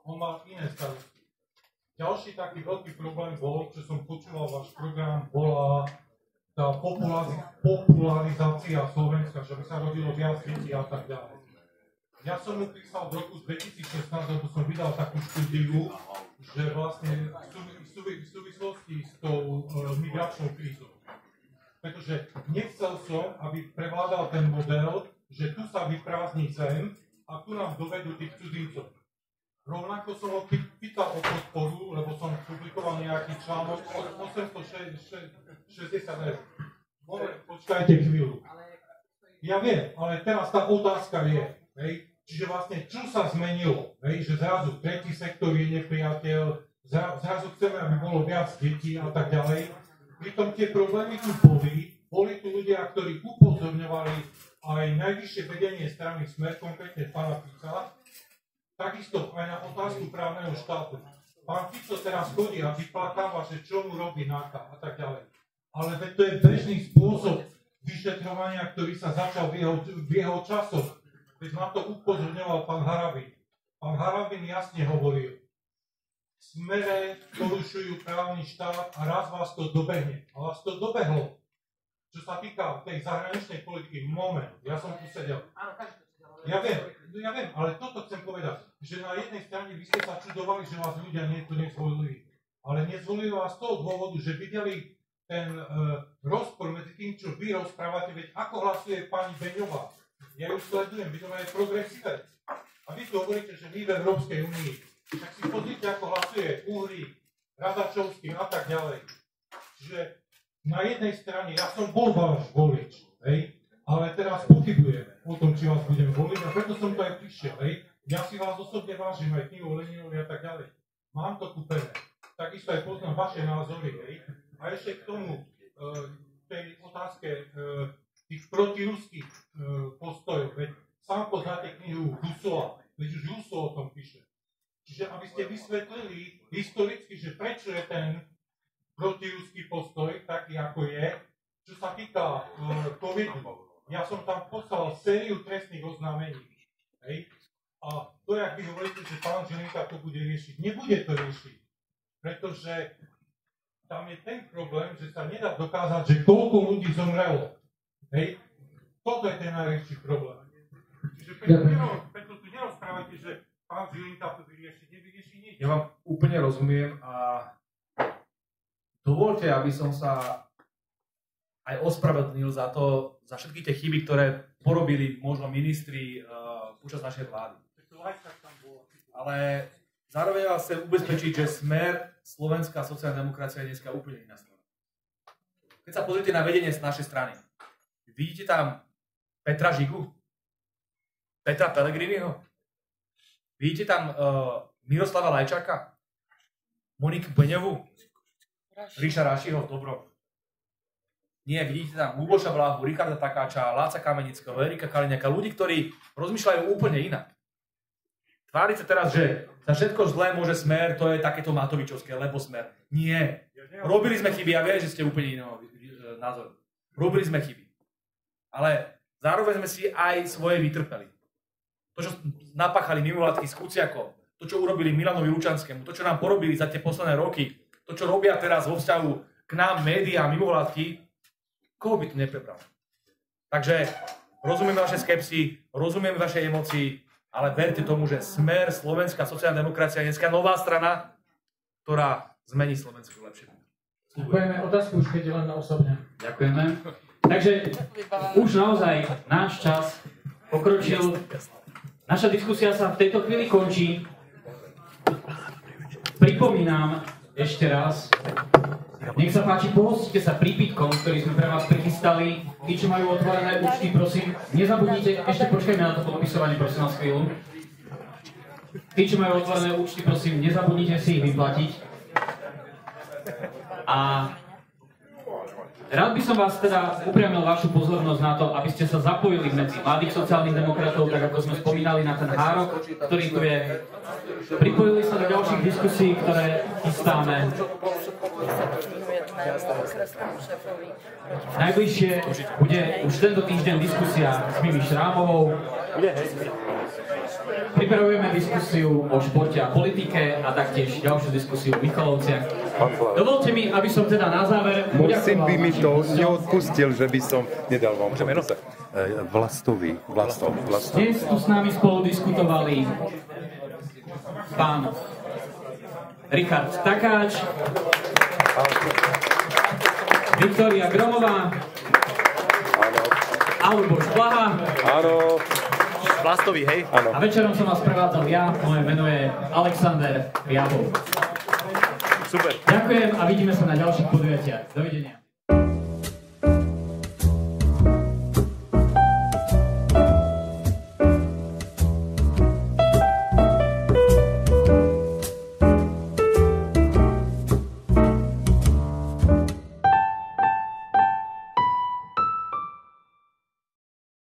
on mal iné starosti. Ďalší taký veľký problém bol, čo som počúval váš program, bola tá popularizácia Slovenska, že by sa rodilo viac detí a tak ďalej. Ja som mu písal v roku 2016, lebo som vydal takú štúdiu, že vlastne v súvislosti s tou uh, migračnou krízou. Pretože nechcel som, aby prevládal ten model, že tu sa vyprázdni zem a tu nám dovedú tých cudzincov. Rovnako som ho pýtal o podporu, lebo som publikoval nejaký článok 860 eur. Počkajte chvíľu. Ja viem, ale teraz tá otázka je, hej, Čiže vlastne, čo sa zmenilo? Hej, že zrazu tretí sektor je nepriateľ, zrazu chceme, aby bolo viac detí a tak ďalej. Pritom tie problémy tu boli, boli tu ľudia, ktorí upozorňovali aj najvyššie vedenie strany Smer, konkrétne pána Fica, takisto aj na otázku právneho štátu. Pán Fico teraz chodí a vyplakáva, že čo mu robí NAKA a tak ďalej. Ale to je bežný spôsob vyšetrovania, ktorý sa začal v jeho, v jeho časoch Veď na to upozorňoval pán Harabin. Pán Harabin jasne hovoril, smere porušujú právny štát a raz vás to dobehne. A vás to dobehlo. Čo sa týka tej zahraničnej politiky, moment, ja som tu sedel. Ja viem, ja viem, ale toto chcem povedať, že na jednej strane vy ste sa čudovali, že vás ľudia nie, to nezvolili. Ale nezvolili vás z toho dôvodu, že videli ten uh, rozpor medzi tým, čo vy rozprávate, veď ako hlasuje pani Beňová. Ja ju sledujem, vy to máte progresívne. A vy tu hovoríte, že my v Európskej únii. Tak si pozrite, ako hlasuje Uhry, Radačovský a tak ďalej. Čiže na jednej strane, ja som bol váš volič, hej, ale teraz pochybujem o tom, či vás budem voliť a preto som to aj prišiel, hej. Ja si vás osobne vážim, aj knihu Leninovi a tak ďalej. Mám to kúpené. Takisto aj poznám vaše názory, hej. A ešte k tomu, uh, tej otázke uh, tých protiruských e, postojov. Veď sám poznáte knihu Husova, veď už Huso o tom píše. Čiže aby ste vysvetlili historicky, že prečo je ten protiruský postoj taký, ako je, čo sa týka e. Ja som tam poslal sériu trestných oznámení. Hej? A to, jak vy hovoríte, že pán Žilinka to bude riešiť. Nebude to riešiť. Pretože tam je ten problém, že sa nedá dokázať, že koľko ľudí zomrelo. Hej? Toto je ten najväčší problém. Čiže preto, tu nerozprávajte, že pán Žilinka to vyrieši, nevyrieši nič. Ja vám úplne rozumiem a dovolte, aby som sa aj ospravedlnil za to, za všetky tie chyby, ktoré porobili možno ministri uh, počas našej vlády. Ale zároveň vás chcem ubezpečiť, že smer Slovenská sociálna demokracia je dneska úplne iná strana. Keď sa pozrite na vedenie z našej strany, Vidíte tam Petra Žigu? Petra Pellegriniho? Vidíte tam uh, Miroslava Lajčaka? Moniku Beňovú? Ríša Rášiho, dobro. Nie, vidíte tam Luboša Blahu, Richarda Takáča, Láca Kamenického, Erika Kaliňaka, ľudí, ktorí rozmýšľajú úplne inak. Tváriť sa teraz, že za všetko zlé môže smer, to je takéto Matovičovské, lebo smer. Nie. Robili sme chyby, ja viem, že ste úplne iného e, názoru. Robili sme chyby. Ale zároveň sme si aj svoje vytrpeli. To, čo napáchali mimovládky s Kuciakom, to, čo urobili Milanovi Lučanskému, to, čo nám porobili za tie posledné roky, to, čo robia teraz vo vzťahu k nám médiá a mimovládky, koho by to neprebral? Takže rozumiem vaše skepsy, rozumiem vaše emócii, ale verte tomu, že Smer, Slovenská sociálna demokracia je dneska nová strana, ktorá zmení Slovensko k lepšiemu. Ďakujeme. Otázku už keď len osobne. Ďakujeme. Takže už naozaj náš čas pokročil. Naša diskusia sa v tejto chvíli končí. Pripomínam ešte raz, nech sa páči, pohostite sa prípitkom, ktorý sme pre vás prichystali. Tí, čo majú otvorené účty, prosím, nezabudnite, ešte počkajme na to podpisovanie, prosím vás chvíľu. Tí, čo majú otvorené účty, prosím, nezabudnite si ich vyplatiť. A rád by som vás teda upriamil vašu pozornosť na to, aby ste sa zapojili medzi mladých sociálnych demokratov, tak ako sme spomínali na ten hárok, ktorý tu je. Pripojili sa do ďalších diskusí, ktoré chystáme. Najbližšie bude už tento týždeň diskusia s Mimi Šrámovou. Pripravujeme diskusiu o športe a politike a taktiež ďalšiu diskusiu v Michalovciach. Dovolte mi, aby som teda na záver... Mi to neodpustil, že by som nedal vám podpísať. Eh, Vlastovi, Vlastov, Vlastov. Dnes tu s nami spolu diskutovali pán Richard Takáč, Viktória Gromová, a Luboš Blaha. Áno. Vlastový, hej? Áno. A večerom som vás prevádzal ja, moje meno je Alexander Jabov. Super. Ďakujem a vidíme sa na ďalších podujatiach. Dovidenia.